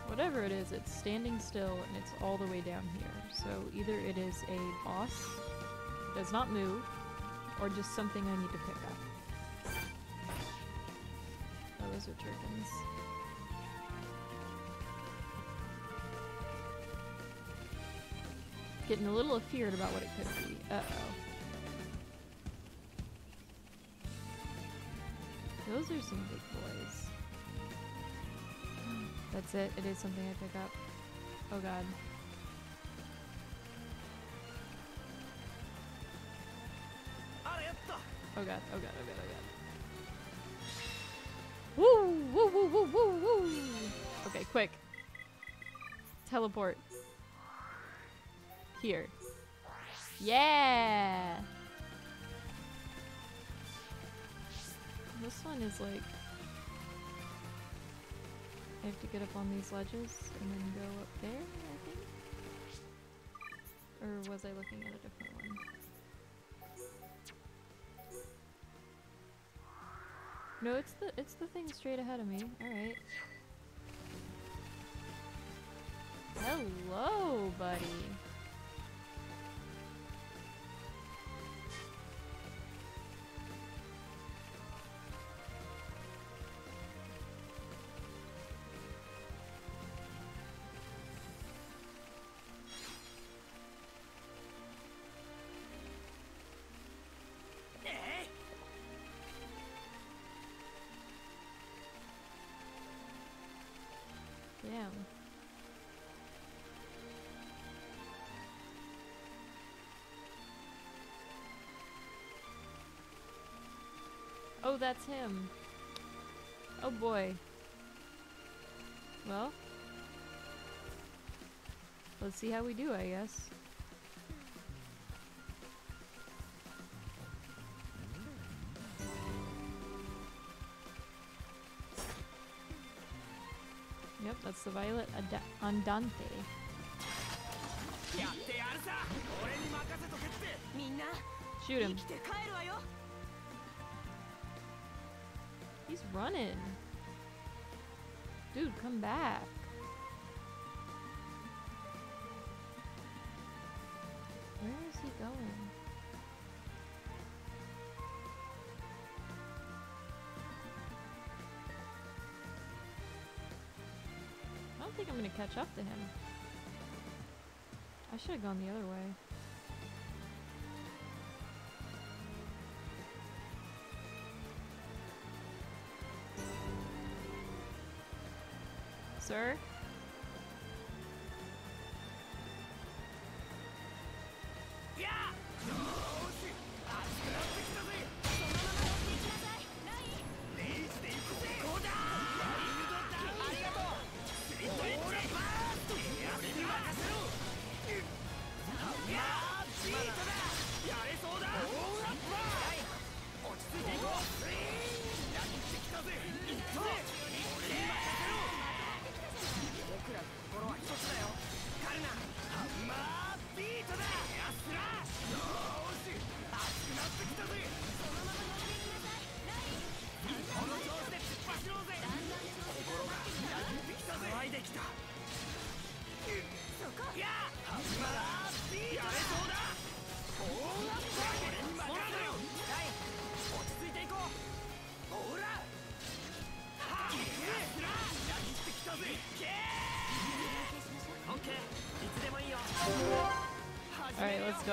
Whatever it is, it's standing still and it's all the way down here. So either it is a boss, does not move, or just something I need to pick up. Oh, those are tirkins. Getting a little afeared about what it could be. Uh-oh. Those are some big boys. <gasps> That's it. It is something I pick up. Oh god. Oh, god, oh god, oh god, oh god. Woo! Woo, woo, woo, woo, woo! Okay, quick. Teleport. Here. Yeah! This one is like I have to get up on these ledges and then go up there, I think? Or was I looking at a different one? No, it's the it's the thing straight ahead of me. Alright. Hello, buddy. Oh, that's him. Oh boy. Well. Let's see how we do, I guess. Yep, that's the Violet Ad Andante. Shoot him. He's running. Dude, come back. Where is he going? I don't think I'm going to catch up to him. I should have gone the other way. Sir?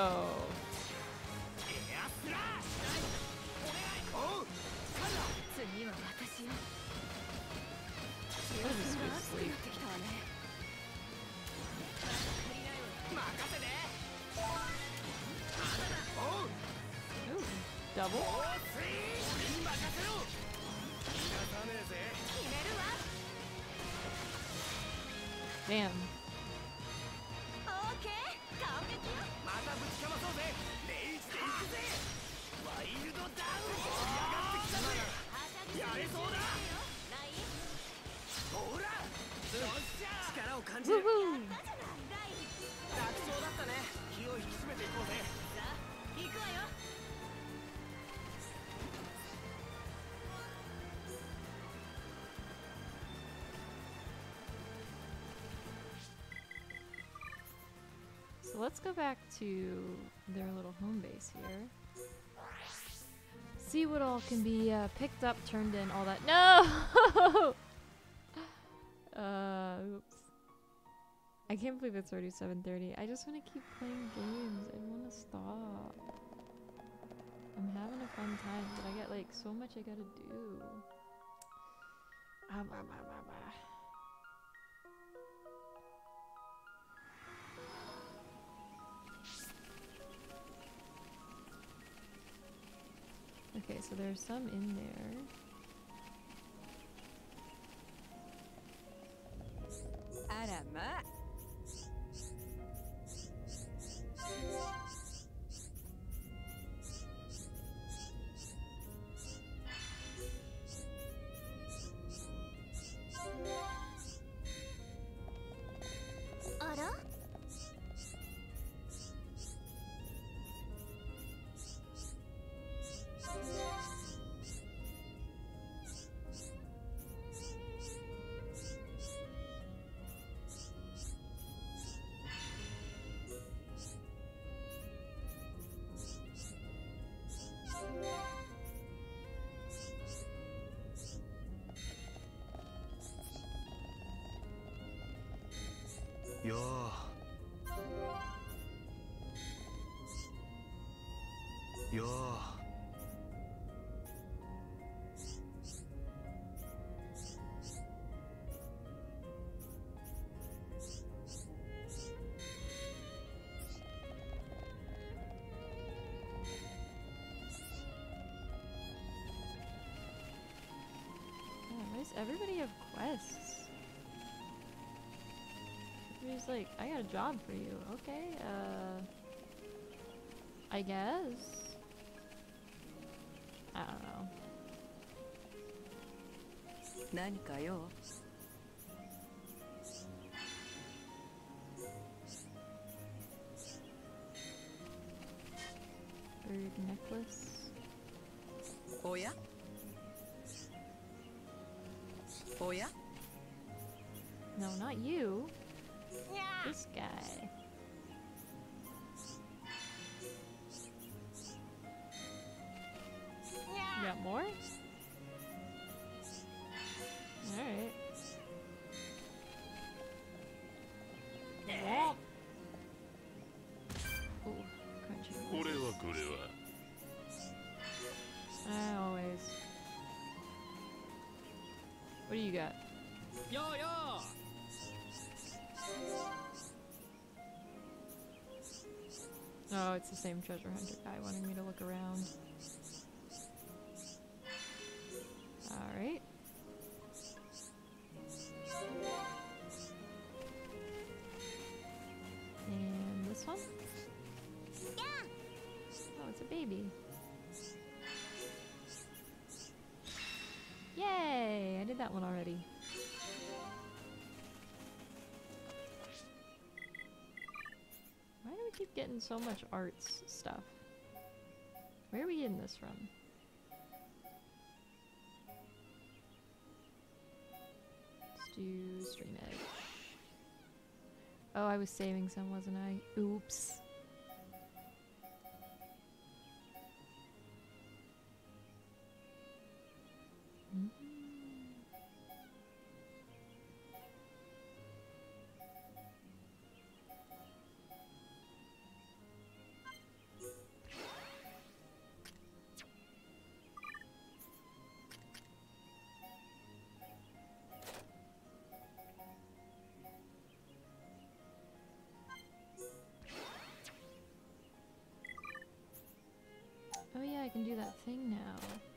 Alright, let's go. What is this good sleep? Ooh, double? So let's go back to their little home base here. See what all can be uh, picked up, turned in, all that. No! <laughs> uh, oops. I can't believe it's already 7.30. I just want to keep playing games. I want to stop. I'm having a fun time, but I got like so much I gotta do. Ah, bah, bah, so there's some in there. does everybody have quests? Everybody's like, I got a job for you. Okay, uh. I guess. I don't know. 何か用 Bird necklace. おや No, not you. This guy. Ja, ja! Oh, it's the same treasure hunter guy wanting me to look around. Getting so much arts stuff? Where are we getting this from? Let's do Stream Edge. Oh, I was saving some, wasn't I? Oops. Do that thing now.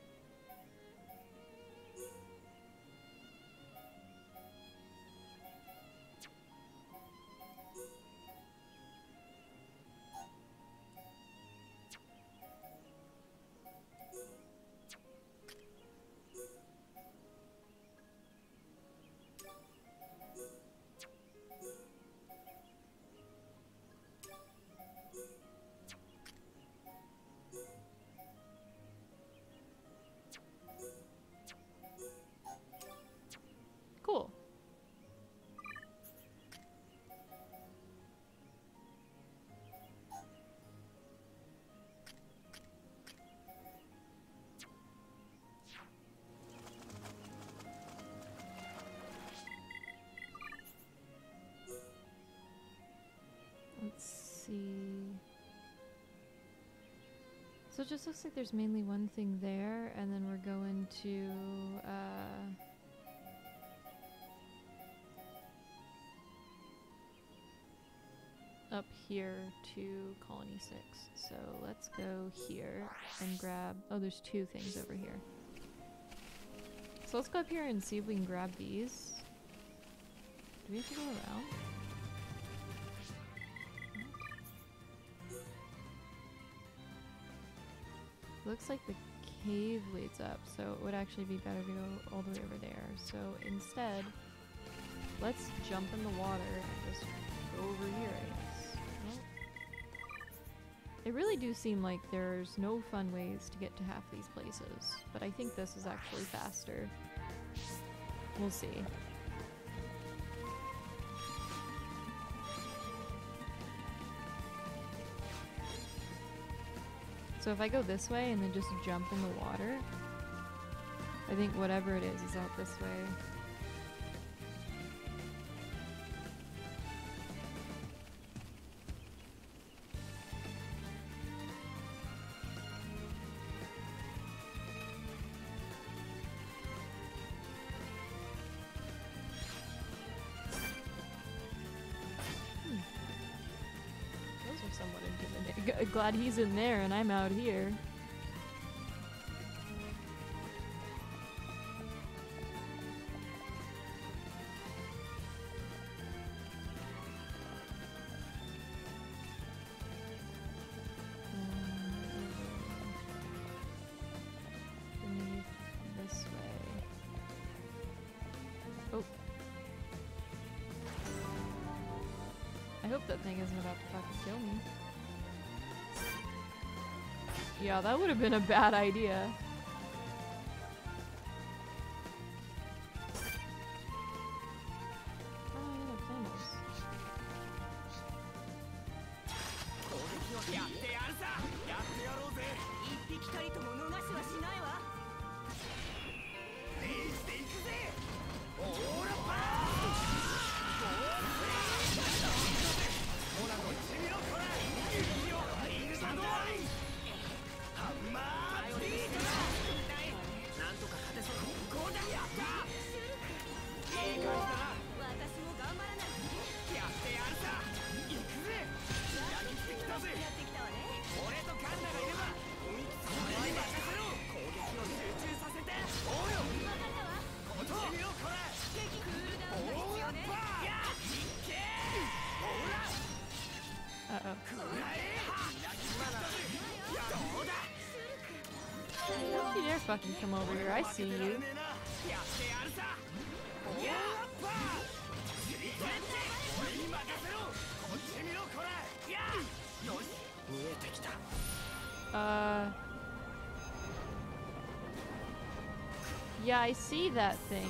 So it just looks like there's mainly one thing there, and then we're going to, uh, up here to Colony 6. So let's go here and grab. Oh, there's two things over here. So let's go up here and see if we can grab these. Do we have to go around? Looks like the cave leads up, so it would actually be better to go all the way over there. So instead, let's jump in the water and just go over here, I guess. Well, they really do seem like there's no fun ways to get to half these places, but I think this is actually faster. We'll see. So if I go this way and then just jump in the water, I think whatever it is is out this way. Glad he's in there and I'm out here. Yeah, that would have been a bad idea. I see you. Uh... Yeah, I see that thing.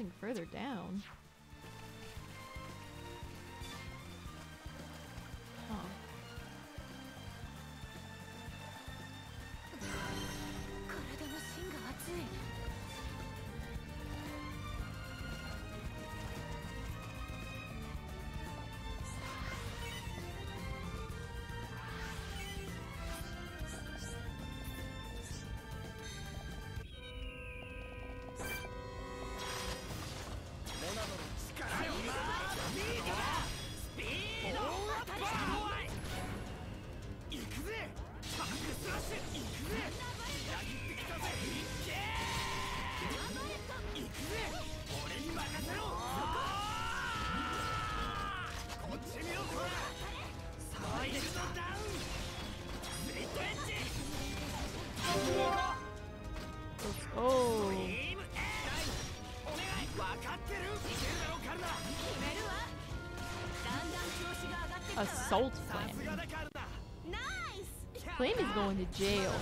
Something further down. assault plan. Flame is going to jail.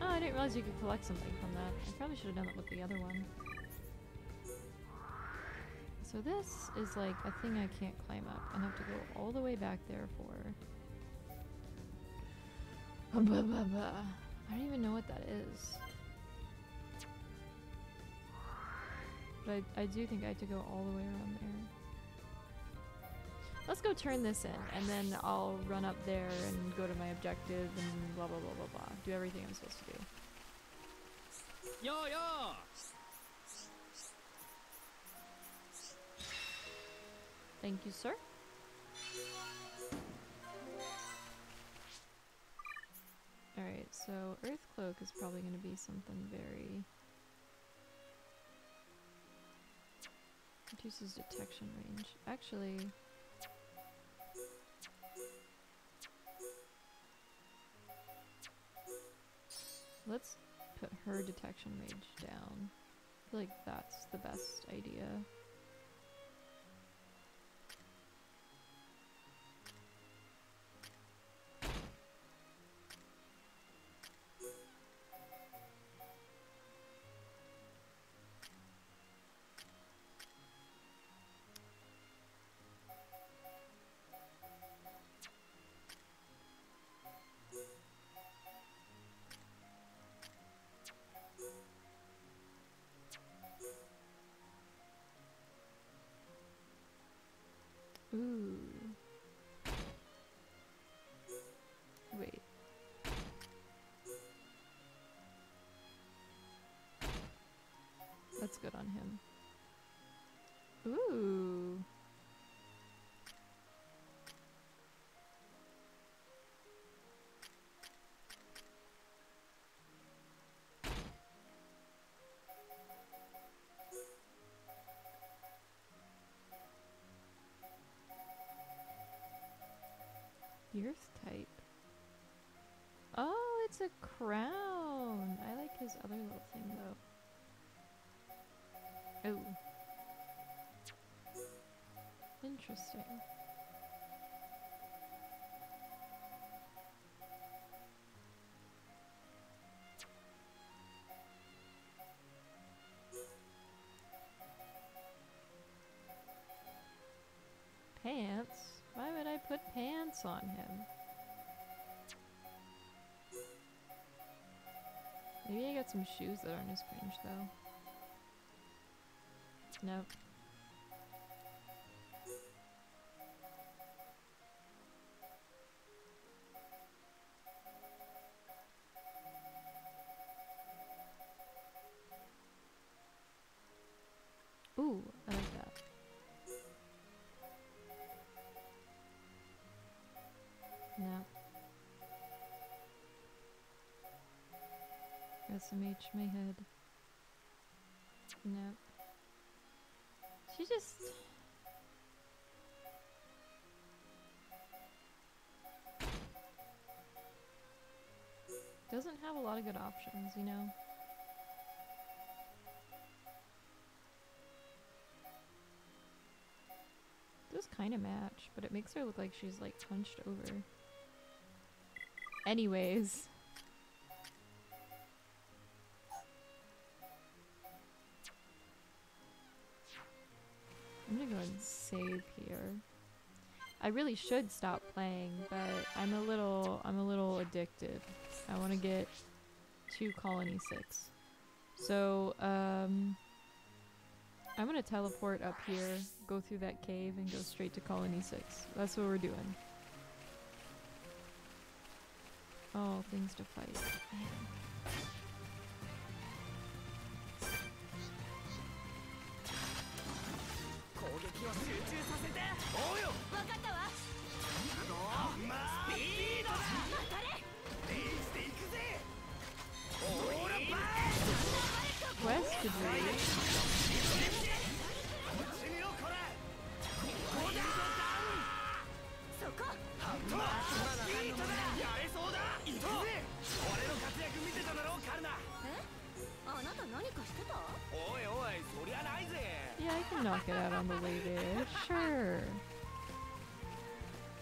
Oh, I didn't realize you could collect something from that. I probably should have done that with the other one. So this is like a thing I can't climb up. I have to go all the way back there for. I don't even know what that is. But I, I do think I have to go all the way around there. Let's go turn this in, and then I'll run up there and go to my objective and blah blah blah blah blah. Do everything I'm supposed to do. Yo yo! Thank you, sir. Alright, so Earth Cloak is probably going to be something very... Reduces detection range. Actually... Let's put her detection range down. I feel like that's the best idea. Good on him. Ooh. Earth type. Oh, it's a crown. I like his other little thing though. Oh. Interesting. Pants? Why would I put pants on him? Maybe I got some shoes that aren't as cringe though. Nope. Ooh, I like that. No. SMH my head. No. She just doesn't have a lot of good options, you know? Does kind of match, but it makes her look like she's like hunched over. Anyways. I'm gonna go and save here. I really should stop playing, but I'm a little I'm a little addicted. I want to get to Colony 6. So, um I'm gonna teleport up here, go through that cave, and go straight to Colony 6. That's what we're doing. Oh, things to fight. Man. can knock it out on the way there, sure.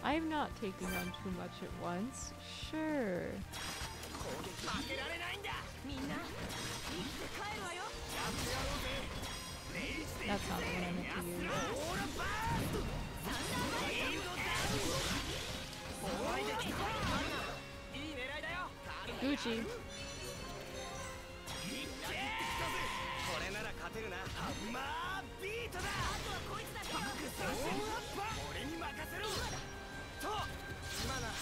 I'm not taking on too much at once, sure. That's not what I meant to use. Gucci. 俺に任せろと今な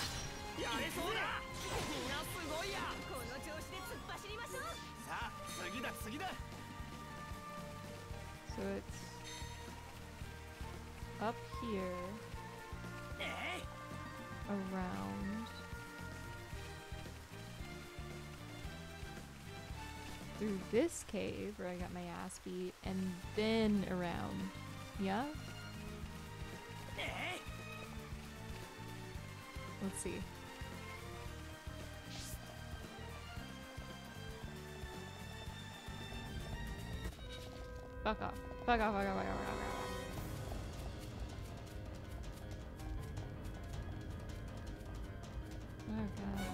やれそうだみんなすごいやこの調子で突っ走りましょうさあ次だ次だ So it's up here, えい around. Through this cave where I got my ass beat, and then around. Yeah? Let's see. Fuck off. Fuck off, fuck off, fuck off, fuck off, fuck off. Oh god.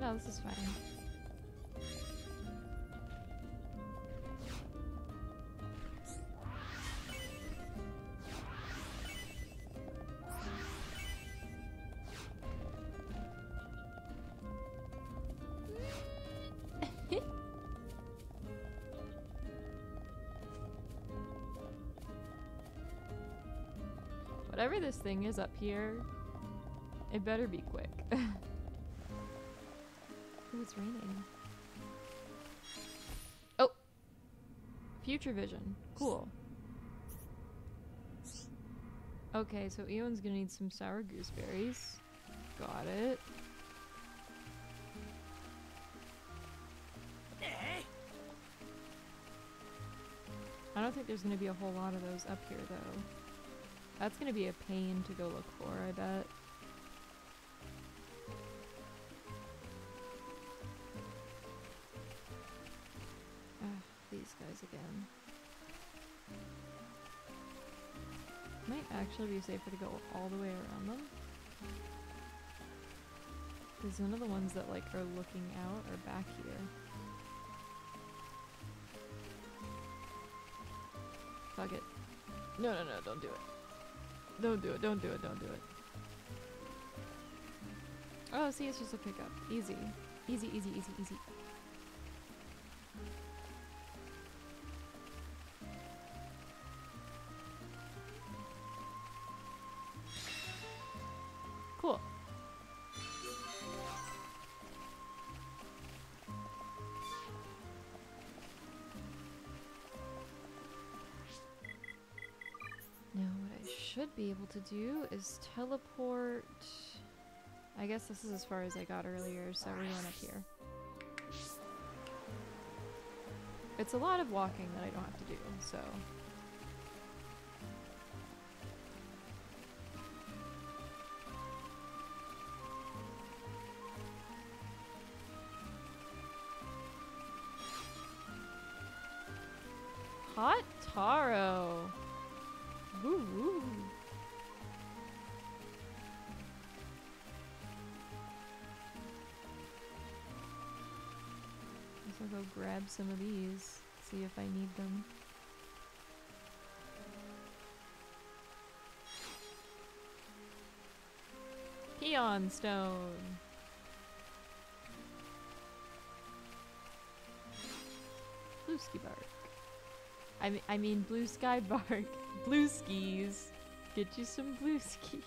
No, this is fine. Whatever this thing is up here, it better be quick. <laughs> Ooh, it's raining. Oh! Future vision. Cool. Okay, so Eon's gonna need some sour gooseberries. Got it. I don't think there's gonna be a whole lot of those up here though. That's gonna be a pain to go look for, I bet. Ah, these guys again. Might actually be safer to go all the way around them. Because none of the ones that like are looking out are back here. Fuck it. No, no, no, don't do it. Don't do it, don't do it, don't do it. Oh, see, it's just a pickup. Easy. Easy, easy, easy, easy. Be able to do is teleport... I guess this is as far as I got earlier, so we're going up here. It's a lot of walking that I don't have to do, so... some of these, see if I need them. Peon stone. Blue ski bark. I mean, I mean blue sky <laughs> bark. Blue skis. Get you some blue <laughs> skis.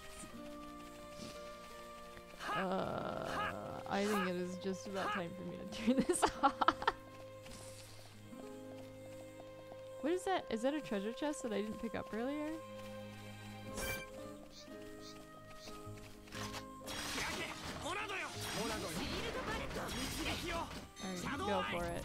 Uh, I think it is just about time for me to turn this <laughs> off. That? Is that a treasure chest that I didn't pick up earlier? Alright, go for it.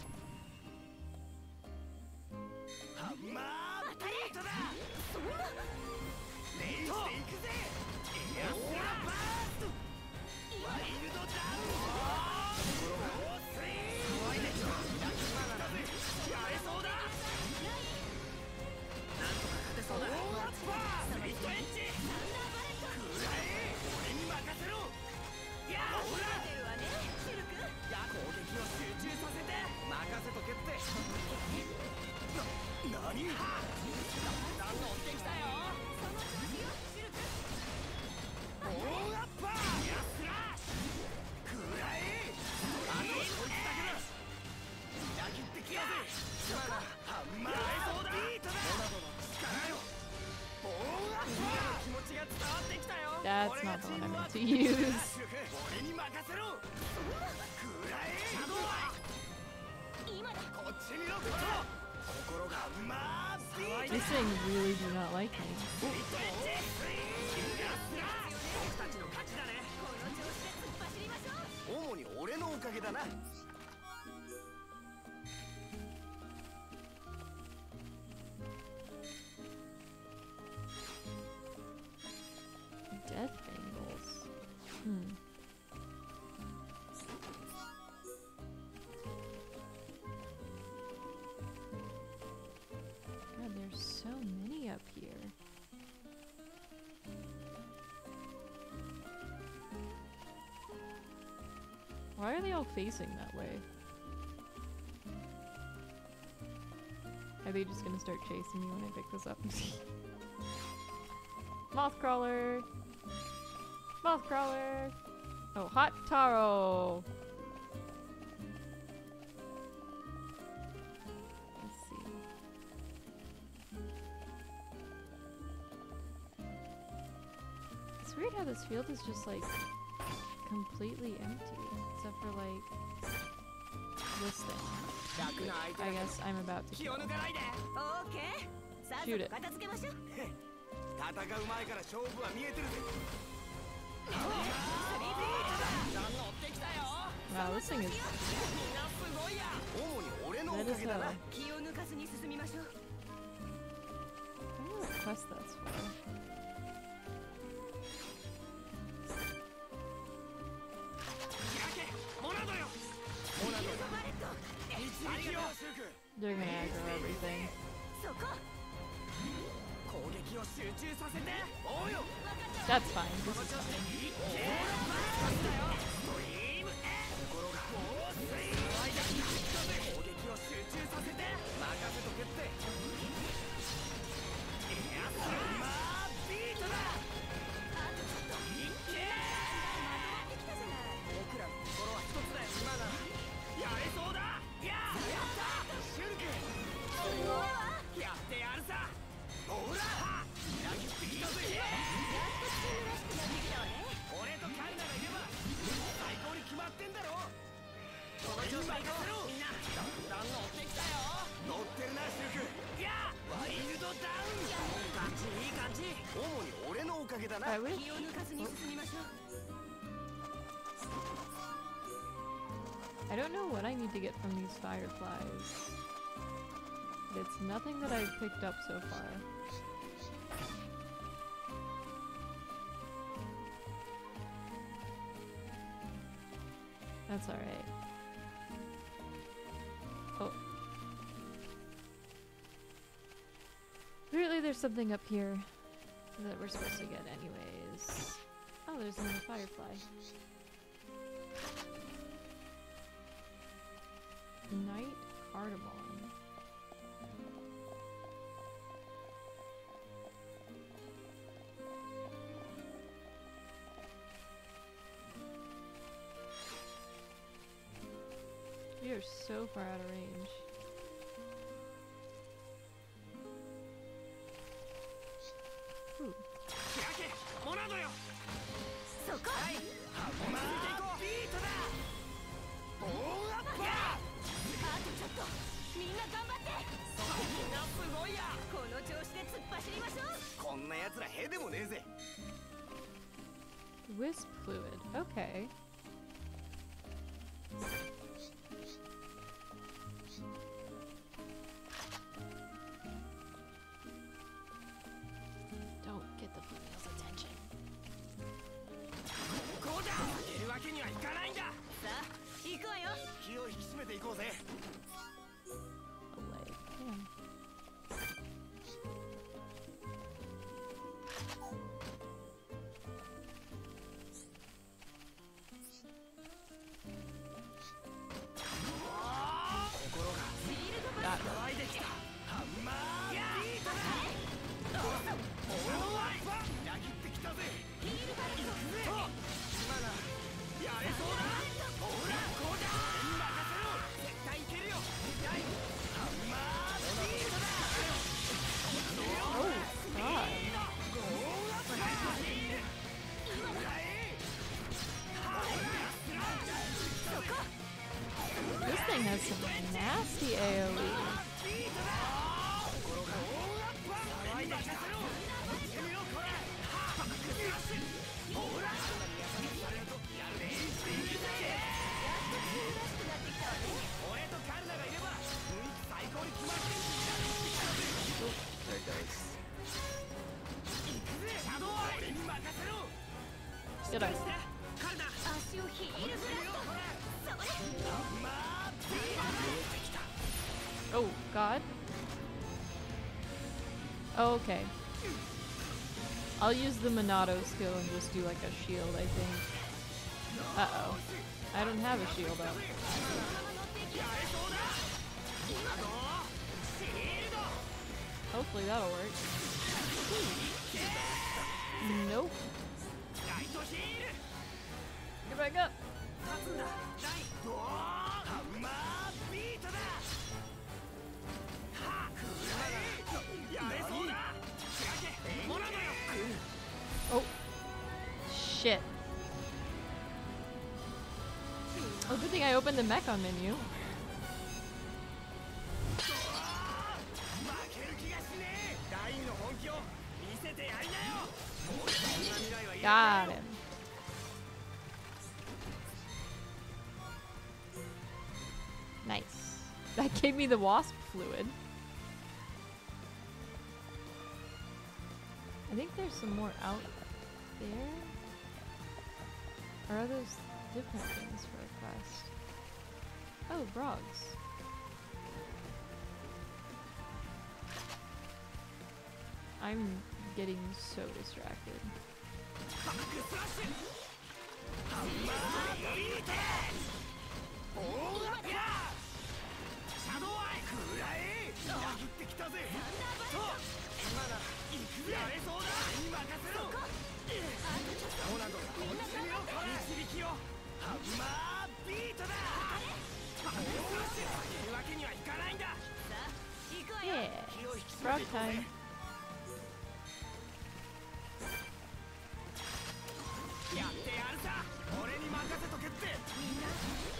つい主に俺のおかげだな。Why are they all facing that way? Are they just gonna start chasing me when I pick this up? <laughs> Mothcrawler! Mothcrawler! Oh, Hot Taro! Let's see. It's weird how this field is just like completely empty except for like this thing. I guess I'm about to kill. Shoot it. Wow, this thing is. That is hell. I quest that's. They're gonna aggro everything. That's fine. This is fine. I wish. Oh. I don't know what I need to get from these fireflies. It's nothing that I've picked up so far. That's alright. Oh. Apparently there's something up here that we're supposed to get anyways. Oh, there's another firefly. Night Cardamon. We are so far out of range. Oh, God. Okay. I'll use the Monado skill and just do like a shield, I think. Uh-oh. I don't have a shield though. Hopefully that'll work. Nope. Get back up. Oh. Shit. Oh, good thing I opened the mech on menu. Got him. Nice. That gave me the wasp fluid. I think there's some more out there. Or are those different things for a quest? Oh, brogs. I'm getting so distracted. Yeah, it's frog time. やってやるさ。俺に任せとけって。みんな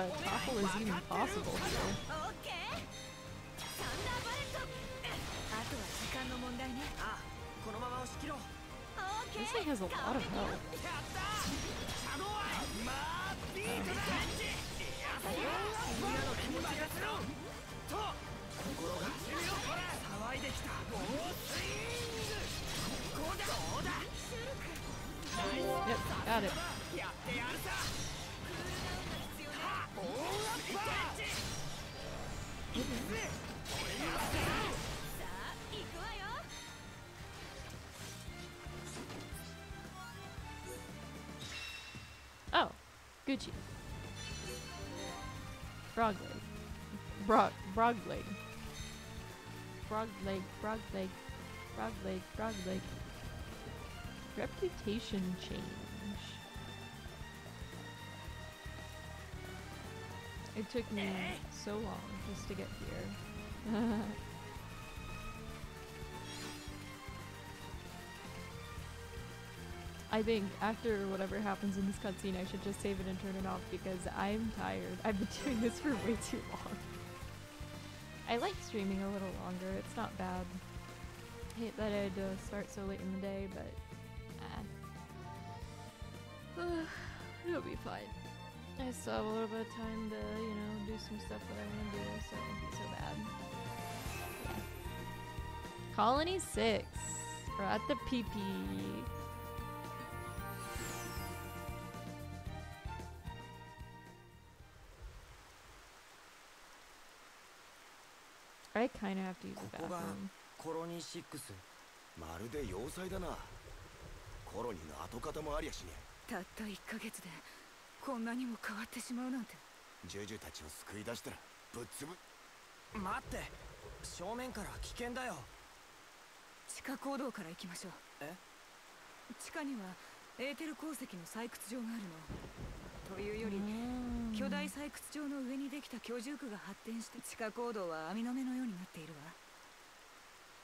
uh, tackle is even possible. Gucci. Frog leg. Brog, frog leg. Frog leg, frog leg, frog leg, frog leg. Reputation change. It took me so long just to get here. <laughs> I think after whatever happens in this cutscene, I should just save it and turn it off because I'm tired. I've been doing this for way too long. I like streaming a little longer. It's not bad. I hate that I had to start so late in the day, but eh. <sighs> it'll be fine. I still have a little bit of time to, you know, do some stuff that I want to do, so it won't be so bad. Yeah. Colony 6. We're at the PP. I kind of have to use the bathroom. コロニー6まるで要塞だなコロニーの跡形もありやしねたった1ヶ月でこんなにも変わってしまうなんてジュジュたちを救い出したらぶっ潰待って正面から危険だよ地下行動から行きましょうえ地下にはエーテル鉱石の採掘場があるのというより巨大採掘場の上にできた居住区が発展して地下行動は網の目のようになっているわ。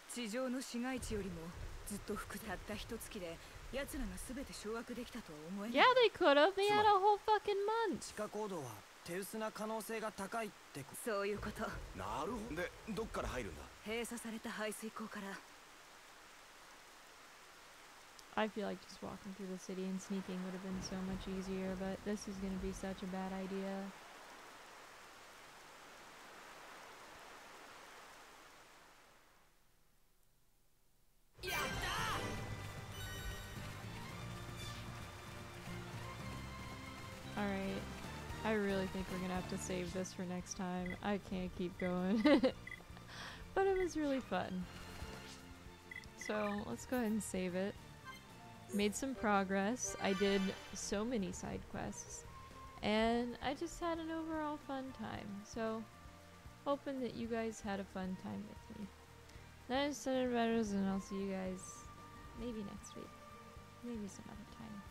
地上の市街地よりもずっと服たった一月で奴らが全て掌握できたとは思えない。Yeah, they could have been at a whole fucking month. 地下行動は手薄な可能性が高いってそういうこと。なるほど。でどっから入るんだ？閉鎖された排水溝から I feel like just walking through the city and sneaking would have been so much easier, but this is gonna be such a bad idea. Alright. I really think we're gonna have to save this for next time. I can't keep going. <laughs> but it was really fun. So let's go ahead and save it. Made some progress. I did so many side quests. And I just had an overall fun time. So hoping that you guys had a fun time with me. That is Center Battles and I'll see you guys maybe next week. Maybe some other time.